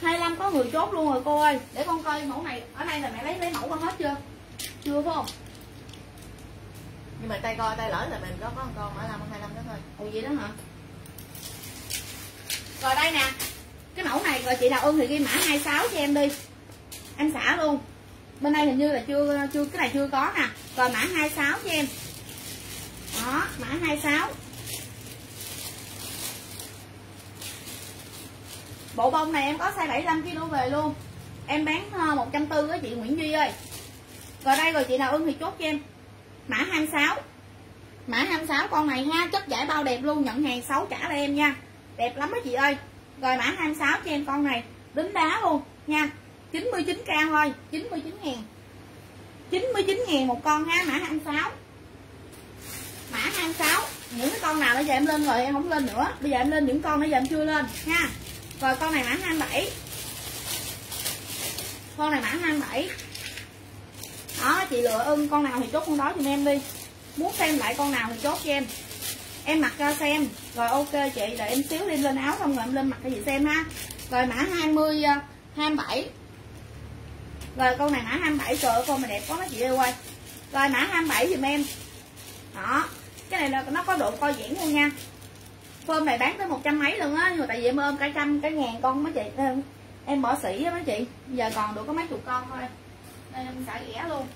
25 có người chốt luôn rồi cô ơi. Để con coi mẫu này. Ở đây là mẹ lấy lấy mẫu con hết chưa? Chưa phải không? Nhưng mà tay coi tay lỡ là mình có có một con mở làm hai năm đó thôi. Ồ vậy đó hả? Rồi đây nè. Cái mẫu này rồi chị nào ưng thì ghi mã 26 cho em đi. Em xả luôn. Bên đây hình như là chưa chưa cái này chưa có nè. Rồi mã 26 cho em. Đó mã 26 bộ bông này em có size 75 kg về luôn. Em bán ờ, 140 với chị, Nguyễn Duy ơi. Rồi đây rồi chị nào ưng thì chốt cho em. Mã 26 mã 26 con này ha chất giải bao đẹp luôn, nhận hàng 6 trả lại em nha. Đẹp lắm đó chị ơi. Rồi mã 26 cho em con này, đính đá luôn nha. 99k thôi 99 ngàn. 99 ngàn một con ha, mã 26 mã 26 những cái con nào bây giờ em lên rồi, em không lên nữa. Bây giờ em lên những con bây giờ em chưa lên ha rồi, con này mã 27 con này mã 27 đó, chị lựa ưng, con nào thì chốt con đó giùm em đi. Muốn xem lại con nào thì chốt cho em. Em mặc cho xem. Rồi, ok, chị đợi em xíu đi lên áo xong rồi em lên mặc cho chị xem ha. Rồi, mã 20 27 à, rồi, con này mã 27 trời ơi, con này đẹp quá mấy chị ơi, quay. Rồi, mã 27 giùm em. Đó, cái này nó có độ co giãn luôn nha phơm này bán tới một trăm mấy luôn á nhưng mà tại vì em ôm cả trăm cái ngàn con mấy chị em, em bỏ sỉ á mấy chị. Giờ còn được có mấy chục con thôi. Nên em xả rẻ luôn.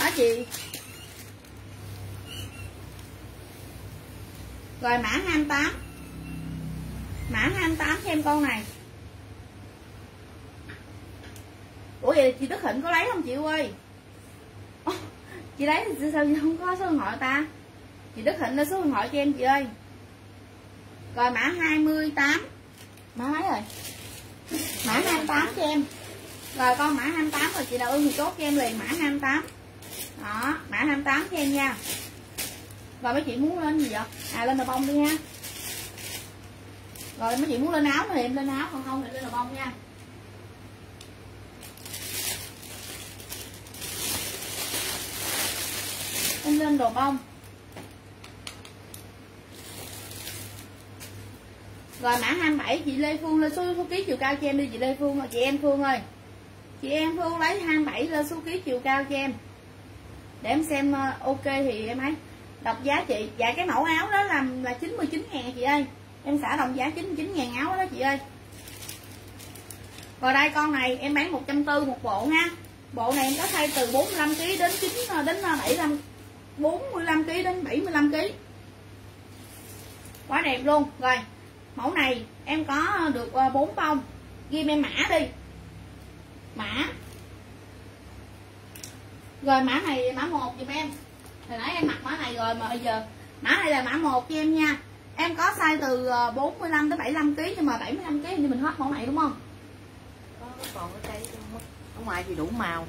Đó chị? Rồi mã 28 mã 28 xem con này. Ủa vậy chị Đức Hạnh có lấy không chị ơi? Chị lấy thì sao không có số điện thoại ta? Chị Đức Hạnh lên số điện thoại cho em chị ơi. Rồi mã 28 mã mấy rồi? Mã 28 cho em. Rồi con mã 28 rồi chị nào ưng thì chốt cho em liền, mã 28 đó, mã 28 cho em nha. Rồi mấy chị muốn lên gì vậy? À lên đồ bông đi ha. Rồi mấy chị muốn lên áo thì em lên áo, còn không thì lên đồ bông nha. Không nhân đổ bông rồi mã 27 chị Lê Phương lên số số ký chiều cao cho em đi, chị Lê Phương chị em Phương ơi. Chị em Phương lấy 27 lên số ký chiều cao cho em. Để em xem ờ, ok thì em ấy đọc giá chị. Dạ cái mẫu áo đó làm là 99 ngàn chị ơi. Em xả đồng giá 99 ngàn áo đó chị ơi. Rồi đây, con này, em bán 140 một bộ ha bộ này em có thay từ 45 kg đến 9 ờ, đến ờ, 75 45 kg đến 75 kg quá đẹp luôn. Rồi, mẫu này em có được ờ, 4 bông. Ghi em mã đi. Mã. Rồi, mã này mã một giùm em. Hồi nãy em mặc mã này rồi mà bây giờ mã này là mã một cho em nha. Em có size từ ờ, 45 tới 75 kg nhưng mà 75 kg thì mình hết mẫu này đúng không? Có, còn cái cây ở ngoài thì đủ màu.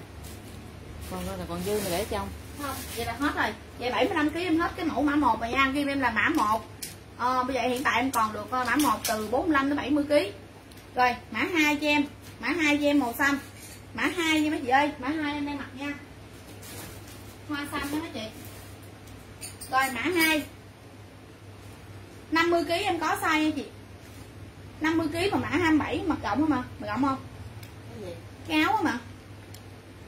Còn là còn dư mà để trong không? Vậy là hết rồi. Vậy 75 kg em hết cái mẫu mã một rồi nha. Ghi em là mã một. À, bây giờ hiện tại em còn được mã một từ 45 đến 70 kg rồi mã hai cho em. Mã hai cho em màu xanh. Mã hai nha mấy chị ơi? Mã hai em đang mặc nha. Hoa xanh đó mấy chị. Rồi mã 2 50 kg em có size nha chị. 50 kg mà mã 27 mặc rộng không mà mặc rộng không? Cái gì? Cái áo á mà.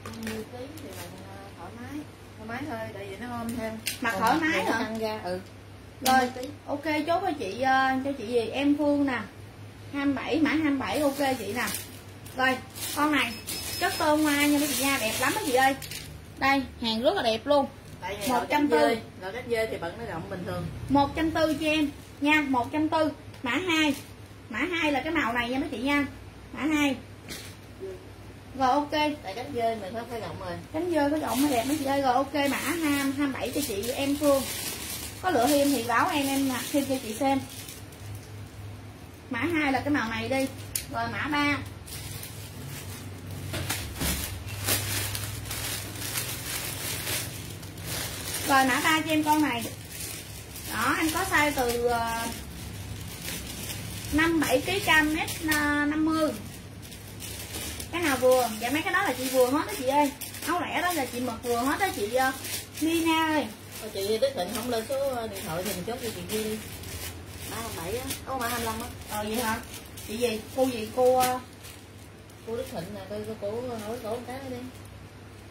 50 kg thì mình thoải mái thôi tại vì nó ôm thêm. Mặc Còn thoải mái hả? căng ra ừ. Rồi 50 kg. ok chốt cho chị uh, cho chị gì? Em Phương nè. 27 mã 27 ok chị nè. Rồi con này chất tôm hoa nha mấy chị nha đẹp lắm đó chị ơi. Đây hàng rất là đẹp luôn. Một một trăm trăm tư. loại cách dơi thì bận nó rộng bình thường. 140 cho em nha 140 mã 2 mã 2 là cái màu này nha mấy chị nha. Mã 2 rồi ok. Tại cách dơi mình phải phải rộng rồi. Cánh dơ có rộng mới đẹp mấy chị ơi rồi ok mã 27 cho chị em Phương. Có lựa thêm thì báo em em mặc thêm cho chị xem. Mã 2 là cái màu này đi. Rồi mã 3 rồi mã 3 cho em con này. Đó em có size từ ờ, năm bảy kg cam mét ờ, năm mươi cái nào vừa? Dạ mấy cái đó là chị vừa hết đó chị ơi. Áo lẻ đó là chị mặc vừa hết đó chị uh, Lina ơi. Thôi chị Đức Thịnh không lên số điện thoại thì mình chốt cho chị ghi đi. Ba bảy á. Có ba hai mươi lăm á. Ờ vậy hả? Chị gì? Cô gì? Cô uh, cô Đức Thịnh nè tôi cô hỏi cổ một cái đi.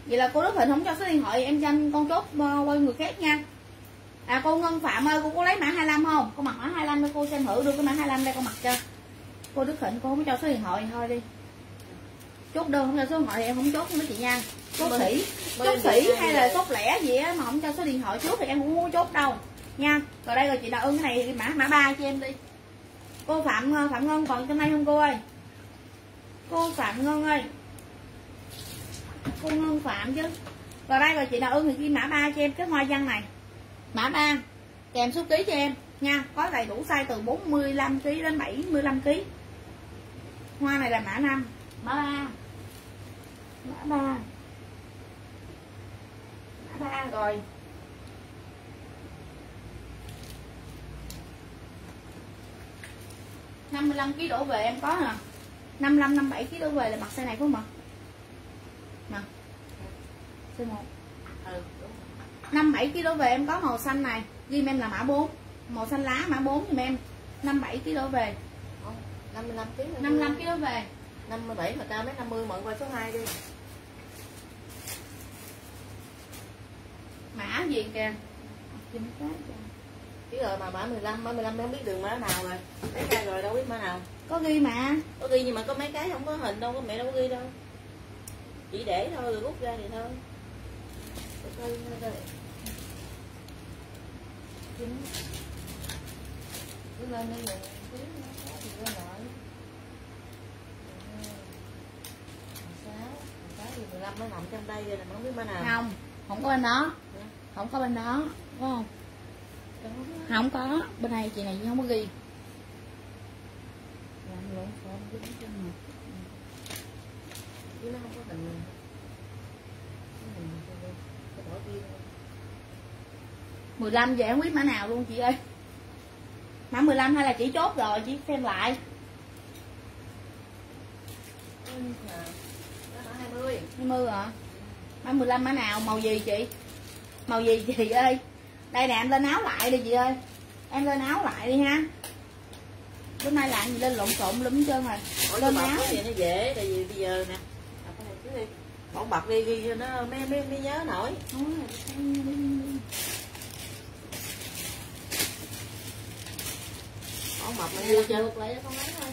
Vậy là cô Đức Thịnh không cho số điện thoại em cho anh con chốt quay người khác nha. À cô Ngân Phạm ơi cô có lấy mã 25 không? Cô mặc mã 25 để cô xem thử đưa cái mã 25 đây con mặc cho. Cô Đức Thịnh cô không cho số điện thoại thôi đi chốt đơn không cho số điện thoại thì em không chốt với chị nha. Chốt sĩ chốt sĩ hay là chốt lẻ gì á mà không cho số điện thoại trước thì em cũng không có chốt đâu. Nha rồi đây rồi chị nào ưng cái này thì mã mã ba cho em đi. Cô phạm ờ, phạm ngân còn trong đây không cô ơi? Cô phạm ngân ơi. Cô ngân phạm chứ. Rồi đây rồi chị nào ưng thì ghi mã ba cho em cái hoa văn này. Mã ba kèm số ký cho em. Nha có đầy đủ size từ 45 kg đến 75 kg hoa này là mã 5 mã 3 mã 3 mã 3 rồi. năm mươi lăm kg đổ về em có nè năm mươi lăm năm bảy kg đổ về là mặc size này phải không ạ nè. Size một. Ừ năm bảy kg đổ về em có màu xanh này. Ghi em là mã 4 màu xanh lá mã 4 giùm em. năm bảy kg đổ về. 55 kg 55 kg đổ về. 57 mà cao mấy 50 mọi qua số 2 đi mã gì kìa? Cái chứ. Rồi mà mã 15 mã 15 không biết đường mã nào rồi. Mấy cái rồi đâu biết mã nào. Có ghi mà. Có ghi nhưng mà có mấy cái không có hình đâu có mẹ đâu có ghi đâu. Chỉ để thôi rồi rút ra thì thôi. Cứ lên đây rồi thì sáu sáu thì 15 nó nằm trong đây rồi là không biết mã nào. Không không có bên đó. Không có bên đó có không? Không có. Bên này chị này không có ghi. Làm lộn xộn dính chứ nó không có kia 15 giờ em biết mã nào luôn chị ơi. Mã 15 hay là chỉ chốt rồi chị xem lại. 20 20 hả? Mã 15 mã nào màu gì chị màu gì chị ơi? Đây nè em lên áo lại đi chị ơi. Em lên áo lại đi ha. Bữa nay làm gì lên lộn xộn lắm trơn rồi Hỏi lên áo. gì nó dễ tại vì bây giờ nè. Đi bỏ bọc đi ghi cho nó mới mới mới nhớ nổi. Bỏ bọc mà ghi cho cho con lấy thôi.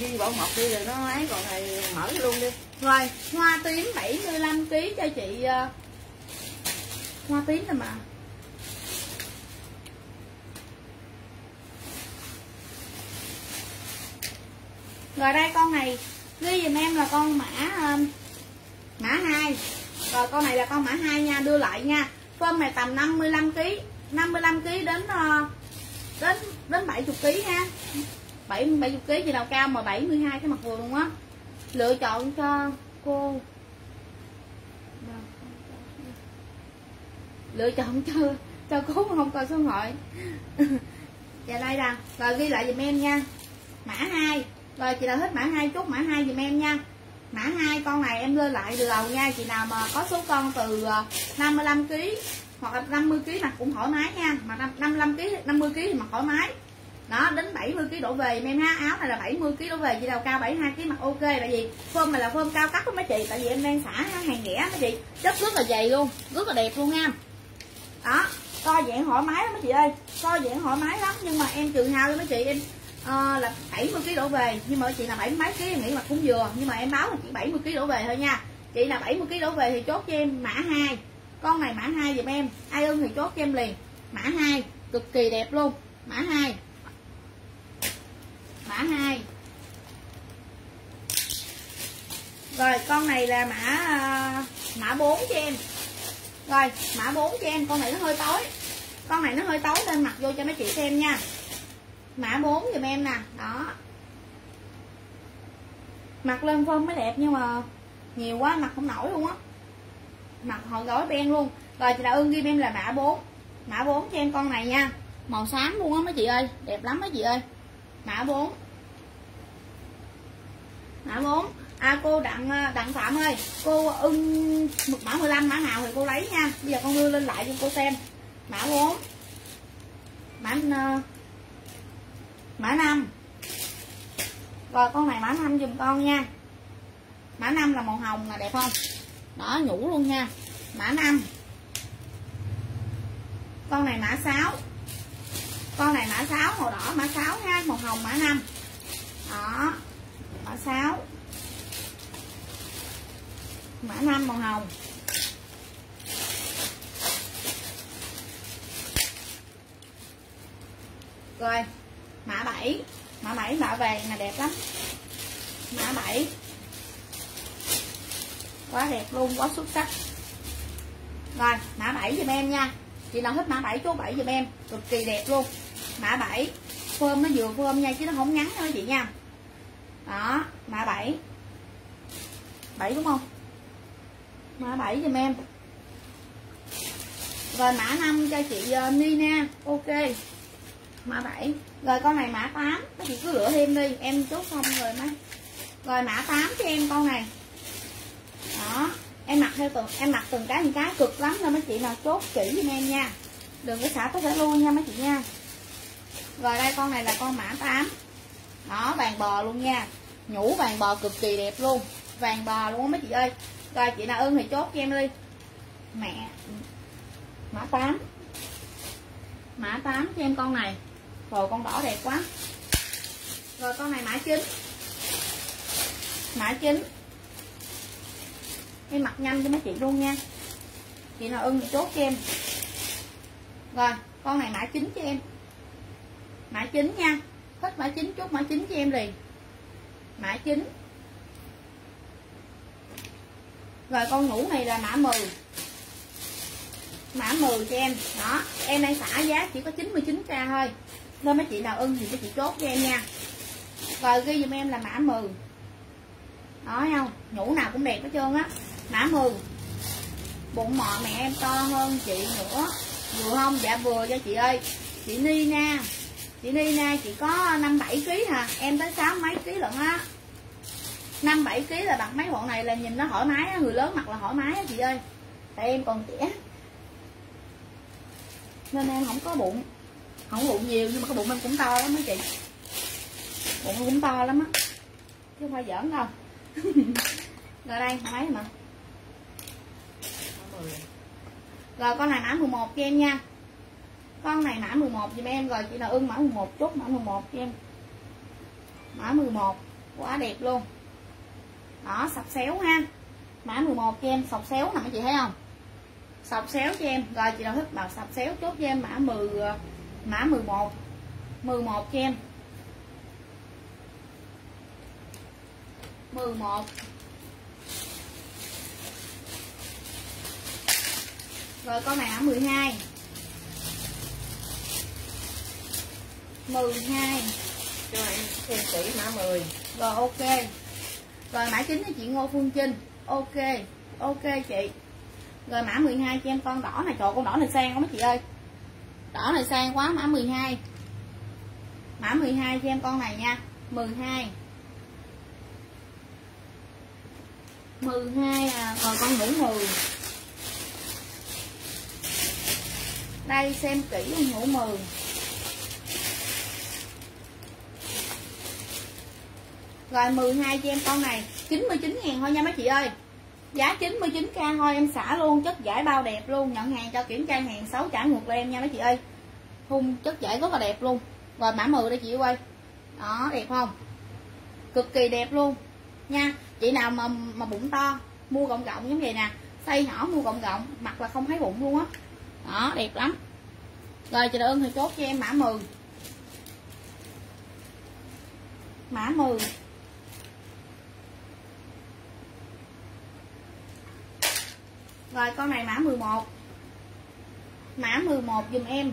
Ghi bỏ bọc đi rồi nó ấy còn này mở luôn đi. Rồi hoa tím 75 kg cho chị ờ, hoa tím rồi mà. Rồi đây con này ghi giùm em là con mã ờ, mã hai. Rồi con này là con mã 2 nha đưa lại nha. Phân này tầm 55 kg 55 kg đến ờ, đến đến 70 kg ha. 7 70 kg gì nào cao mà 72 cái mặt vừa luôn á. Lựa chọn cho cô. Lựa chọn cho cho cô không coi số hội và dạ, đây nè. Rồi ghi lại giùm em nha. Mã 2 rồi chị nào hết mã 2 chút mã 2 giùm em nha. Mã 2 con này em lên lại từ đầu nha. Chị nào mà có số con từ ờ, 55 kg hoặc là 50 kg mặc cũng thoải mái nha. Mà 55 kg 50 kg thì mặc thoải mái. Đó, đến 70 kg đổ về giùm em ha. Áo này là 70 kg đổ về, chị nào cao 72 kg mặc ok. Tại vì phơm này là phơm cao cấp đó mấy chị. Tại vì em đang xả hàng rẻ mấy chị. Chất rất là dày luôn, rất là đẹp luôn nha đó co dạng thoải mái lắm mấy chị ơi. Co dạng thoải mái lắm nhưng mà em trừ hao cho mấy chị em à, là 70 kg đổ về. Nhưng mà chị là bảy mấy kg nghĩ mà cũng vừa. Nhưng mà em báo là chỉ 70 kg đổ về thôi nha. Chị là 70 kg đổ về thì chốt cho em mã 2 con này mã 2 giùm em. Ai ưng thì chốt cho em liền. Mã 2 cực kỳ đẹp luôn. Mã 2 mã 2 rồi con này là mã à, mã 4 cho em rồi, mã 4 cho em, con này nó hơi tối. Con này nó hơi tối nên mặc vô cho mấy chị xem nha. Mã 4 giùm em nè, đó. Mặc lên phơm mới đẹp nhưng mà nhiều quá, mặc không nổi luôn á. Mặc họ gói ben luôn. Rồi, chị nào ưng ghi em là mã 4 mã 4 cho em con này nha. Màu xám luôn á mấy chị ơi, đẹp lắm mấy chị ơi. Mã 4 mã 4 à cô đặng à, đặng phạm ơi, cô ưng mực mã 15 mã nào thì cô lấy nha. Bây giờ con đưa lên lại cho cô xem. Mã 4 mã à, mã 5 rồi, con này mã 5 dùm con nha. Mã 5 là màu hồng là đẹp không? Đó, nhũ luôn nha. Mã 5 con này mã 6 con này mã 6 màu đỏ, mã 6 ha màu hồng mã 5 đó, mã 6 mã 5 màu hồng. Rồi, mã 7 mã 7 mã vàng mà đẹp lắm. Mã 7 quá đẹp luôn, quá xuất sắc. Rồi, mã 7 giùm em nha. Chị nào thích mã 7 chú 7 giùm em. Cực kỳ đẹp luôn. Mã 7 phơm nó vừa phơm nha, chứ nó không ngắn đâu chị nha. Đó, mã 7 7 đúng không? Mã 7 giùm em. Rồi mã 5 cho chị ờ, uh, Nina ok. Mã 7 rồi con này mã 8 các chị cứ lựa thêm đi. Em chốt xong rồi mấy rồi mã 8 cho em con này. Đó. Em mặc theo từng em mặc từng cái từng cái. Cực lắm nên mấy chị. Nào chốt kỹ giùm em nha. Đừng có xả có thể luôn nha mấy chị nha. Rồi đây con này là con mã 8 đó vàng bò luôn nha. Nhũ vàng bò cực kỳ đẹp luôn. Vàng bò luôn mấy chị ơi rồi, chị nào ưng thì chốt cho em đi. Mẹ. Mã 8 mã 8 cho em con này. Rồi, con đỏ đẹp quá. Rồi, con này mã 9 mã 9 em mặc nhanh cho mấy chị luôn nha. Chị nào ưng thì chốt cho em. Rồi, con này mã 9 cho em. Mã 9 nha. Thích mã 9 chốt mã 9 cho em liền. Mã 9 rồi con ngủ này là mã 10 mã 10 cho em. Đó, em đang xả giá chỉ có 99k thôi. Nên mấy chị nào ưng thì mấy chị chốt cho em nha. Rồi ghi giùm em là mã 10 đó không? Nhũ nào cũng đẹp hết trơn á. Mã 10 bụng mọ mẹ em to hơn chị nữa. Vừa không? Dạ vừa cho chị ơi. Chị Nina chị Nina chị có năm bảy kg hà em tới sáu mấy ký lận á năm bảy kg là bằng mấy bộ này là nhìn nó thoải mái người lớn mặc là thoải mái á chị ơi. Tại em còn trẻ. Nên em không có bụng. Không bụng nhiều nhưng mà cái bụng em cũng to lắm mấy chị. Bụng em cũng to lắm á. Chứ không phải giỡn đâu. Rồi đây mấy mà. Rồi con này mã 11 cho em nha. Con này mã 11 giùm em, rồi chị nào ưng mã 11 chút, mã 11 cho em. Mã 11 quá đẹp luôn đó sọc xéo ha. Mã 11 cho em sọc xéo nè mấy chị thấy không? Sọc xéo cho em. Rồi chị nào thích màu sọc xéo chốt cho em mã 10 mã 11 11 cho em. 11 Rồi con này mã 12 12 cho em xem kỹ mã 10 Rồi ok rồi mã 9 là chị Ngô Phương Trinh Ok Ok chị. Rồi mã 12 cho em con đỏ này. Trời con đỏ này sang quá mấy chị ơi. Đỏ này sang quá, mã 12 Mã 12 cho em con này nha. 12 12 à Rồi con ngủ 10 Đây, xem kỹ ngủ 10 Rồi 12 cho em con này. 99 ngàn thôi nha mấy chị ơi. Giá 99k thôi, em xả luôn, Chất giải bao đẹp luôn. Nhận hàng cho kiểm tra hàng 6 trả ngược lên em nha mấy chị ơi. Thun chất giải rất là đẹp luôn. Rồi mã 10 đây chị ơi. Đó, đẹp không? Cực kỳ đẹp luôn. Nha, Chị nào mà mà bụng to, Mua gọng gọng giống vậy nè. Xây nhỏ mua gọng gọng, Mặt là không thấy bụng luôn á. Đó. đó đẹp lắm. Rồi chị ơn thì chốt cho em mã 10 Mã 10 Rồi con này mã 11 Mã 11 dùm em.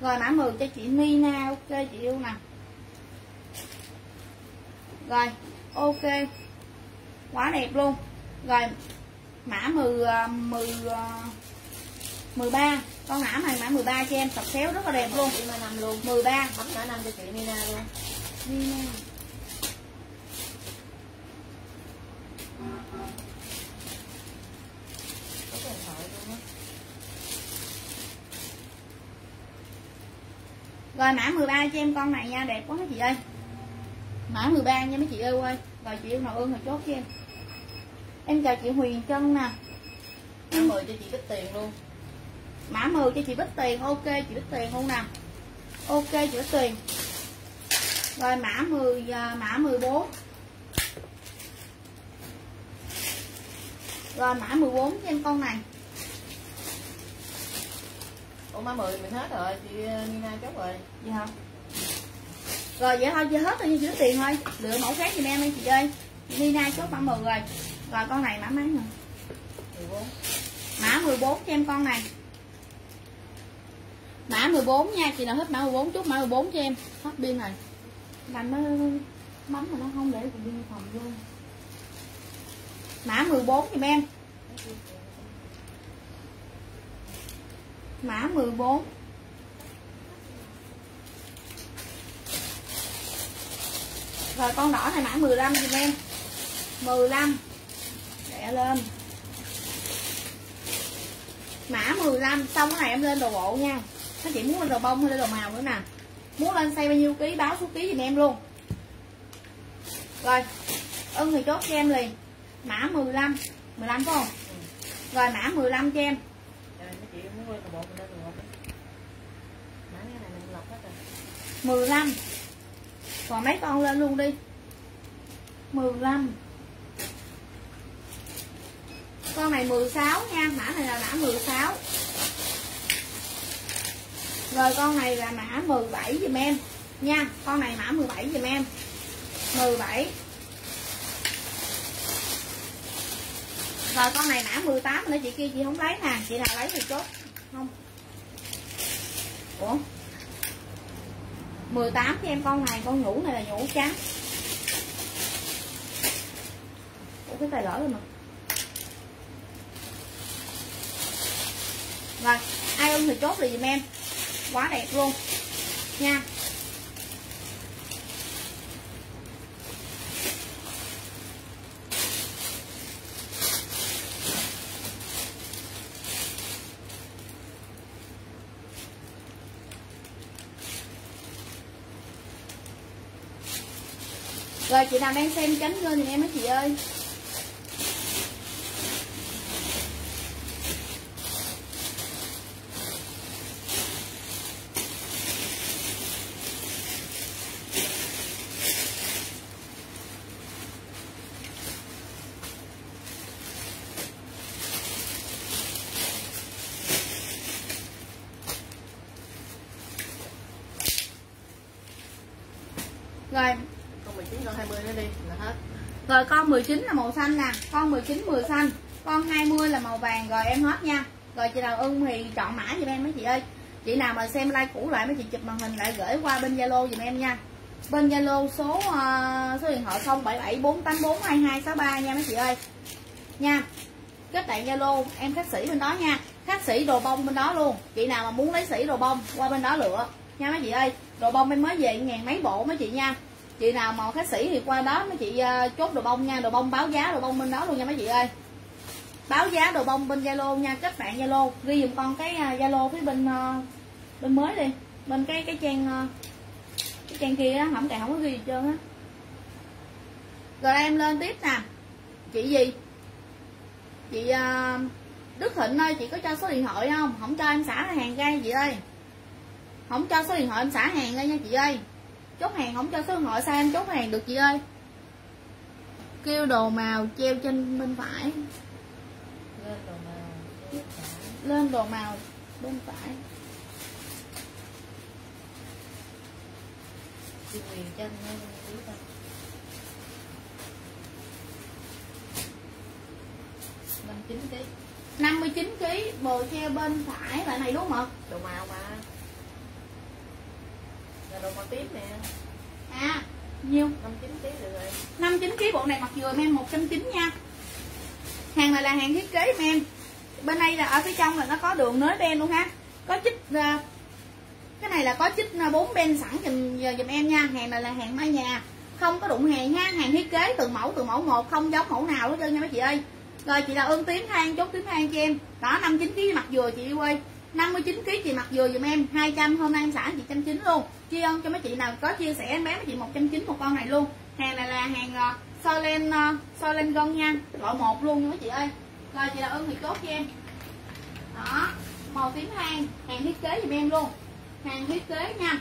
Rồi mã 10 cho chị Nina Ok chị yêu nè Rồi ok. Quá đẹp luôn. Rồi mã 10 10 13 Con mã này mã 13 cho em Tập xéo rất là đẹp luôn. Chị mã 5 luôn. 13 bấm mã 5 cho chị Nina luôn Nina có điện thoại luôn á Rồi mã 13 cho em con này nha, đẹp quá mấy chị ơi. Mã 13 nha mấy chị ơi ơi. Rồi chị yêu nào ương rồi chốt cho em. Em chào chị Huyền Trân nè. mã 10 cho chị ít tiền luôn Mã 10 cho chị Bích Tiền, ok chị Bích Tiền luôn nè. Ok chị Bích Tiền. Rồi mã 10 à, mã 14. Rồi mã 14 cho em con này. ủa má mười mình hết rồi chị ờ, Nina chốt rồi. Gì hả? Rồi vậy thôi, chưa hết thôi, chưa tiền thôi Lựa mẫu khác giùm em đi chị ơi. Nina chốt mã 10 rồi. Rồi con này mã mấy rồi? 14 Mã 14 cho em con này. Mã 14 nha, chị nào thích mã 14 chút mã 14 cho em. Hết pin rồi. Làm nó bấm mà nó không để cục pin phòng vô Mã 14 giùm em Mã 14 Rồi con đỏ này mã 15 giùm em 15 Đẻ lên. Mã 15 Xong cái này em lên đồ bộ nha. Các chị muốn lên đồ bông hay lên đồ màu nữa nè. Muốn lên xây bao nhiêu ký, báo số ký giùm em luôn. Rồi, Ưng ừ thì chốt cho em liền. Mã 15 15 phải không? Rồi mã 15 cho em. mười lăm, 15 Còn mấy con lên luôn đi. 15 Con này 16 nha Mã này là mã 16 Rồi con này là mã 17 dùm em Nha. Con này mã 17 dùm em. 17 Rồi, con này mã 18 nữa, chị kia chị không lấy nè. Chị nào lấy thì chốt. Không. Ủa? 18 cho em con này, con nhũ này là nhũ trắng. Ủa, cái tay lỡ rồi mà. Rồi, ai ưng thì chốt thì dùm em. Quá đẹp luôn. Nha. Rồi chị nào đang xem tránh lên thì em á chị ơi Rồi con 19 con 20 nữa đi là hết Rồi con 19 là màu xanh nè Con 19 10 xanh Con 20 là màu vàng rồi em hết nha. Rồi chị nào ưng thì chọn mã giùm em mấy chị ơi. Chị nào mà xem like cũ lại mấy chị chụp màn hình lại gửi qua bên Zalo giùm em nha. Bên Zalo số uh, số điện thoại 0774842263 nha mấy chị ơi. Nha. Kết bạn Zalo em khách sĩ bên đó nha. Khách sĩ đồ bông bên đó luôn. Chị nào mà muốn lấy sĩ đồ bông qua bên đó lựa. Nha mấy chị ơi. Đồ bông em mới về ngàn mấy bộ mấy chị nha chị nào mà khách sĩ thì qua đó mấy chị uh, chốt đồ bông nha đồ bông báo giá đồ bông bên đó luôn nha mấy chị ơi. Báo giá đồ bông bên zalo nha kết bạn zalo ghi dùm con cái ờ, zalo uh, phía bên uh, bên mới đi bên cái cái trang uh, cái trang kia á không cài không có ghi gì trơn á. Rồi em lên tiếp nè. Chị gì? Chị uh, đức thịnh ơi chị có cho số điện thoại không? Không cho em xả hàng ra chị ơi. Không cho số điện thoại em xả hàng ra nha chị ơi chốt hàng không cho số điện thoại sao em chốt hàng được chị ơi? Kêu đồ màu treo trên bên phải. Lên đồ màu lên đồ màu bên phải. Chị Huyền chân lên quý ta năm chín ký. 59 kg bồ treo bên phải lại này đúng không ạ? Đồ màu mà là đồ tím nè. À nhiêu? năm chín ký được rồi. 59 kg bộ này mặc dù em 190 nha. Hàng này là hàng thiết kế em em. Bên đây là ở phía trong là nó có đường nới ben luôn ha. Có chích uh, cái này là có chích uh, 4 ben sẵn dùm dùm em nha. Hàng này là hàng mai nhà. Không có đụng hàng ha hàng thiết kế từ mẫu từ mẫu một không giống mẫu nào hết trơn nha mấy chị ơi. Rồi chị là ưng tím than chốt tím than cho em. Đó 59 kg mặc dừa chị yêu ơi. 59 kg chị mặc dừa dùm em. 200 hôm nay em xả chị trăm chín luôn Tri ân cho mấy chị nào có chia sẻ em bán mấy chị 190 một con này luôn. Hàng này là hàng ờ, uh, soi lên uh, ờ, soi lên gân nha. Loại một luôn nha mấy chị ơi. Rồi chị là ơn thì tốt cho em đó màu tím than hàng thiết kế giùm em luôn. Hàng thiết kế nha.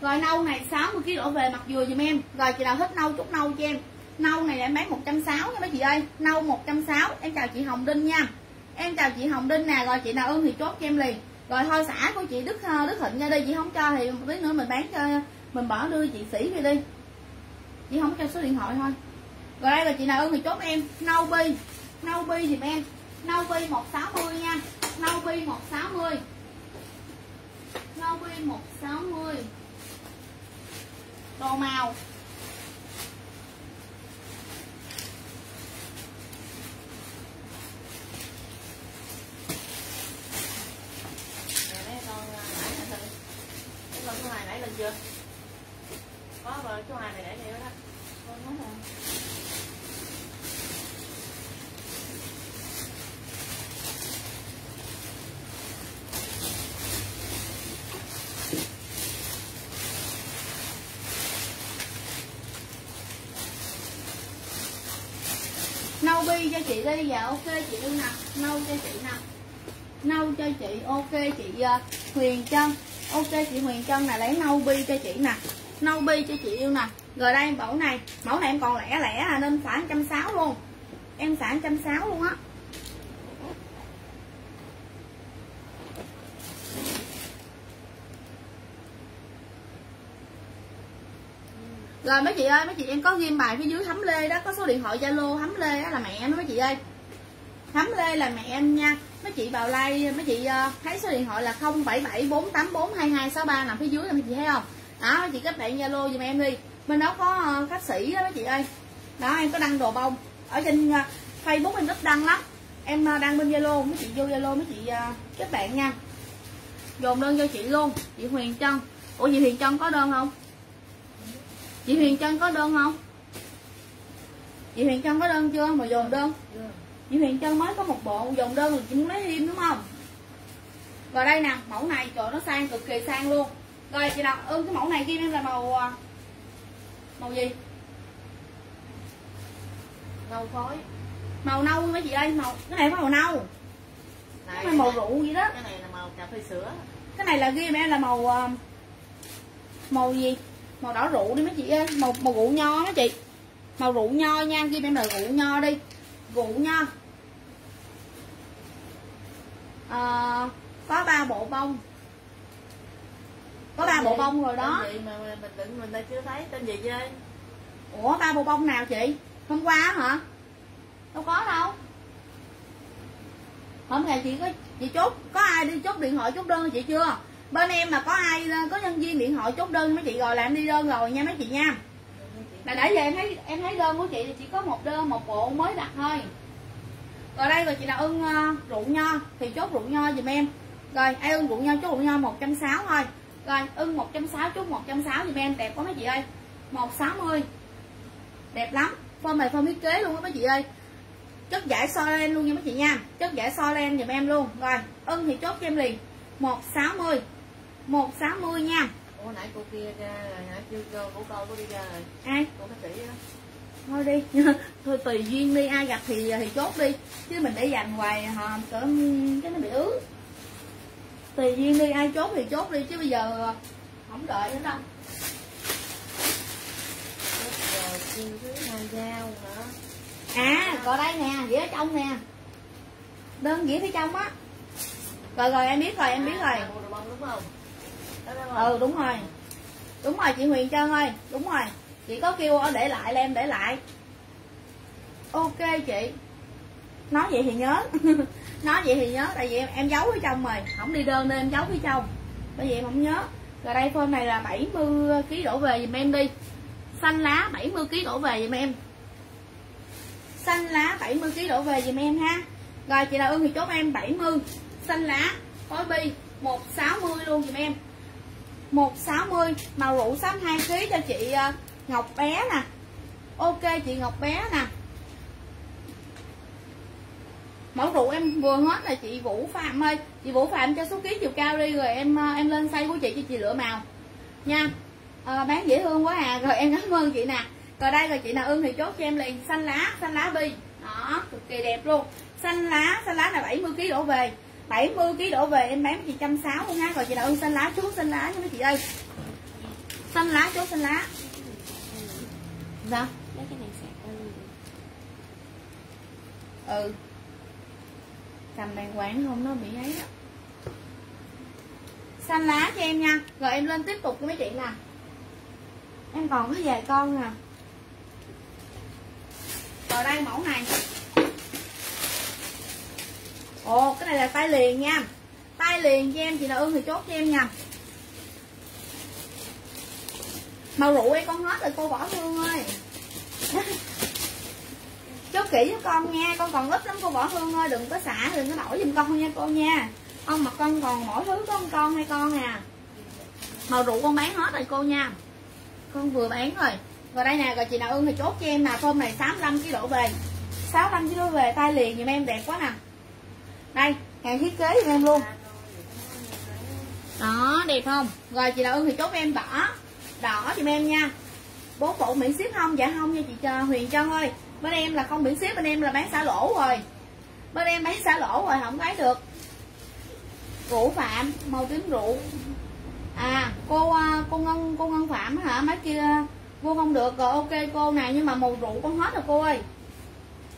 Rồi nâu này 60 kg đổ về mặt dừa giùm em. Rồi chị nào thích nâu chút nâu cho em. Nâu này em bán 160 nha mấy chị ơi. Nâu 160 em chào chị Hồng Đinh nha. Em chào chị hồng đinh nè. Rồi chị nào ơn thì chốt cho em liền rồi thôi xả của chị đức ờ, đức thịnh ra đi, chị không cho thì một tí nữa mình bán cho, mình bỏ đưa chị sĩ đi đi. Chị không cho số điện thoại thôi. Rồi đây là chị nào ưng thì chốt em. Nâu bi. Nâu bi thì em. Nâu bi một sáu mươi nha. Nâu bi một sáu mươi nâu bi một sáu mươi đồ màu Nè mấy con à, nãy nè thử Mấy con số hai nãy lên chưa? Có rồi chú Hà này để nhiều đó Con nói không nâu bi cho chị đi dạ ok chị đi nè. Nâu cho chị nè. Nâu cho chị ok chị uh, huyền trân ok, chị huyền trân này lấy nâu bi cho chị nè. Nâu bi cho chị yêu nè. Rồi đây, mẫu này. Mẫu này em còn lẻ lẻ à nên xả trăm sáu luôn. Em xả trăm sáu luôn á. Rồi mấy chị ơi, mấy chị em có ghim bài phía dưới thấm lê đó, có số điện thoại zalo thấm lê đó là mẹ em mấy chị ơi thấm lê là mẹ em nha. Mấy chị vào like mấy chị ờ, thấy số điện thoại là 0774842263 nằm phía dưới nè mấy chị thấy không? Đó mấy chị kết bạn zalo giùm em đi. Bên đó có ờ, khách sĩ đó mấy chị ơi. Đó, em có đăng đồ bông. Ở trên ờ, facebook em rất đăng lắm. Em đăng bên zalo, mấy chị vô zalo, mấy chị các kết bạn nha. Dồn đơn cho chị luôn. Chị huyền trân. Ủa, chị huyền trân có đơn không? Chị huyền trân có đơn không? Chị huyền trân có đơn chưa? Mà dồn đơn. Yeah chị huyền trân mới có một bộ dồn đơn rồi chị muốn lấy thêm đúng không? Rồi đây nè mẫu này trời nó sang cực kỳ sang luôn. Rồi chị nào ưng cái mẫu này ghi em là màu à, màu gì? Nâu khói. Màu nâu mấy chị ơi màu cái này có màu nâu. Này, cái này màu rượu gì đó. Cái này là màu cà phê sữa. Cái này là ghi em là màu à, màu gì? Màu đỏ rượu đi mấy chị ơi màu màu rượu nho đó chị. Màu rượu nho nha ghi em là rượu nho đi. Rượu nho à, có ba bộ bông. Có ba bộ bông rồi đó. Tên gì mà mình đừng mình ta chưa thấy? Tên gì chơi ủa ba bộ bông nào chị? Hôm qua hả? Đâu có đâu. Hôm nay chị có chị chốt có ai đi chốt điện thoại chốt đơn chị chưa? Bên em mà có ai có nhân viên điện thoại chốt đơn mấy chị rồi là em đi đơn rồi nha mấy chị nha. Là nãy giờ em thấy em thấy đơn của chị thì chỉ có một đơn một bộ mới đặt thôi rồi đây rồi chị nào ưng uh, rượu nho thì chốt rượu nho giùm em. Rồi ai ưng rượu nho chốt rượu nho một trăm sáu thôi. Rồi ưng một trăm sáu chốt một trăm sáu giùm em. Đẹp quá mấy chị ơi. một sáu mươi. Đẹp lắm. Form này form thiết kế luôn á mấy chị ơi. Chất giải so len luôn nha mấy chị nha. Chất giải so len giùm em luôn. Rồi ưng thì chốt cho em liền. một sáu mươi. một sáu mươi nha. Ủa nãy cô kia ra rồi chưa cô cô cô đi ra rồi. Ai? Cô khách sĩ đó thôi đi, thôi tùy duyên đi, ai gặp thì thì chốt đi. Chứ mình để dành hoài họ cỡ cái nó bị ứ. Tùy duyên đi, ai chốt thì chốt đi, chứ bây giờ à, không đợi nữa đâu. À có đây nè, dĩa trong nè. Đơn dĩa phía trong á. Rồi rồi, em biết rồi, em biết rồi. Đúng ừ đúng rồi. Đúng rồi, chị huyền trân ơi, đúng rồi chị có kêu ở để lại là em để lại. Ok chị. Nói vậy thì nhớ. Nói vậy thì nhớ tại vì em, em giấu ở trong rồi. Không đi đơn nên em giấu phía trong. Bởi vì em không nhớ. Rồi đây phone này là 70 kg đổ về giùm em đi. Xanh lá 70 kg đổ về giùm em. Xanh lá 70 kg đổ về giùm em ha. Rồi chị là ưng thì chốt em 70 xanh lá khối bi 160 luôn giùm em. 160 màu rượu 62 kg cho chị ờ, Ngọc bé nè. Ok chị Ngọc bé nè. Mẫu rượu em vừa hết là chị Vũ Phạm ơi. Chị Vũ Phạm cho số ký chiều cao đi rồi em ờ, em lên say của chị cho chị lựa màu. Nha. À, bán dễ thương quá à. Rồi em cảm ơn chị nè. Rồi đây rồi chị nào ưng thì chốt cho em liền. Xanh lá xanh lá bi. Đó cực kỳ đẹp luôn. Xanh lá xanh lá là 70 kg đổ về. 70 kg đổ về em bán chị trăm sáu luôn ha. Rồi chị nào ưng xanh lá chốt xanh lá cho mấy chị ơi. Xanh lá chốt xanh lá sao? Lấy cái này sạc lên ừ. Cầm đàng hoàng không? Nó bị ấy đó. Xanh lá cho em nha. Rồi em lên tiếp tục với mấy chị nè. Em còn có vài con nè. Rồi đây mẫu này. Ồ cái này là tay liền nha. Tay liền cho em chị nào ưng thì chốt cho em nha màu rượu ấy con hết rồi, cô bỏ hương ơi. Chốt kỹ cho con nha, con còn ít lắm, cô bỏ hương ơi. Đừng có xả, đừng có đổi giùm con nha, cô nha. Con mà con còn mỗi thứ có con hai con à. Màu rượu con bán hết rồi, cô nha. Con vừa bán rồi. Rồi đây nè, rồi chị nào ưng thì chốt cho em nè. Tôm này 65 kg đổ về. 65 kg về, tay liền giùm em, đẹp quá nè. Đây, hàng thiết kế giùm em luôn. Đó, đẹp không? Rồi chị nào ưng thì chốt em bỏ đỏ giùm em nha. Bốn bộ miễn ship không? Dạ không nha chị chờ huyền trân ơi. Bên em là không miễn ship bên em là bán xả lỗ rồi. Bên em bán xả lỗ rồi, không lấy được. Rượu phạm, màu tím rượu. À cô ờ, cô ngân cô ngân phạm hả? Mấy kia vô không được rồi, ok cô này, nhưng mà màu rượu con hết rồi cô ơi.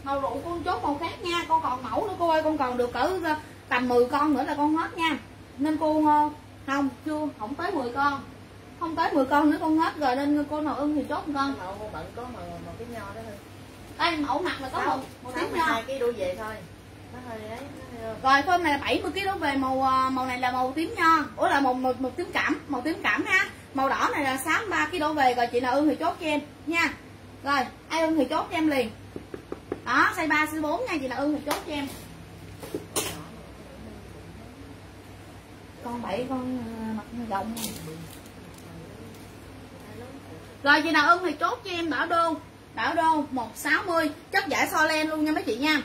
Màu rượu con chốt màu khác nha, con còn mẫu nữa cô ơi, con còn được cỡ ờ, tầm 10 con nữa là con hết nha. Nên cô ờ, không, chưa, không tới 10 con không tới 10 con nữa con hết rồi nên cô nào ưng thì chốt một con. Màu bận có màu màu cái nho đó thôi. Đây mẫu mặt là có một một tiếng nho. hai cái đuôi về thôi. Nó hơi ấy nó hơi... rồi phơm này là 70 kg về màu à, màu này là màu tím nho. Ủa là màu màu, màu tím cảm màu tím cảm ha. Màu đỏ này là 63 kg về rồi chị nào ưng thì chốt cho em nha. Rồi ai ưng thì chốt cho em liền. Đó size 3 size 4 nha chị nào ưng thì chốt cho em. Con bảy con à, mặt rộng rồi chị nào ưng thì chốt cho em đảo đô. Đảo đô 160 chất giải so len luôn nha mấy chị nha.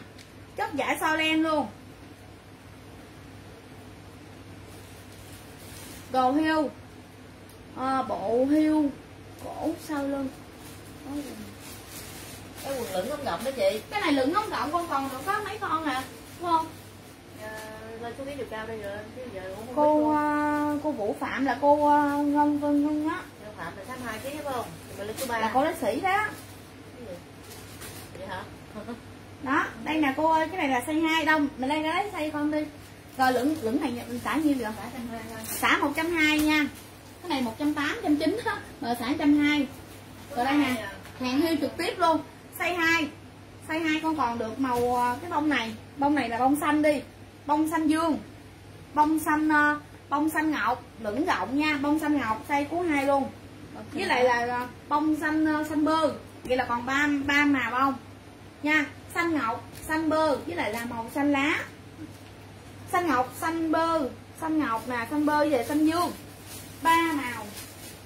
Chất giải so len luôn. Đồ hiêu à, bộ hiêu cổ sau lưng? Cái quần lửng không ngậm đó chị. Cái này lửng không cộng con còn có mấy con à? Đúng không? Lên số ký chiều cao đây rồi cô uh, cô vũ phạm là cô uh, ngân vân ngân á phạm là 82 kg phải không? Thì mình lên số 3 là cô bác sĩ đó. Cái gì? vậy hả? Đó đây nè cô ơi cái này là size 2 đâu mình lấy size con đi. Rồi lửng lửng này nhận xả nhiêu rồi xả 120 nha. Cái này 180 190 đó. Rồi xả 120 rồi đây nè. hàng hiêu trực tiếp luôn. Size 2 size 2 con còn được màu à, cái bông này. Bông này là bông xanh đi. Bông xanh dương. Bông xanh à, bông xanh ngọc. Lửng rộng nha. Bông xanh ngọc size của hai luôn với lại là bông xanh ờ, xanh bơ. Vậy là còn ba ba màu bông nha xanh ngọc xanh bơ. Với lại là màu xanh lá. Xanh ngọc xanh bơ. Xanh ngọc nè xanh bơ về xanh dương. Ba màu.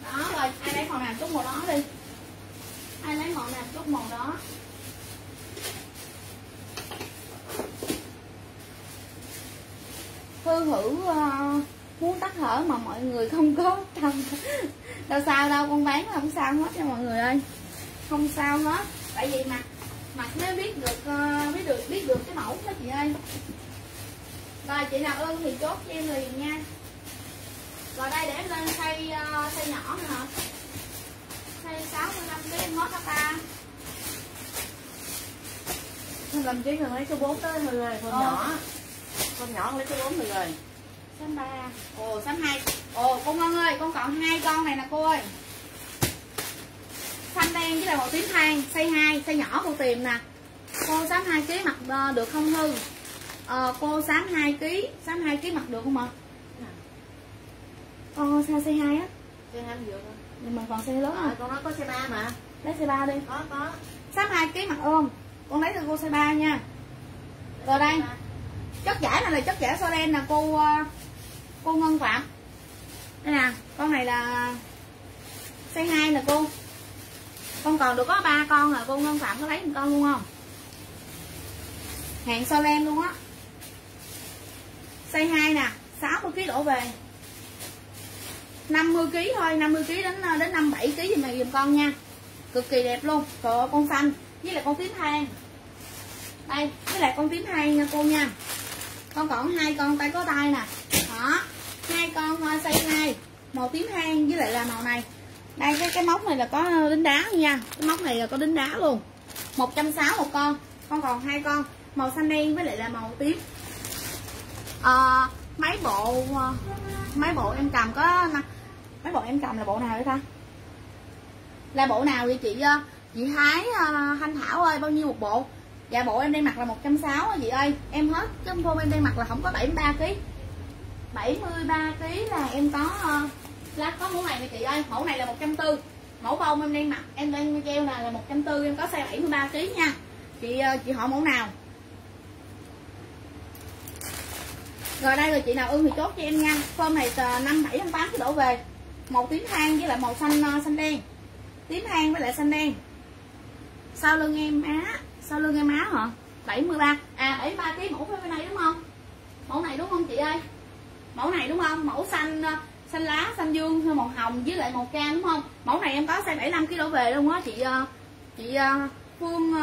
Đó rồi ai lấy màu nào chút màu đó đi. Ai lấy màu nào chút màu đó. Hư hữu uh, muốn tắt thở mà mọi người không có tâm. Đâu sao đâu con bán không sao hết nha mọi người ơi. Không sao hết. Tại vì mặt mặt mới biết được biết được biết được cái mẫu đó chị ơi. Rồi chị nào ưng thì chốt cho em liền nha. Rồi đây để em lên xây uh, xây nhỏ hả? Xây 65 cái em hết đó ta. Làm rồi lấy số 4 tới rồi con Ờ. nhỏ. Con nhỏ lấy số 4 rồi Xăm ba. Ồ xăm hai. Ồ cô Ngân ơi con còn hai con này nè cô ơi. Xanh đen với là màu tím than Size 2 size nhỏ cô tìm nè. Cô sám 2 kg mặc ờ, được không Hư ờ, Cô sám 2 kg Sám 2 kg mặc được không ạ? Con size size 2 á? Chơi hai vừa thôi Nhưng mà còn size lớn à, con nói có xe ba mà. Lấy size 3 đi. Có có. Sám 2 kg mặc ôm. Con lấy cho cô size 3 nha. Rồi đây. Chất giải này là chất giải solen nè cô ờ, cô Ngân Phạm. Đây nè, con này là size 2 nè cô. Con còn được có ba con là cô Ngân Phạm có lấy một con luôn không? Hẹn hàng solen luôn á. Size 2 nè 60 kg đổ về. 50 kg thôi 50 kg đến đến 57 kg thì mày dùm con nha. Cực kỳ đẹp luôn, trời ơi, con xanh. Với lại con tím than đây, với lại con tím than nha cô nha con còn hai con tay có tay nè. Đó. Hai con thôi size 2 màu tím than với lại là màu này. Đây cái cái móc này là có đính đá nha. Cái móc này là có đính đá luôn. 160 một con. Con còn hai con. Màu xanh đen với lại là màu tím. À, mấy bộ ờ, mấy bộ em cầm có mấy bộ em cầm là bộ nào vậy ta? Là bộ nào vậy chị ờ? chị Thái uh, Thanh Thảo ơi bao nhiêu một bộ? Dạ bộ em đang mặc là 160 chị ơi. Em hết cái hôm em đang mặc là không có 73 kg 73 kg là em có ờ, uh, là có mẫu này nè chị ơi. Mẫu này là 140 mẫu bông em đang mặc em đang treo là là 140 em có size 73 kg nha. Chị ờ, chị hỏi mẫu nào. Rồi đây rồi chị nào ưng thì chốt cho em nha. Form này năm bảy tám cái đổ về. Màu tím than với lại màu xanh ờ, xanh đen. Tím than với lại xanh đen. Sau lưng em á sau lưng em á hả? 73 à 73 kg mẫu phía bên này đúng không? Mẫu này đúng không chị ơi? Mẫu này đúng không? Mẫu xanh ờ, xanh lá, xanh dương màu hồng với lại màu cam đúng không? Mẫu này em có size 75 kg đổ về luôn á, chị ờ, chị ờ, phương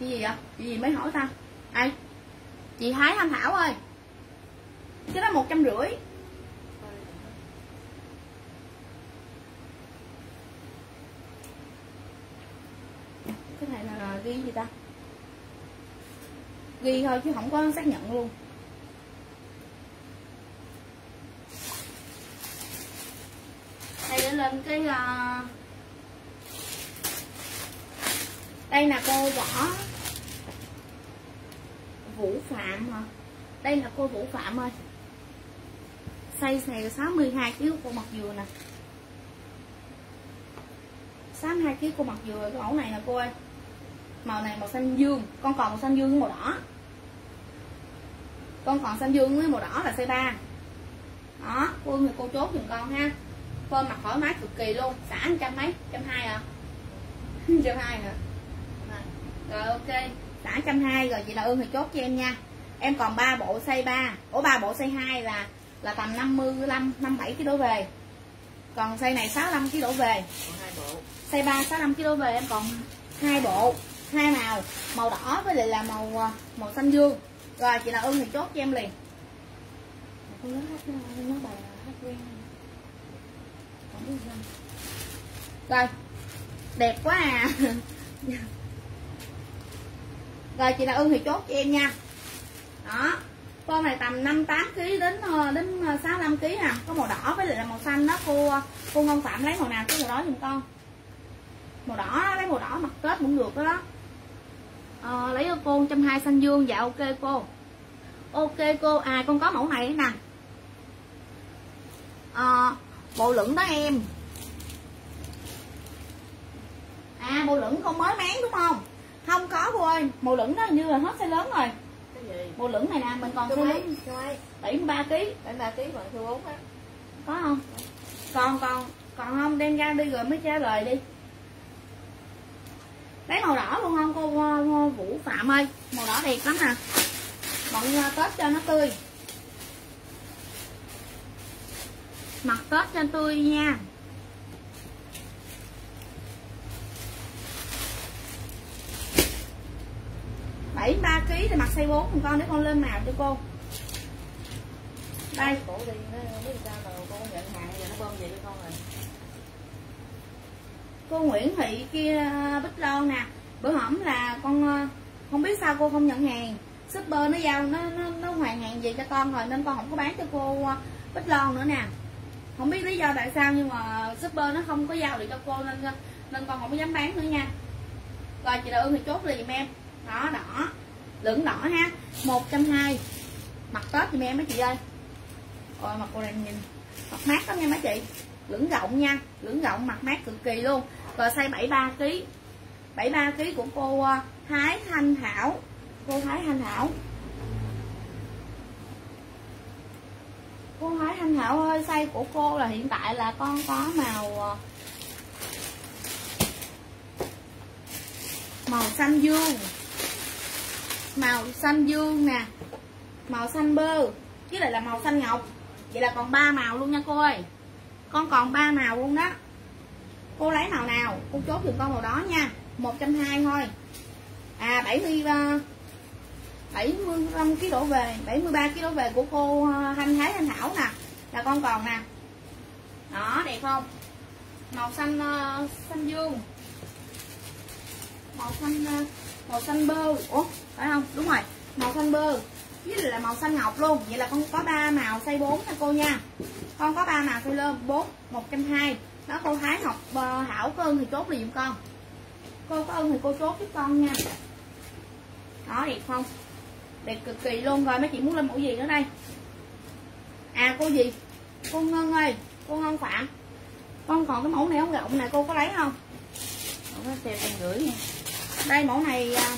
cái gì vậy? Chị gì mới hỏi ta? Ai? Chị Thái Thanh Thảo ơi. Cái đó một trăm rưỡi cái ghi gì ta? Ghi thôi chứ không có xác nhận luôn. Đây để lên cái uh... đây là cô vỏ Vũ Phạm hả? Đây là cô Vũ Phạm ơi. Size này 62 kg cô mặt dừa nè. 62 kg cô mặt dừa cái mẫu này nè cô ơi màu này màu xanh dương. Con còn màu xanh dương với màu đỏ. Con còn xanh dương với màu đỏ là size 3 đó cô người cô chốt giùm con ha. Phơm mặt thoải mái cực kỳ luôn. Xả trăm mấy? Trăm hai à? Trăm hai hả? Rồi ok. Xả trăm hai rồi chị là ương thì chốt cho em nha. Em còn 3 bộ size 3 ủa 3 bộ size 2 là là tầm 55 57 kg đổ về. Còn size này 65 kg đổ về. Size 3 65 kg đổ về em còn hai bộ hai màu màu đỏ với lại là màu à, màu xanh dương. Rồi chị nào ưng thì chốt cho em liền. Rồi đẹp quá à. Rồi chị nào ưng thì chốt cho em nha. Đó con này tầm 58 kg đến ờ, đến 65 ờ, kg à. Có màu đỏ với lại là màu xanh đó. Cô cô ngon phạm lấy màu nào cái màu đó giùm con. Màu đỏ lấy màu đỏ mặt kết cũng được đó à, lấy cho cô trăm hai xanh dương. Dạ ok cô. Ok cô. À con có mẫu này nè. À, bộ lửng đó em. À bộ lửng không mới máng đúng không? Không có cô ơi. Bộ lửng đó như là hết size lớn rồi. Bộ lửng này nè mình còn size lớn. bảy mươi ba kg bảy ba kg mà size bốn á. Có không? Còn còn còn không? Đem ra đi rồi mới trả lời đi lấy màu đỏ luôn không cô Vũ Phạm ơi. Màu đỏ đẹp lắm nè bọn ờ, tết cho nó tươi. Mặt tết cho tươi nha. Bảy, ba kg thì mặc size 4 con để con lên màu cho cô. Đây. Cổ đi nó biết sao mà cô nhận hàng giờ nó bơm về cho con rồi cô Nguyễn Thị kia à, Bích Loan nè. Bữa hổm là con à, không biết sao cô không nhận hàng. Shipper nó giao nó nó, nó hoàn hàng gì cho con rồi nên con không có bán cho cô à, Bích Loan nữa nè. Không biết lý do tại sao nhưng mà shipper nó không có giao được cho cô nên nên con không có dám bán nữa nha. Rồi chị đợi thì chốt liền em. Đó đỏ lưỡng đỏ ha. Một trăm hai. Mặt tết giùm em mấy chị ơi. Ôi mặt cô này nhìn. Mặt mát lắm nha mấy chị. Lưỡng rộng nha. Lưỡng rộng mặt mát cực kỳ luôn rồi size 73 kg 73 kg của ờ, cô Thái Thanh Thảo cô Thái Thanh Thảo cô Thái Thanh Thảo ơi, size của cô là hiện tại là con có màu ờ, màu xanh dương. Màu xanh dương nè. Màu xanh bơ. Với lại là màu xanh ngọc. Vậy là còn ba màu luôn nha cô ơi. Con còn ba màu luôn đó cô lấy màu nào? Cô chốt giùm con màu đó nha. 120 thôi. À 70 75 kg đổ về. 73 kg đổ về của cô ờ, Thanh Thái Thanh Thảo nè. Là con còn nè. Đó đẹp không? Màu xanh uh, xanh dương. Màu xanh uh, màu xanh bơ. Ủa phải không? Đúng rồi. Màu xanh bơ. Với là màu xanh ngọc luôn. Vậy là con có ba màu size 4 nha cô nha. Con có ba màu size lên 4 120 đó cô Thái Ngọc uh, ờ, Hảo có ơn thì chốt liền con. Cô có ơn thì cô chốt với con nha. Đó đẹp không? Đẹp cực kỳ luôn rồi mấy chị muốn lên mẫu gì nữa đây? À cô gì? Cô Ngân ơi cô Ngân Phạm. Con còn cái mẫu này không rộng nè cô có lấy không? Không có xe con gửi nha. Đây mẫu này à,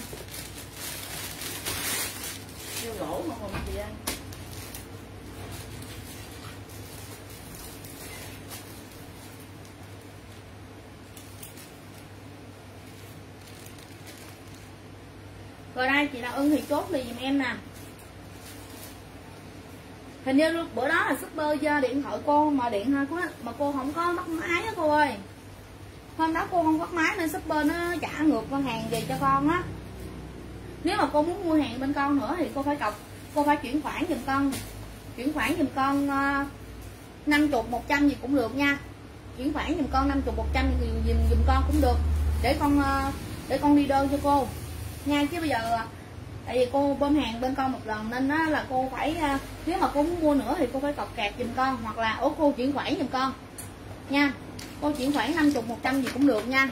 vô gỗ mà còn chị ơi rồi đây chị nào ưng thì chốt liền giùm em nè. Hình như bữa đó là super do điện thoại cô mà điện thôi quá, mà cô không có bắt máy á cô ơi. Hôm đó cô không bắt máy nên super nó trả ngược con hàng về cho con á. Nếu mà cô muốn mua hàng bên con nữa thì cô phải cọc, cô phải chuyển khoản giùm con. Chuyển khoản giùm con ờ, năm chục, một trăm gì cũng được nha. Chuyển khoản giùm con năm chục, một trăm giùm giùm con cũng được. Để con ờ, để con đi đơn cho cô nha, chứ bây giờ à, tại vì cô bơm hàng bên con một lần nên đó là cô phải à, nếu mà cô muốn mua nữa thì cô phải cọc kẹt giùm con, hoặc là ố cô chuyển khoản giùm con. Nha, cô chuyển khoản năm chục, một trăm gì cũng được nha.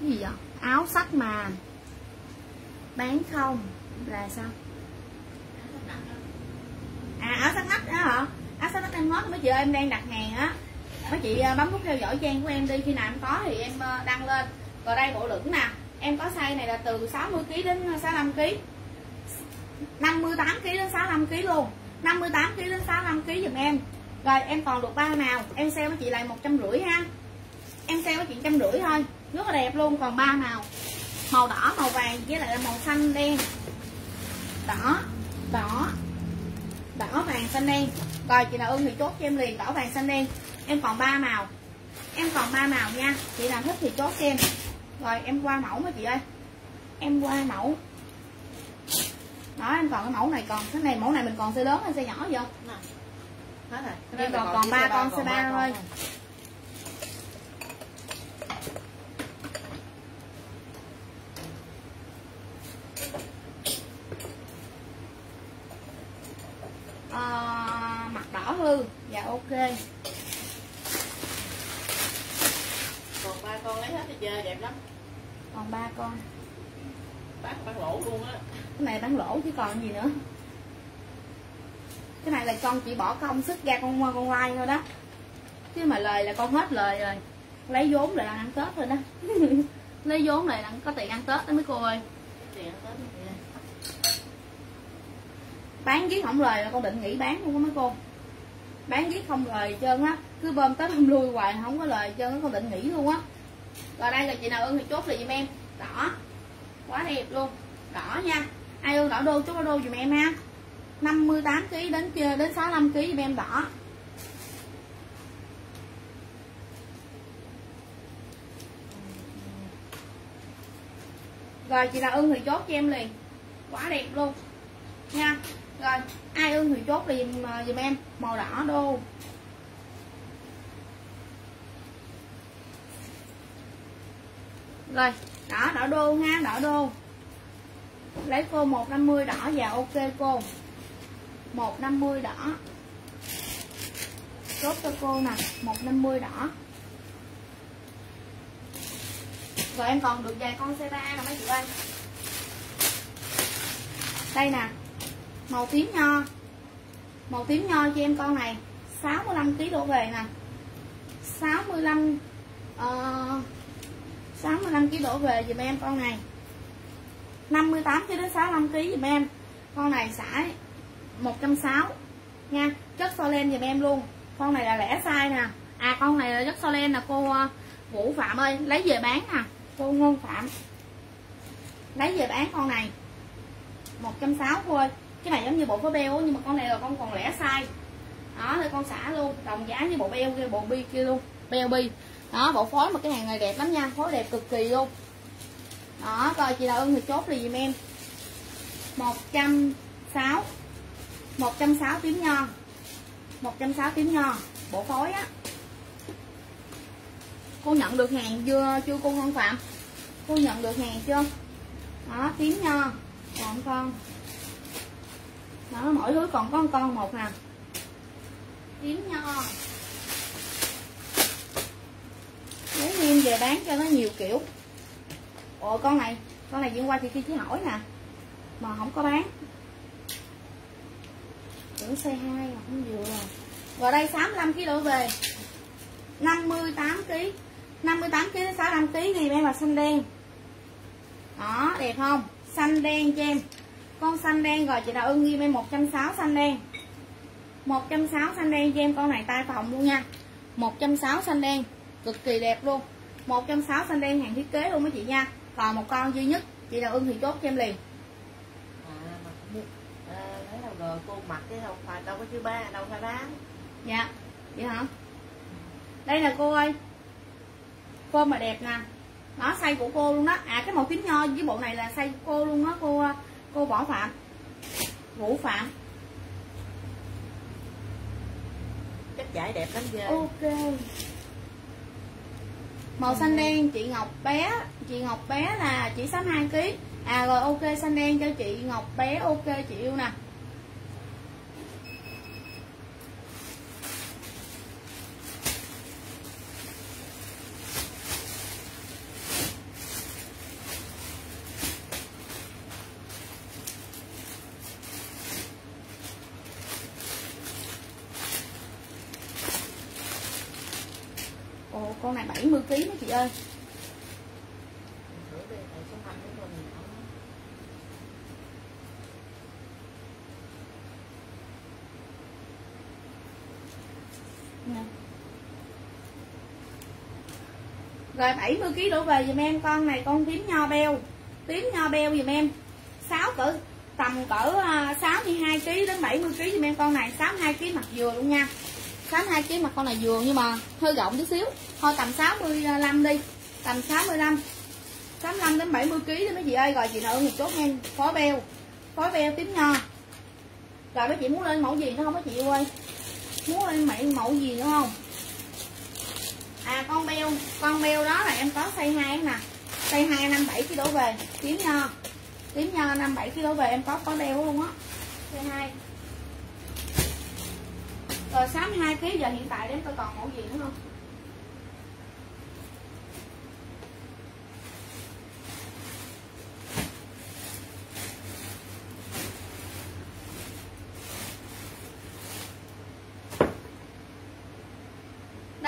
Cái gì vậy? Áo sách mà. Bán không? Là sao? À áo sách nách đó hả? Áo sách nách em hết mấy chị ơi em đang đặt hàng á mấy chị à, bấm nút theo dõi trang của em đi. Khi nào em có thì em à, đăng lên. Rồi đây bộ lửng nè. Em có size này là từ 60 kg đến 65 kg 58 kg đến 65 kg luôn. 58 kg đến 65 kg giùm em. Rồi, em còn được ba màu em sale với chị lại một trăm rưỡi ha. Em sale với chị trăm rưỡi thôi. Rất là đẹp luôn. Còn ba màu màu đỏ, màu vàng với lại là màu xanh đen. Đỏ đỏ đỏ vàng xanh đen. Rồi, chị nào ưng thì chốt cho em liền. Đỏ vàng xanh đen em còn ba màu. Em còn ba màu nha. Chị nào thích thì chốt cho em. Rồi em qua mẫu mà chị ơi. Em qua mẫu. Đó em còn cái mẫu này còn cái này mẫu này mình còn size lớn hay size nhỏ vậy không? Hết rồi. Em còn còn ba con size ba thôi. à, mặt đỏ hư. Dạ ok còn ba con lấy hết thì chơi đẹp lắm. Còn ba con. Bán bán lỗ luôn á. Cái này bán lỗ chứ còn gì nữa. Cái này là con chỉ bỏ công sức ra con con lai thôi đó. Chứ mà lời là con hết lời rồi. Lấy vốn lại là ăn tết thôi đó. Lấy vốn lại là có tiền ăn tết đó mấy cô ơi. Tiền ăn tết thì bán viết không lời là con định nghỉ bán luôn á mấy cô bán giết không lời trơn á. Cứ bơm tới không lui hoài, không có lời trơn nó con định nghỉ luôn á. Rồi đây là chị nào ưng thì chốt lại giùm em. Đỏ. Quá đẹp luôn. Đỏ nha. Ai ưng đỏ đô, chốt đỏ đô giùm em ha. 58 kg đến kia đến 65 kg giùm em đỏ. Rồi chị nào ưng thì chốt cho em liền. Quá đẹp luôn. Nha rồi, ai ưng thì chốt liền ờ, giùm em, màu đỏ đô. Rồi, đỏ đỏ đô ha đỏ đô. Lấy cô 150 đỏ và ok cô. 150 đỏ. Chốt cho cô nè 150 đỏ. Rồi em còn được vài con C3 nè mấy chị ơi. Đây nè màu tím nho. Màu tím nho cho em con này 65 kg đổ về nè. 65 uh, 65 kg đổ về dùm em con này. 58 kg đến 65 kg dùm em. Con này xả 160 nha chất so lên dùm em luôn. Con này là lẻ size nè. À con này là chất so lên là cô ờ, Vũ Phạm ơi lấy về bán nè cô Ngôn Phạm. Lấy về bán con này. 160 cô ơi cái này giống như bộ phối beo nhưng mà con này là con còn lẻ size. Đó, thì con xả luôn, đồng giá như bộ beo kia, bộ bi kia luôn, beo bi. Đó, bộ phối mà cái hàng này đẹp lắm nha, phối đẹp cực kỳ luôn. Đó, coi chị đào ưng thì chốt liền giùm em 160 160 tím nho. 160 tím nho, bộ phối á. Cô nhận được hàng chưa chưa cô Hân Phạm? Cô nhận được hàng chưa? Đó, tím nho. Còn con đó mỗi thứ còn có con một nè. Tím nho lấy nguyên về bán cho nó nhiều kiểu. Ồ con này con này dương qua thì khi chỉ hỏi nè. Mà không có bán. Tưởng xe hai mà không vừa rồi. Đây 65 kg đổ về. 58 kg 58 kg đến 65 kg ghi em là xanh đen. Đó đẹp không? Xanh đen cho em con xanh đen rồi chị đào ưng ghi em 160 xanh đen. 160 xanh đen cho em con này tay phòng luôn nha. 160 xanh đen cực kỳ đẹp luôn. 160 xanh đen hàng thiết kế luôn mấy chị nha. Còn một con duy nhất chị đào ưng thì chốt cho em liền. Rồi? Cô mặc cái đâu phải đâu có chữ ba đâu phải bán dạ vậy hả? Đây là cô ơi. Cô mà đẹp nè. Đó size của cô luôn đó. À cái màu tím nho với bộ này là size của cô luôn đó cô cô võ phạm. Vũ phạm. Chất giải đẹp lắm ghê. Ok. Màu xanh đen chị ngọc bé. Chị ngọc bé là chỉ 62 kg à rồi ok xanh đen cho chị ngọc bé. Ok chị yêu nè con này 70 kg mấy chị ơi Rồi 70 kg đổ về dùm em con này con tím nho beo. Tím nho beo dùm em. 6 cỡ tầm cỡ à, 62 kg đến 70 kg dùm em con này, 62 kg mặt dừa luôn nha. 62 kg mặt con này vừa nhưng mà hơi rộng tí xíu thôi tầm 65 ờ, đi. Tầm 65 65 đến 70 kg đi mấy chị ơi. Rồi chị nào một chốt nha phó beo. Phó beo tím nho. Rồi mấy chị muốn lên mẫu gì nữa không mấy chị ơi? Muốn lên mẫu mẫu gì nữa không? À con beo con beo đó là em có size 2 nè. Xây hai năm bảy kg đổ về. Tím nho. Tím nho 57 kg đổ về em có có beo luôn á. Xây hai. Rồi 62 kg giờ hiện tại đến tôi còn mẫu gì nữa không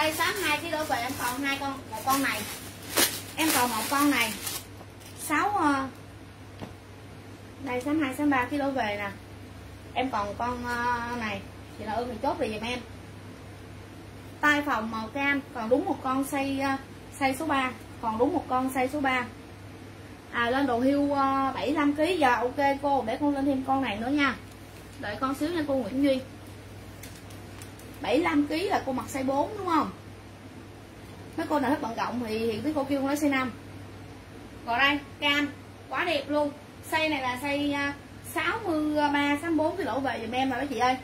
đây 62 kg đổ về em còn hai con một con này. Em còn một con này. 6 ờ, đây 62 63 kg về nè. Em còn con ờ, này. Chị là ơn thì chốt về giùm em. Tay phòng màu cam còn đúng một con size ờ, size số 3 còn đúng một con size số 3 à lên đồ hưu ờ, 75 kg giờ ok cô để con lên thêm con này nữa nha. Đợi con xíu nha cô Nguyễn Duy. 75 kg là cô mặc size 4 đúng không? Mấy cô nào thích bận rộng thì hiện tới cô kêu con lấy size 5 còn đây cam quá đẹp luôn. Size này là size 63 64 cái lỗ về dùm em rồi mấy chị ơi.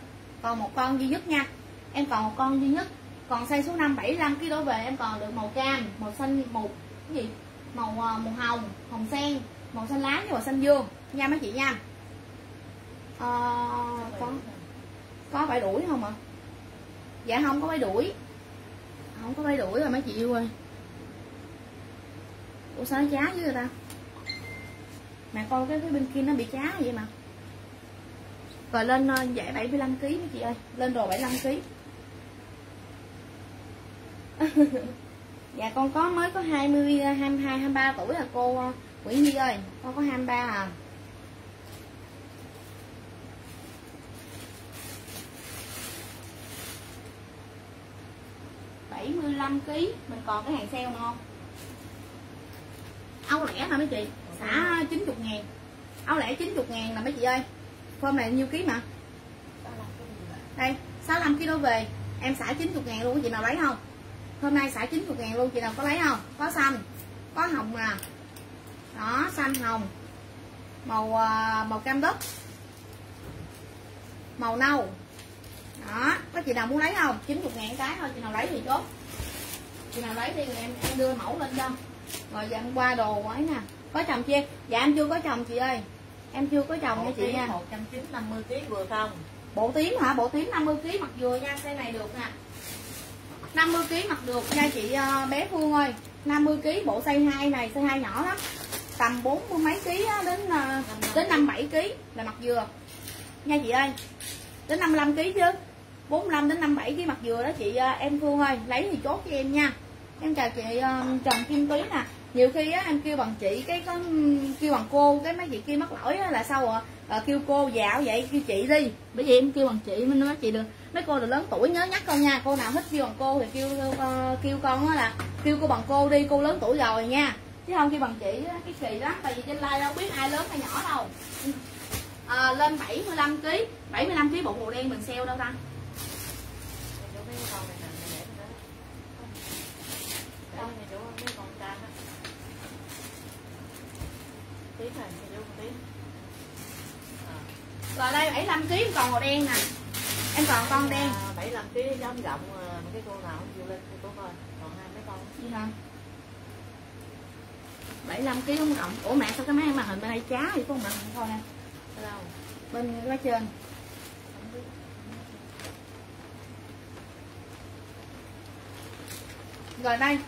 Còn một con duy nhất nha. Em còn một con duy nhất. Còn size số 5 75 kg đổ về em còn được màu cam màu xanh một cái gì? Màu à, màu hồng hồng sen màu xanh lá với màu xanh dương. Nha mấy chị nha. À, có có phải đuổi không ạ? Dạ không có phải đuổi không có mấy đuổi rồi mấy chị yêu ơi ủa sao nó chá với người ta? Mà coi cái phía bên kia nó bị chá vậy mà. Rồi lên ờ, giải 75 kg mấy chị ơi. Lên đồ 75 kg dạ con có mới có 20 22 23 tuổi là cô ờ, Nguyễn Nhi ơi. Con có 23 à? Bảy mươi lăm kg mình còn cái hàng sale không? Áo lẻ hả mấy chị. Xả 90 ngàn. Áo lẻ 90 ngàn là mấy chị ơi. Form này nhiêu ký mà? Đây 65 kg về. Em xả 90 ngàn luôn, chị nào lấy không? Hôm nay xả 90 ngàn luôn, chị nào có lấy không? Có xanh, Có hồng nè Đó, xanh, hồng. Màu à, màu cam đất. Màu nâu. Đó Có chị nào muốn lấy không? 90 ngàn cái thôi chị nào lấy thì chốt. Chị nào lấy đi rồi em em đưa mẫu lên cho. Rồi giờ em qua đồ ấy nè. Có chồng chưa? Dạ em chưa có chồng chị ơi. Em chưa có chồng nha chị nha. Một trăm chín năm mươi kg vừa không bộ tím hả? Bộ tím 50 kg mặc vừa nha xe này được nè. 50 kg mặc được nha chị uh, bé Phương ơi. 50 kg bộ size 2 này size 2 nhỏ lắm. Tầm 40 mấy ký á, đến uh, đến 57 kg là mặc vừa. Nha chị ơi đến 55 kg chứ 45 đến 57 kg mặc dừa đó chị uh, em Phương ơi lấy thì chốt cho em nha. Em chào chị uh, Trần Kim Túy nè. Nhiều khi á em kêu bằng chị cái có kêu bằng cô cái mấy chị kia mắc lỗi á là sao à, à, kêu cô dạo vậy kêu chị đi. Bởi vì em kêu bằng chị mình nói chị được. Mấy cô là lớn tuổi nhớ nhắc con nha. Cô nào thích kêu bằng cô thì kêu uh, kêu con á là kêu cô bằng cô đi cô lớn tuổi rồi nha. Chứ không kêu bằng chị á, cái kỳ lắm tại vì trên like đâu biết ai lớn hay nhỏ đâu. Ừ. À, lên 75 kg 75 kg bộ màu đen mình sale đâu ta? Rồi đây 75 kg còn màu đen nè. Em còn con đen. 75 kg giống rộng cái cô nào không chịu lên cô coi. Còn hai mấy con. Gì hả? 75 kg không rộng. Ủa mẹ sao cái máy màn hình bên đây chá thì có một màn hình thôi nè. Bên cái trên rồi đây.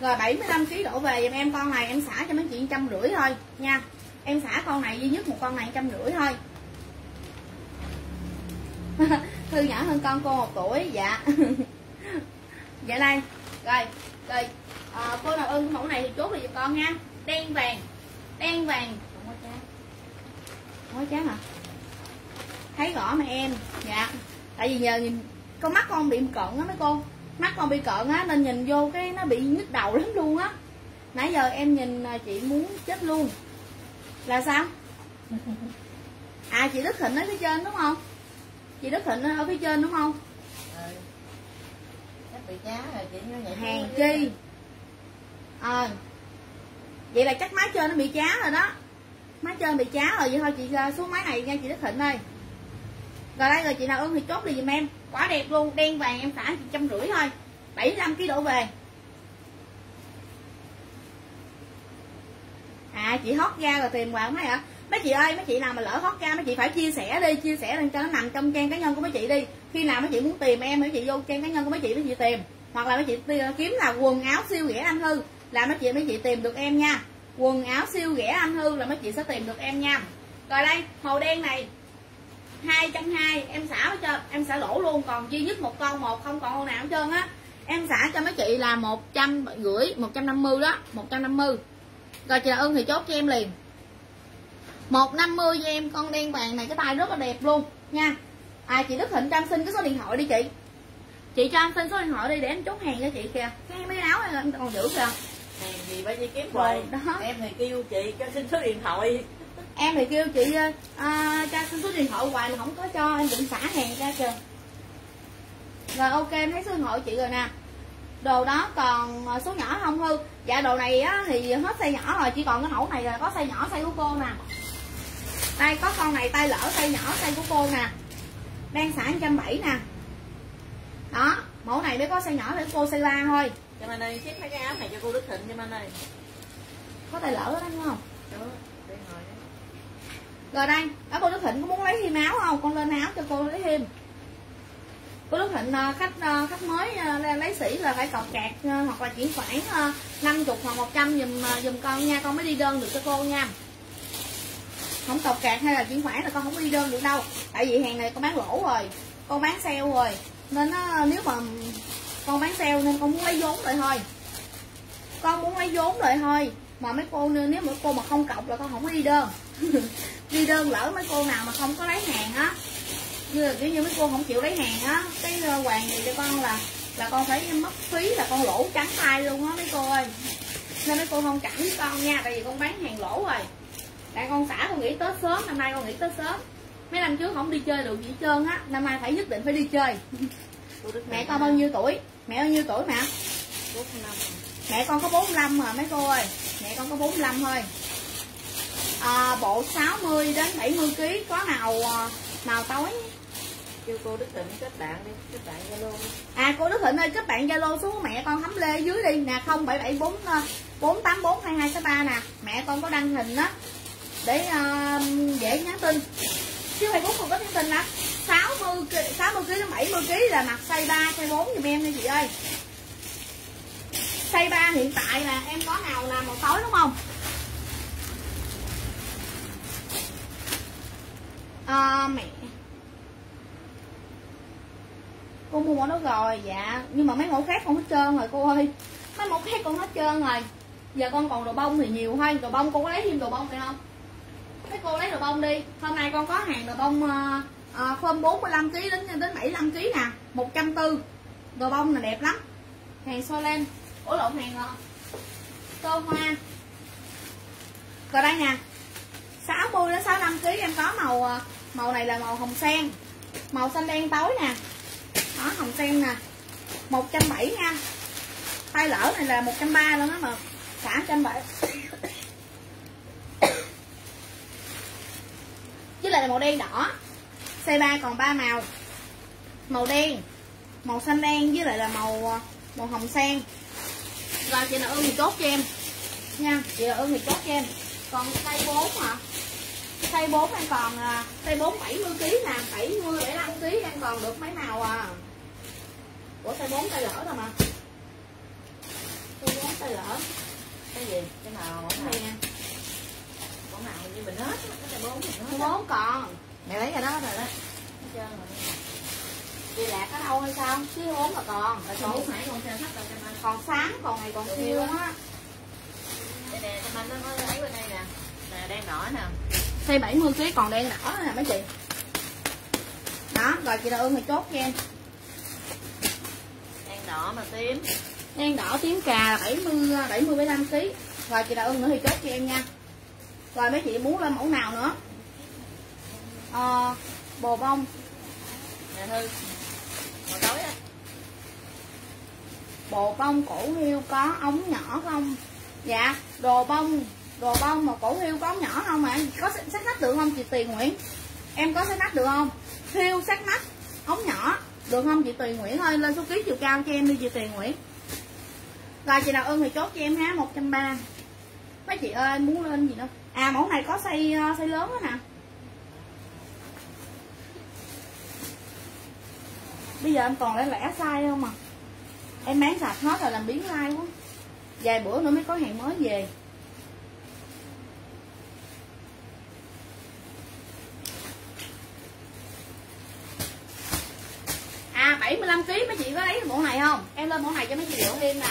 Rồi 75 kg đổ về giùm em con này em xả cho mấy chị trăm rưỡi thôi nha. Em xả con này duy nhất một con này trăm rưỡi thôi. Thư nhỏ hơn con cô một tuổi dạ. Dạ đây. Rồi rồi à, cô nào ưng mẫu này thì chốt là giùm con nha. Đen vàng đen vàng. Không có chán không có chán hả? Thấy rõ mà em dạ. Tại vì nhờ nhìn con mắt con bị cận á mấy cô mắt con bị cận á nên nhìn vô cái nó bị nhức đầu lắm luôn á. Nãy giờ em nhìn à, chị muốn chết luôn. Là sao? À chị đức thịnh ở phía trên đúng không? Chị đức thịnh ở phía trên đúng không? Ừ. bị giá rồi chị nhảy hàng chi? ờ. À, vậy là chắc máy trên nó bị chá rồi đó. Máy trên bị chá rồi vậy thôi chị à, xuống máy này nha chị đức thịnh ơi. Rồi đây rồi chị nào ưng thì chốt đi giùm em quá đẹp luôn, đen vàng em xả chỉ trăm rưỡi thôi. 75 kg đổ về. À chị hót ra rồi tìm quà mấy hả? Mấy chị ơi, mấy chị nào mà lỡ hót ra mấy chị phải chia sẻ đi, chia sẻ lên cho nó nằm trong trang cá nhân của mấy chị đi. Khi nào mấy chị muốn tìm em, mấy chị vô trang cá nhân của mấy chị mấy chị tìm. Hoặc là mấy chị kiếm là quần áo siêu rẻ anh hư, là mấy chị mấy chị tìm được em nha. Quần áo siêu rẻ anh hư là mấy chị sẽ tìm được em nha. Rồi đây màu đen này hai trăm hai em xả cho em xả lỗ luôn còn duy nhất một con một không còn con nào hết trơn á. Em xả cho mấy chị là một trăm rưỡi một trăm năm mươi đó một trăm năm mươi. Rồi chị ưng thì chốt cho em liền. một năm mươi cho em con đen vàng này cái tay rất là đẹp luôn nha. À chị đức thịnh cho em xin cái số điện thoại đi chị. Chị cho em xin số điện thoại đi để em chốt hàng cho chị kìa. Cái mấy áo này em còn giữ kìa. Hàng gì phải đi kiếm hoài đó. Em thì kêu chị cho xin số điện thoại em thì kêu chị à, cho xin số điện thoại hoài mà không có cho em định xả hàng ra kìa. Rồi ok em thấy số điện thoại chị rồi nè. Đồ đó còn số nhỏ không hư? Dạ đồ này á, thì hết size nhỏ rồi chỉ còn cái mẫu này là có size nhỏ size của cô nè. Đây có con này tay lỡ size nhỏ size của cô nè. Đang xả trăm bảy nè. Đó mẫu này mới có size nhỏ để cô size ba thôi. Cho anh ơi ship mấy cái áo này cho cô đức thịnh cho anh ơi có tay lỡ đó đúng không rồi đây. Đó, cô đức thịnh có muốn lấy thêm áo không? Con lên áo cho cô lấy thêm. Cô đức thịnh ờ, khách ờ, khách mới ờ, lấy sĩ là phải cọc cạc hoặc là chuyển khoản 50 hoặc 100 dùm dùm con nha. Con mới đi đơn được cho cô nha. Không cọc cạc hay là chuyển khoản là con không đi đơn được đâu. Tại vì hàng này con bán lỗ rồi. Con bán sale rồi. Nên nó nếu mà con bán sale nên con muốn lấy vốn lại thôi. Con muốn lấy vốn lại thôi. Mà mấy cô, nếu mà cô mà không cọc là con không có đi đơn. đi đơn lỡ mấy cô nào mà không có lấy hàng á. Như là kiểu như mấy cô không chịu lấy hàng á cái ờ, hoàng gì cho con là là con phải mất phí là con lỗ trắng tay luôn á mấy cô ơi. Nên mấy cô không cảm với con nha tại vì con bán hàng lỗ rồi. Tại con xã con nghĩ tết sớm năm nay con nghĩ tết sớm. Mấy năm trước không đi chơi được gì trơn á năm nay phải nhất định phải đi chơi. Mẹ con bao nhiêu tuổi? Mẹ bao nhiêu tuổi mẹ 45 mẹ con có 45 mà mấy cô ơi. Mẹ con có 45 thôi à, bộ 60 đến 70 kg có màu màu tối? Kêu cô Đức Thịnh kết bạn đi kết bạn Zalo à cô Đức Thịnh ơi kết bạn Zalo xuống mẹ con Thắm Lê dưới đi. Nè không bảy bảy bốn bốn tám bốn hai hai sáu ba nè. Mẹ con có đăng hình đó để uh, dễ nhắn tin. Chứ Facebook còn có nhắn tin đó 60 60 kg đến 70 kg là mặt size 3 size 4 giùm em đi chị ơi. Size 3 hiện tại là em có nào là màu tối đúng không à, mẹ. Cô mua nó rồi dạ. Nhưng mà mấy mẫu khác con hết trơn rồi cô ơi. Mấy mẫu khác con hết trơn rồi. Giờ con còn đồ bông thì nhiều thôi. Đồ bông cô có lấy thêm đồ bông được không? Cái cô lấy đồ bông đi. Hôm nay con có hàng đồ bông uh, bốn phơm 45 kg đến đến 75 kg nè. 140 đồ bông là đẹp lắm. Hàng soi lên ủa lộn hàng rồi. tô hoa. Rồi đây nè. 60 đến 65 kg em có màu à, màu này là màu hồng sen. Màu xanh đen tối nè. Đó, hồng sen nè. 170 nha. Tay lỡ này là 130 luôn á mà cả 170 với lại là màu đen đỏ. C3 còn ba màu. Màu đen, màu xanh đen với lại là màu à, màu hồng sen. Rồi, chị nào ưng thì chốt cho em nha. Chị nào ưng thì chốt cho em. Còn size 4 hả? Size 4 em còn size 4 70 kg nè 70 75 kg em còn được mấy màu à. Ủa size 4 tay lỡ rồi mà? Size 4 tay lỡ. Cái gì? Cái màu này nè. Con nào như mình hết cái size 4 mình hết size 4 còn. Mẹ lấy ra đó rồi đó. Hết trơn rồi. Đi lạc ở đâu hay sao? Chứ 4 là còn. Là số bốn nãy con xe thấp rồi còn sáng còn này còn siêu á. Đây nè cho anh nó lấy bên đây nè. Nè đen đỏ nè size 70 kg còn đen đỏ nè mấy chị. Đó rồi chị nào ưng thì chốt cho em đen đỏ mà tím. Đen đỏ tím cà là 70 70 75 kg rồi chị nào ưng nữa thì chốt cho em nha. Rồi mấy chị muốn lên mẫu nào nữa? Ờ, bồ bông. Nè thư màu tối á. Bộ bông cổ hươu có ống nhỏ không? Dạ đồ bông đồ bông mà cổ hươu có ống nhỏ không mà có sát nách được không chị Tùy Nguyễn? Em có sát nách được không? Hươu sát nách, ống nhỏ, được không chị Tùy Nguyễn ơi? Lên số ký chiều cao cho em đi chị Tùy Nguyễn. Rồi, chị nào ưng thì chốt cho em ha 130 mấy chị ơi, muốn lên gì đâu à mẫu này có size ờ, size lớn đó nè. Bây giờ em còn lẻ lẻ size không à? Em bán sạch hết rồi, làm biến lai quá. Vài bữa nữa mới có hàng mới về à 75 kg mấy chị có lấy bộ này không? Em lên bộ này cho mấy chị liệu thêm nè.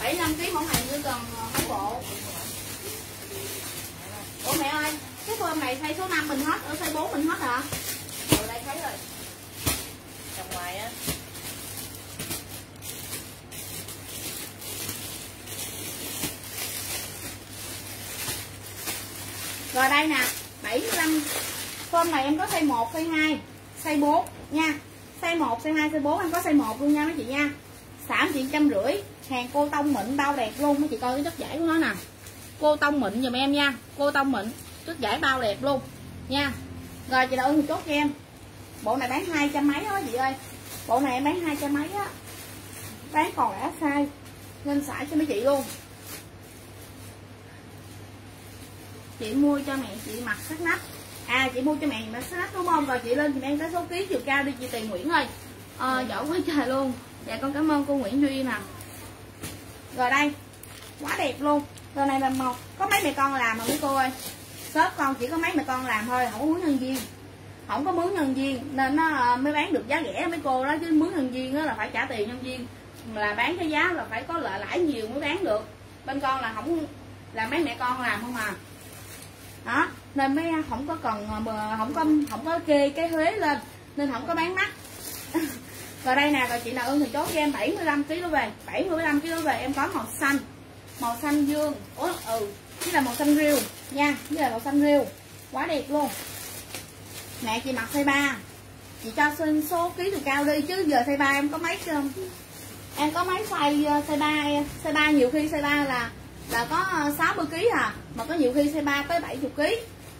75 kg mẫu này như cần ờ, mấy bộ. Ủa mẹ ơi, cái form này size số 5 mình hết, ở size 4 mình hết hả? Rồi, đây thấy rồi. Trong ngoài á. Rồi đây nè 75 form này em có size 1, size 2 Size 4 nha. Size 1, size 2, size 4 em có size 1 luôn nha mấy chị nha. Sản chị trăm rưỡi Hàng cô tông mịn bao đẹp luôn. Mấy chị coi cái chất giải của nó nè. Cô tông mịn giùm em nha. Cô tông mịn Chất giải bao đẹp luôn Nha. Rồi chị đợi ưng chốt cho em. Bộ này bán hai trăm mấy đó chị ơi. Bộ này em bán hai trăm mấy á. Bán còn lẻ size. Nên xả cho mấy chị luôn. Chị mua cho mẹ chị mặc sắc nách à chị mua cho mẹ sắc nách đúng không? Rồi chị lên thì em cái số ký chiều cao đi chị tiền nguyễn ơi. Ờ, giỏi quá trời luôn. Dạ con cảm ơn cô nguyễn duy nè. Rồi đây quá đẹp luôn. Rồi này là màu có mấy mẹ con làm mà mấy cô ơi. Shop con chỉ có mấy mẹ con làm thôi không có mướn nhân viên. Không có mướn nhân viên nên nó ờ, mới bán được giá rẻ mấy cô đó chứ mướn nhân viên đó là phải trả tiền nhân viên. Là bán cái giá là phải có lợi lãi nhiều mới bán được. Bên con là không là mấy mẹ con làm không à. Đó nên mấy không có còn à, không có không có kê cái thuế lên nên không có bán mắc. Và đây nè rồi chị nào ưng thì chốt cho em 75 kg về 75 kg về em có màu xanh màu xanh dương. Ủa, ừ chứ là màu xanh riêu nha chứ là màu xanh riêu quá đẹp luôn. Mẹ chị mặc size ba. Chị cho xin số ký từ cao đi chứ giờ size ba em có mấy em có mấy size à, size ba size ba nhiều khi size ba là là có à, 60 kg à mà có nhiều khi size ba tới 70 kg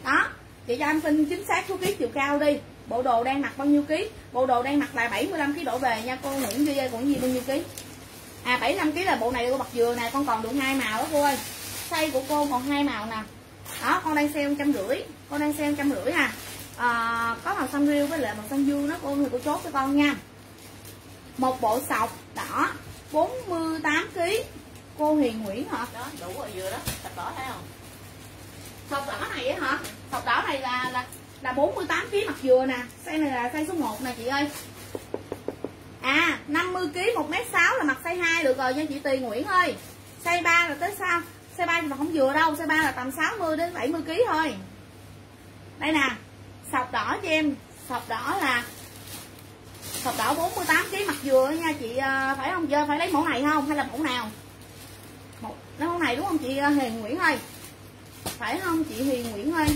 đó chị cho em xin chính xác số ký chiều cao đi. Bộ đồ đang mặc bao nhiêu ký? Bộ đồ đang mặc là 75 kg đổ về nha cô Nguyễn Duy ơi còn gì bao nhiêu ký? À 75 kg là bộ này cô bật dừa nè, con còn được hai màu đó cô ơi. Size của cô còn hai màu nè. Đó, con đang xem trăm rưỡi, con đang xem trăm rưỡi ha à có màu xanh riêu với lại màu xanh dương đó cô, thì cô chốt cho con nha. Một bộ sọc đỏ 48 kg cô Hiền Nguyễn hả? Đó, đủ rồi vừa đó sạch đỏ thấy không? Sọc đỏ này á hả? Sọc đỏ này là là là 48 kg mặt dừa nè. Size này là size số 1 nè chị ơi. À 50 kg 1 m 6 là mặt size 2 được rồi nha chị Tùy Nguyễn ơi. Size 3 là tới sao size 3 thì không vừa đâu. Size 3 là tầm 60 đến 70 kg thôi. Đây nè sọc đỏ cho em. Sọc đỏ là sọc đỏ 48 kg mặt dừa nha chị ờ, phải không? Giờ phải lấy mẫu này không? Hay là mẫu nào? Mẫu, mẫu này đúng không chị ờ, Hiền Nguyễn ơi? Phải không, chị Hiền, Nguyễn ơi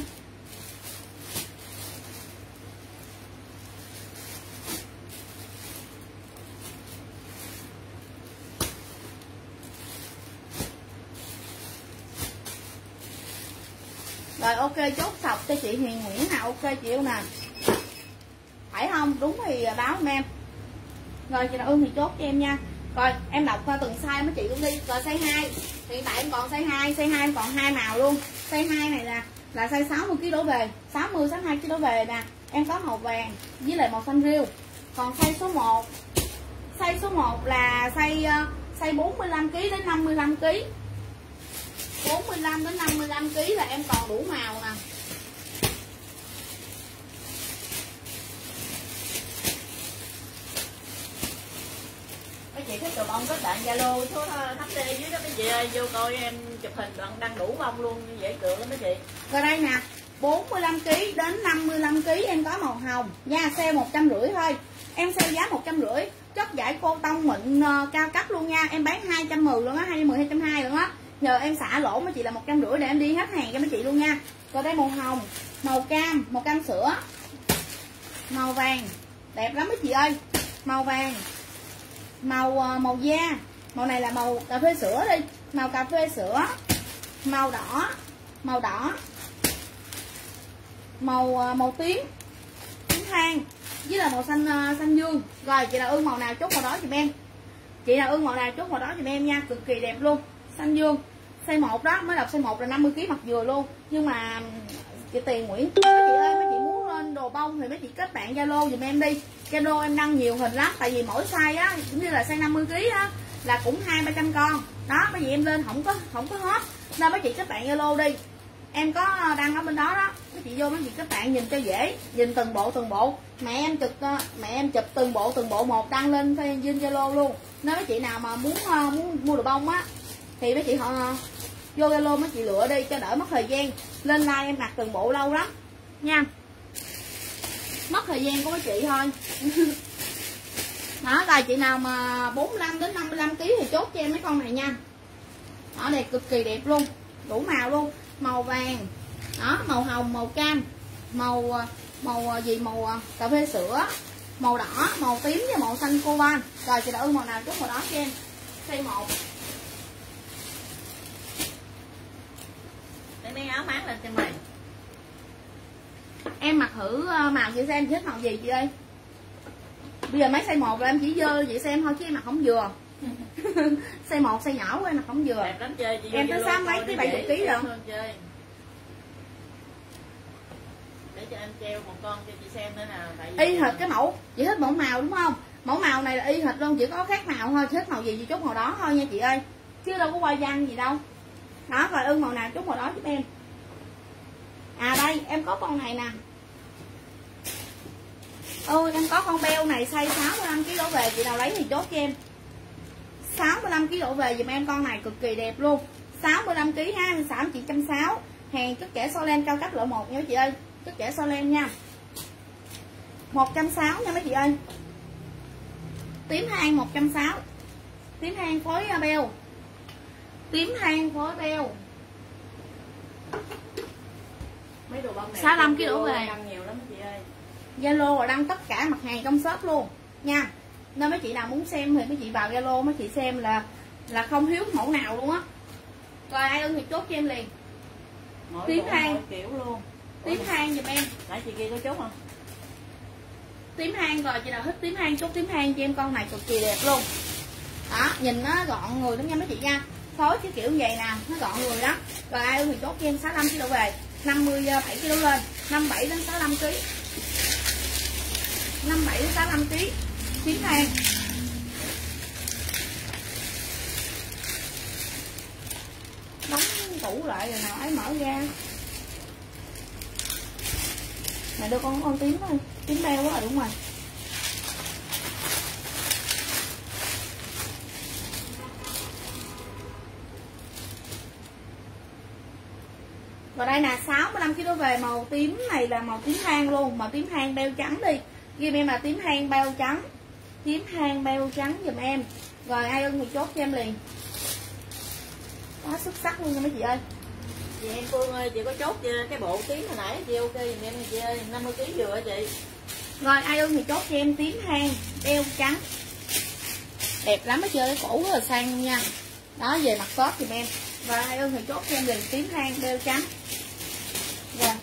rồi, ok, chốt sọc cho chị Hiền, Nguyễn nào ok chị yêu nè. Phải không? Đúng thì báo em em. Rồi, chị nào ưng thì chốt cho em nha rồi, em đọc qua từng size mấy chị cũng đi. Rồi, size 2 hiện tại em còn size 2 size 2 em còn hai màu luôn. Size 2 này là là size 60 kg đổ về. 60 62 kg đổ về nè. Em có màu vàng với lại màu xanh riêu. Còn size số 1 size số 1 là size ờ, size 45 kg đến 55 kg 45 đến 55 kg là em còn đủ màu nè. Mấy chị thích đồ bông kết bạn zalo số ờ, thấp tê dưới đó mấy chị ơi vô coi em chụp hình đoạn đang đủ bông luôn dễ cựa lắm mấy chị. Rồi đây nè 45 kg đến 55 kg em có màu hồng nha xe một trăm rưỡi thôi. Em sale giá một trăm rưỡi chất giải cô tông mịn uh, cao cấp luôn nha em bán 210 luôn á 210 220 luôn á. Nhờ em xả lỗ mấy chị là một trăm rưỡi để em đi hết hàng cho mấy chị luôn nha. Rồi đây màu hồng màu cam màu cam sữa màu vàng đẹp lắm mấy chị ơi màu vàng màu ờ, màu da. Màu này là màu cà phê sữa đi. Màu cà phê sữa. Màu đỏ. Màu đỏ. Màu ờ, màu tím. Tím than. Với là màu xanh ờ, xanh dương. Rồi, chị là ưng màu nào chốt màu đó giùm em. Chị là ưng màu nào chốt màu đó giùm em nha. Cực kỳ đẹp luôn. Xanh dương. Size một đó. Mới đọc size một là 50 kg mặt dừa luôn. Nhưng mà, chị tiền Nguyễn, chị ơi, mấy chị mua lên đồ bông thì mấy chị kết bạn Zalo dùm em đi. Zalo em đăng nhiều hình lắm, tại vì mỗi size á, cũng như là size 50 kg á, là cũng hai ba trăm con. Đó bởi vì em lên không có không có hết, nên mấy chị kết bạn Zalo đi. Em có ờ, đăng ở bên đó đó mấy chị vô mấy chị kết bạn, nhìn cho dễ, nhìn từng bộ từng bộ. Mẹ em chụp ờ, mẹ em chụp từng bộ từng bộ một, đăng lên trên Zalo luôn. Nếu mấy chị nào mà muốn ờ, muốn mua đồ bông á, thì mấy chị họ vô zalo mấy chị lựa đi cho đỡ mất thời gian. Lên like em đặt từng bộ lâu lắm, nha mất thời gian của mấy chị thôi. Đó, là chị nào mà 45 đến 55 kg thì chốt cho em mấy con này nha. Đó này cực kỳ đẹp luôn, đủ màu luôn. Màu vàng, đó, màu hồng, màu cam, màu à, màu à, gì, màu à, cà phê sữa, màu đỏ, màu tím và màu xanh coban rồi, chị đã ưng màu nào chốt màu đó cho em. Size 1 mấy áo mát lên cho mày em mặc thử ờ, màu chị xem thích màu gì chị ơi. Bây giờ mấy size một là em chỉ dơ chị xem thôi chứ em mặc không vừa. Size một size nhỏ của em mặc không vừa. Đẹp lắm chơi chị em tới sáu mấy tới bảy chục ký rồi. chơi. Để cho em treo một con cho chị xem nữa nào tại y hệt cái mẫu chị thích mẫu màu đúng không? Mẫu màu này là y hệt luôn chỉ có khác màu thôi chị thích màu gì chị chốt màu đó thôi nha chị ơi. Chứ đâu có quay văn gì đâu. Đó rồi ưng màu nào chốt màu đó giúp em à đây, em có con này nè. Ôi, em có con beo này size 65 kg đổ về, chị nào lấy thì chốt cho em. 65 kg đổ về dùm em con này cực kỳ đẹp luôn. 65 kg ha sản chị trăm sáu. Hàng chất trẻ Solen cao cấp loại 1 nha chị ơi. Chất trẻ Solen nha. 160 nha mấy chị ơi. Tím hang 160 tím hang phối beo. Tím hang phối beo mấy đồ bông này 65 kg đổ về. đăng nhiều lắm chị ơi. Zalo và đăng tất cả mặt hàng trong shop luôn. Nha nên mấy chị nào muốn xem thì mấy chị vào Zalo mấy chị xem là là không thiếu mẫu nào luôn á. Rồi ai ưng thì chốt cho em liền. Mỗi tím mỗi kiểu luôn. Tím hang giùm em. Nãy chị kia có chốt không? Tím hang rồi chị nào thích tím hang chốt tím hang cho em con này cực kỳ đẹp luôn. Đó nhìn nó gọn người lắm nha mấy chị nha. Phối chứ kiểu vậy nè nó gọn người lắm. Rồi ai ưng thì chốt cho em 65 kg về 57 à, kg lên. 57 đến 65 kg 57 đến 65 kg chín hàng. Đóng tủ lại rồi nào, ấy mở ra. Mày đưa con con tím thôi tím đeo quá rồi, đúng rồi. Và đây nè 65 kg về màu tím này là màu tím than luôn. Màu tím than beo trắng đi. Ghi em là tím than beo trắng. Tím than beo trắng giùm em. Rồi ai ưng thì chốt cho em liền. Quá xuất sắc luôn nha mấy chị ơi. Chị em Phương ơi chị có chốt cái bộ tím hồi nãy chị ok giùm em chị ơi 50 kg vừa chị. Rồi ai ưng thì chốt cho em tím than beo trắng. Đẹp lắm mới chơi cái cổ rất là sang nha. Đó về mặt shop giùm em Và ai ưng thì chốt em liền tím than beo trắng. Dạ.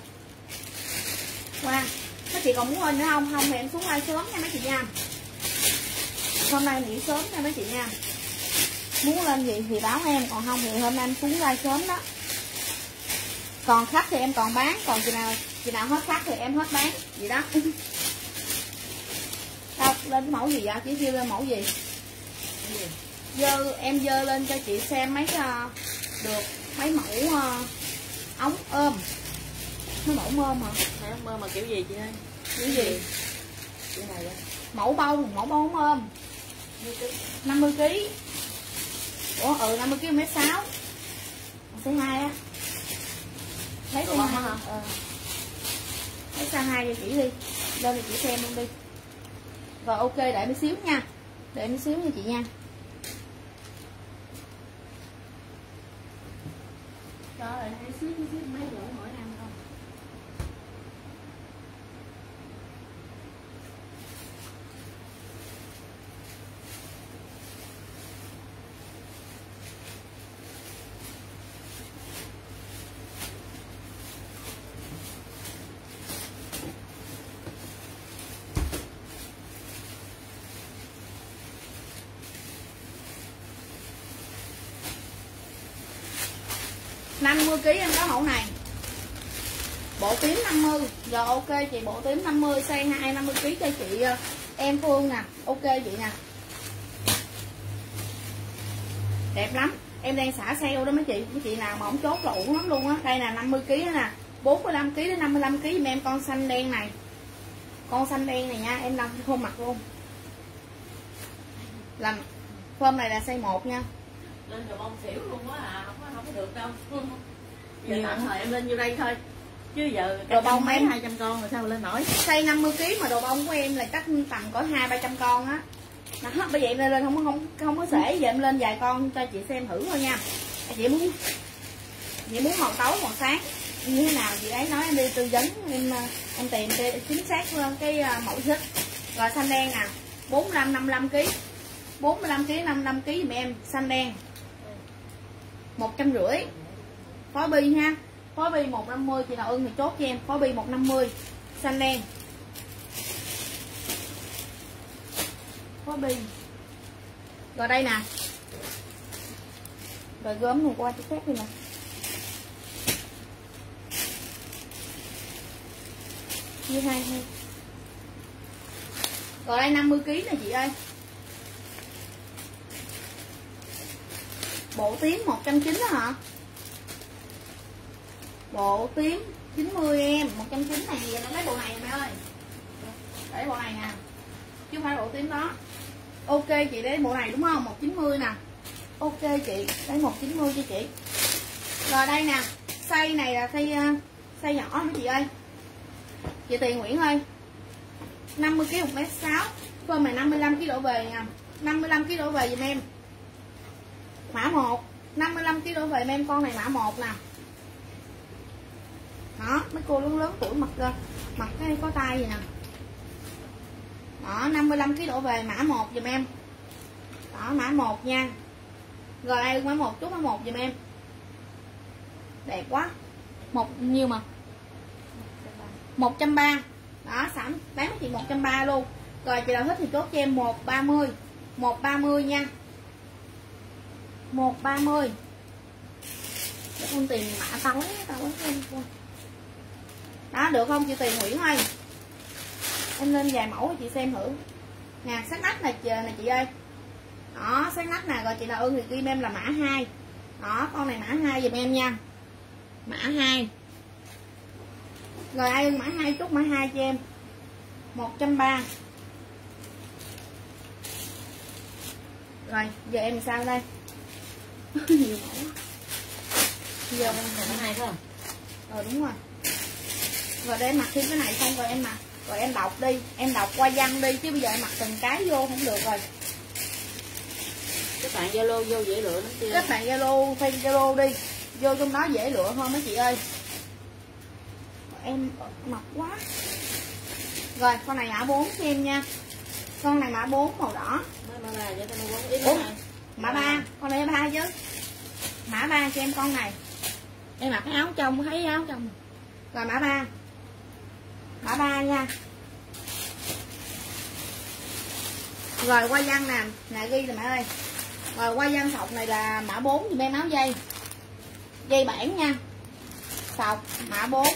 Wow Mấy chị còn muốn lên nữa không? Không thì em xuống like sớm nha mấy chị nha. Hôm nay nghỉ sớm nha mấy chị nha. Muốn lên gì thì báo em Còn không thì hôm nay em xuống like sớm đó. Còn khách thì em còn bán Còn chị nào chị nào hết khách thì em hết bán Vậy đó. Đâu, lên mẫu gì vậy? Chỉ kêu lên mẫu gì? cái gì? Dơ, em dơ lên cho chị xem mấy uh, được mấy mẫu uh, ống ôm. Mấy mẫu ôm hả? Không mơ mà kiểu gì chị ơi? Cái gì? Cái này á. Mẫu bông mẫu bông ôm. Như cái 50 kg ủa ừ 50 kg mét sáu. Size hai á. Lấy bông hai. hả? ờ. lấy size hai cho chị đi. Lên thì chị xem luôn đi. Rồi ok để một xíu nha. Để một xíu nha chị nha cho lại hai xíu xíu 50 kg em có mẫu này. Bộ tím 50 rồi ok chị, bộ tím 50 sang 2 50 kg cho chị ờ, em Phương nè, ok chị nè. Đẹp lắm, em đang xả sale đó mấy chị mấy chị nào mà không chốt là uổng lắm luôn á. Đây là 50 kg đó nè 45 kg đến 55 kg giùm em con xanh đen này. Con xanh đen này nha, em làm không mặt luôn. Làm, form này là size 1 nha lên đồ bông xỉu luôn quá à không có không có được đâu. Giờ Nhiều tạm thời em lên vô đây thôi. Chứ giờ Đồ bông mấy hai trăm con rồi sao mà lên nổi? Size 50 kg mà đồ bông của em là chắc tầm có hai ba trăm con á. Đó bây giờ em lên lên không có không không có sể giờ em lên vài con cho chị xem thử thôi nha. Chị muốn chị muốn màu tối màu sáng. Như thế nào chị ấy nói em đi tư vấn em ờ, em tìm chính xác hơn cái ờ, mẫu thích rồi xanh đen nè 45 55 kg 45 kg 55 kg giùm em xanh đen một trăm rưỡi. Phó bi ha. Phó bi 150 chị nào ưng thì chốt cho em. Phó bi 150 xanh đen. Phó bi. Rồi đây nè. Rồi gớm này qua chỗ khác đi nè. Như hai hai. Rồi đây 50 kg nè chị ơi. Bộ tím 190 đó hả? Bộ tím 90 em 190 này vậy nó lấy bộ này mẹ ơi. Để bộ này nè, chứ không phải bộ tím đó. Ok chị, lấy bộ này đúng không? 190 nè. Ok chị, lấy 190 cho chị. Rồi đây nè xây này là xây ờ, xây nhỏ hả chị ơi? Chị Tiền Nguyễn ơi. 50 kg 1 mét 6 phơm này 55 kg đổ về nha. 55 kg đổ về giùm em mã 1 55 kg đổ về em con này mã 1 nè. Đó, mấy cô lớn lớn tuổi mặc ra mặc cái có tay vậy nè. Đó 55 kg đổ về mã 1 dùm em. Đó, mã 1 nha. Rồi ai mã 1 chút, mã 1 dùm em. Đẹp quá. Một, nhiêu mà? 130 đó, sẵn. Bán chị 130 luôn. Rồi, chị nào thích thì chốt cho em 130 130 nha. 130 để con tìm mã tấu đó được không? Chị tiền Nguyễn ơi. Em lên vài mẫu chị xem thử. Nè sát nách nè chị, này chị ơi. Đó sát nách nè rồi chị nào ưng thì kim em là mã 2 đó con này mã 2 giùm em nha. Mã 2 rồi ai ưng mã 2 chút mã 2 cho em. 130 rồi giờ em sao đây? Nhiều mẫu giờ mã hai phải không ờ đúng rồi. Rồi để em mặc thêm cái này xong rồi em mặc. Rồi em đọc đi. Em đọc qua văn đi chứ bây giờ em mặc từng cái vô không được rồi. Các bạn zalo vô dễ lựa lắm chưa các bạn zalo fan zalo đi. Vô trong đó dễ lựa hơn mấy chị ơi. Em mập quá. Rồi con này mã 4 cho em nha. Con này mã 4 màu đỏ. Mã ba vậy tao mua bốn. Ít Ủa? này mã ba, con này ba chứ. Mã ba cho em con này. Em mặc cái áo trong thấy áo trong rồi mã ba. Mã ba nha. Rồi qua văn nè nè ghi là mẹ ơi. Rồi qua văn sọc này là mã 4 thì em áo dây. Dây bản nha. Sọc, mã 4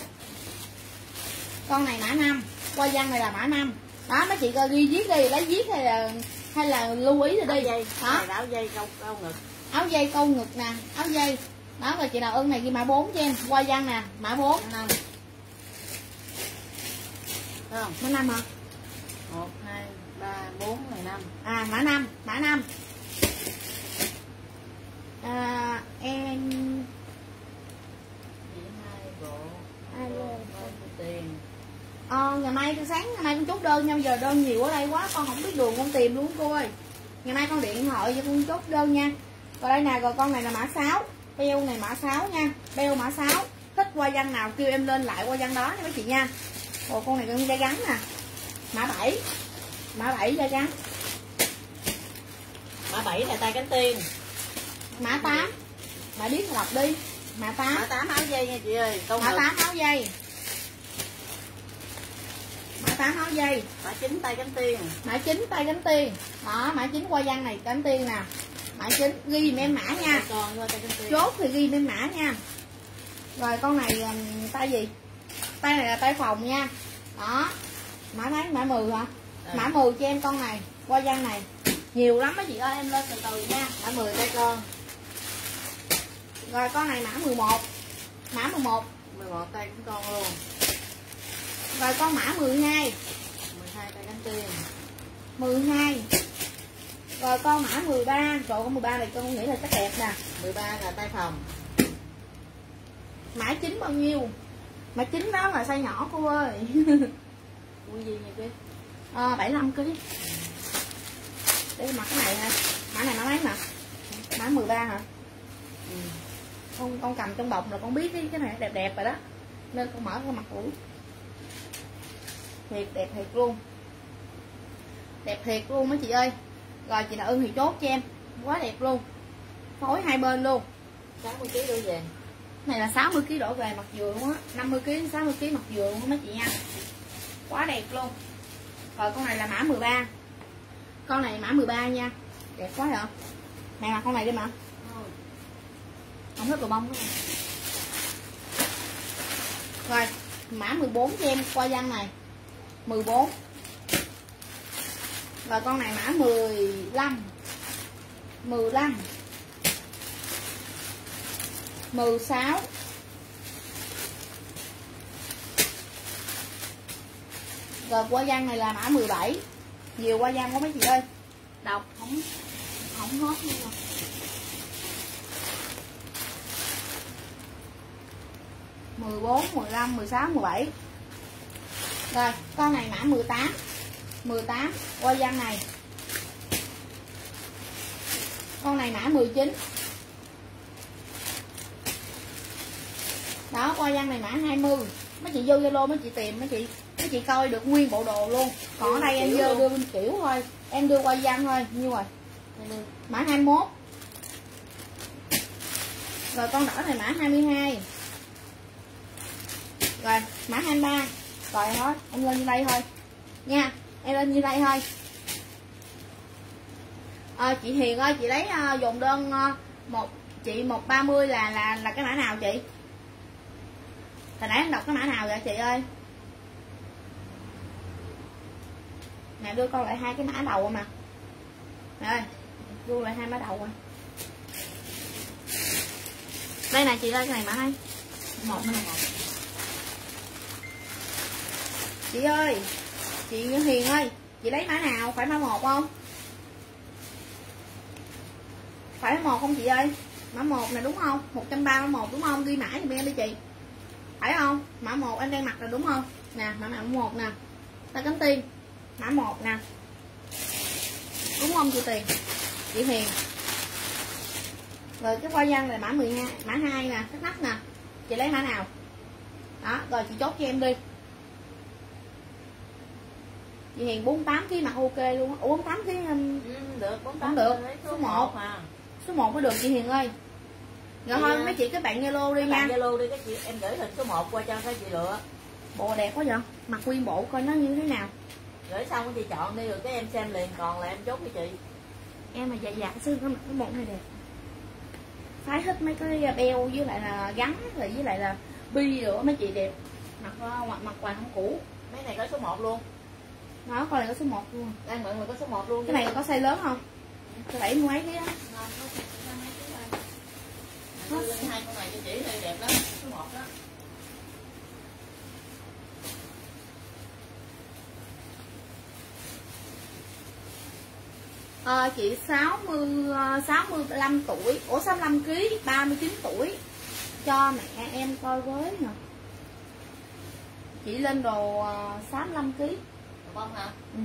con này mã 5 qua văn này là mã 5 đó, mấy chị coi ghi viết đi, lấy viết hay là hay là lưu ý rồi đi? dây. Là áo dây câu câu ngực. Áo dây câu ngực nè áo dây. Đó rồi chị nào ưng này ghi mã 4 cho em. Qua văn nè mã 4 mã năm. Không? Mã 5 hả? Một hai ba bốn này năm à mã 5 mã 5 à, em hai bộ bao nhiêu tiền ờ, ngày mai sáng ngày mai con chốt đơn nha giờ đơn nhiều ở đây quá con không biết đường con tìm luôn cô ơi. Ngày mai con điện thoại cho con chốt đơn nha. Rồi đây nè rồi con này là mã 6 beo này mã 6 nha beo mã 6 thích qua văn nào kêu em lên lại qua văn đó nha mấy chị nha. Rồi con này con dây gắn nè mã 7 mã 7 dây gắn. Mã bảy là tay cánh tiên. Mã 8 bà biết đọc đi. Mã 8 mã tám áo dây nha chị ơi câu mã ngực 8 áo dây mã 8 áo dây. Mã chín tay cánh tiên. Mã 9 tay cánh tiên. Đó mã 9 qua văn này cánh tiên nè. Mã 9 ghi giùm em mã nha. Tay con qua tay cánh tiên. Chốt thì ghi bên mã nha. Rồi con này tay gì? Tay này là tay phòng nha. Đó. Mã mấy mã 10 hả? À. mã 10 cho em con này qua văn này. Nhiều lắm đó chị ơi em lên từ từ nha. Mã mười tay con. Rồi con này mã 11 mã 11 mười một tay cũng con luôn rồi con mã 12 mười hai tay cánh tiên 12 rồi con mã 13 rồi con 13 này con nghĩ là chắc đẹp nè. mười ba là tay phòng. Mã 9 bao nhiêu? Mã 9 đó là size nhỏ cô ơi. Mua gì nha cái à, 75 kg để mặc cái này ha. Mã này mã mấy mà? Mã 13 hả? Ừ. con con cầm trong bọc là con biết cái cái này đẹp đẹp rồi đó. Nên con mở con mặc thử thiệt đẹp thiệt luôn. Đẹp thiệt luôn mấy chị ơi. Rồi chị nào ưng thì chốt cho em. Quá đẹp luôn. Phối hai bên luôn. Sáu mươi kg đôi về. Này là 60 kg đổ về mặt dừa luôn á. 50 kg 60 kg mặt dừa luôn mấy chị nha. Quá đẹp luôn. Rồi con này là mã 13 con này mã 13 nha. Đẹp quá hả mẹ mặc con này đi mà. Không thích đồ bông nữa rồi mã 14 cho em qua văn này 14 và con này mã 15 15 16 Rồi qua văn này là mã 17 Nhiều qua văn quá mấy chị ơi. Đọc không không hết luôn rồi. mười bốn, mười lăm, mười sáu, mười bảy. Rồi con này mã 18 18 qua văn này. Con này mã 19 đó qua văn này mã 20 mấy chị vô zalo mấy chị tìm mấy chị mấy chị coi được nguyên bộ đồ luôn. Còn ở đây em vô đưa bên kiểu thôi em đưa qua văn thôi nhiêu rồi? Mã 21 rồi con đỏ này mã 22 rồi mã 23 rồi hết em lên như đây thôi. Nha em lên như đây thôi. À, chị Hiền ơi chị lấy uh, dồn đơn uh, một chị một ba mươi là là là cái mã nào chị? Hồi nãy em đọc cái mã nào vậy chị ơi? Mẹ đưa con lại hai cái mã đầu mà. Mẹ ơi đưa lại hai mã đầu rồi đây này chị ơi cái này mã hai. Một này một chị ơi, chị Hiền ơi, chị lấy mã nào? Phải mã một không? Phải mã một không chị ơi? Mã một này đúng không? Một trăm ba một đúng không? Ghi mã giùm em đi chị. Phải không? Mã một em đang mặc là đúng không? Nè, mã mã một nè. Ta cánh tiên mã một nè. Đúng không chị tiền? Chị hiền. Rồi cái hoa văn là mã 12 mã hai nè cái nắp nè. Chị lấy mã nào? Đó, rồi chị chốt cho em đi chị hiền 48 kg mặc ok luôn ủa 48 kg um, ừ, được 48 không được. số 1 à. số 1 mới được chị hiền ơi. Rồi thôi à, mấy chị các bạn zalo đi nha. Zalo đi các chị em gửi hình số 1 qua cho các chị lựa. Bộ đẹp quá vậy. Mặc nguyên bộ coi nó như thế nào. Gửi xong chị chọn đi rồi cái em xem liền. Còn là em chốt cho chị. Em mà dài dài xương có mặc cái bộ này đẹp. Phái hết mấy cái beo với lại là gắn rồi với lại là bi nữa mấy chị đẹp. Mặc uh, mặc mặc quà không cũ. Mấy này có số 1 luôn nó coi là có số 1 luôn. Đang mọi người có số 1 luôn. Cái này có size lớn không? Bảy mươi mấy cái á. Đưa lên hai con này cho chị này đẹp lắm. Số 1 đó. À, chị 60 ờ, 65 tuổi. Ủa 65 kg 39 tuổi. Cho mẹ em coi với nè. Chị lên đồ ờ, 65 kg không hả? Ừ.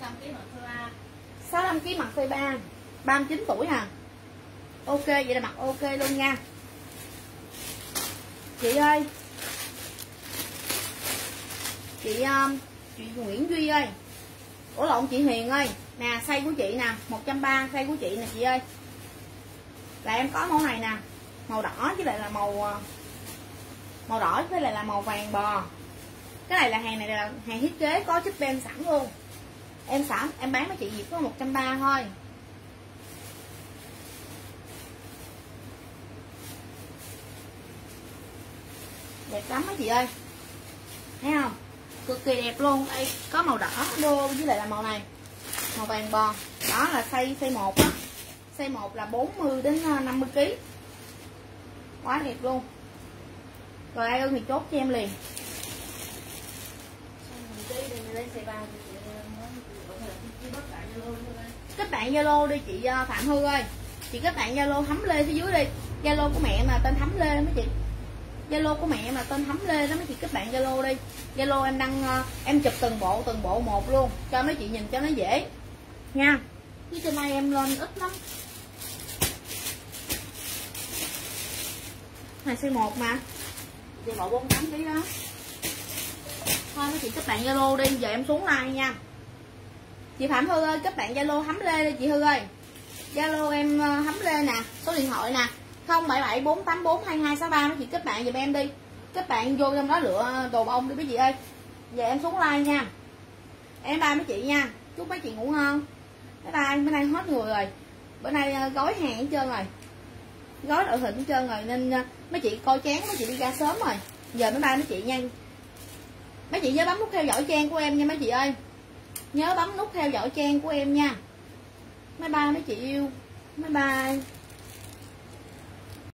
5 kg mà thưa ba. 65 kg mặc phơi 3 39 tuổi à ok vậy là mặc ok luôn nha. Chị ơi. Chị um, chị Nguyễn Duy ơi. Ủa lộn chị Hiền ơi. Nè size của chị nè. 130 size của chị nè chị ơi. Là em có mẫu này nè. Màu đỏ với lại là màu uh, màu đỏ với lại là màu vàng bò cái này là hàng này là hàng thiết kế có chip ben sẵn luôn. Em sẵn, em bán với chị Diệp có 130 thôi. Đẹp lắm á chị ơi. Thấy không? Cực kỳ đẹp luôn. Đây có màu đỏ, đô với lại là màu này. Màu vàng bò đó là size size một á. Size một là 40 đến ờ, 50 kg quá đẹp luôn. Rồi ai ưng thì chốt cho em liền kết bạn zalo đi, chị ờ, phạm hư ơi. Chị kết bạn zalo thấm lê phía dưới đi. Zalo của mẹ mà tên thấm lê mấy chị. Zalo của mẹ mà tên thấm lê đó mấy chị, kết bạn zalo đi. Zalo em đăng ờ, em chụp từng bộ từng bộ một luôn, cho mấy chị nhìn cho nó dễ. Nha. Chứ trên nay em lên ít lắm. Này size 1 mà. Chị bộ 48 kg đó thôi, mấy chị kết bạn zalo đi, giờ em xuống like nha. Chị phạm hư ơi, kết bạn zalo hấm lê đi, chị hư ơi. Zalo em ờ, hấm lê nè, số điện thoại nè 077 484 2263 mấy chị kết bạn giùm em đi. Kết bạn vô trong đó lựa đồ bông đi, mấy chị ơi. Giờ em xuống like nha. Em ba mấy chị nha. Chúc mấy chị ngủ ngon. Bye bye, bữa nay hết người rồi. Bữa nay ờ, gói hàng hết trơn rồi. Gói đội hình hết trơn rồi, nên ờ, mấy chị coi chán mấy chị đi ra sớm rồi. Giờ mấy ba mấy chị nha mấy chị nhớ bấm nút theo dõi trang của em nha mấy chị ơi. Nhớ bấm nút theo dõi trang của em nha. Mấy ba mấy chị yêu. Bye bye.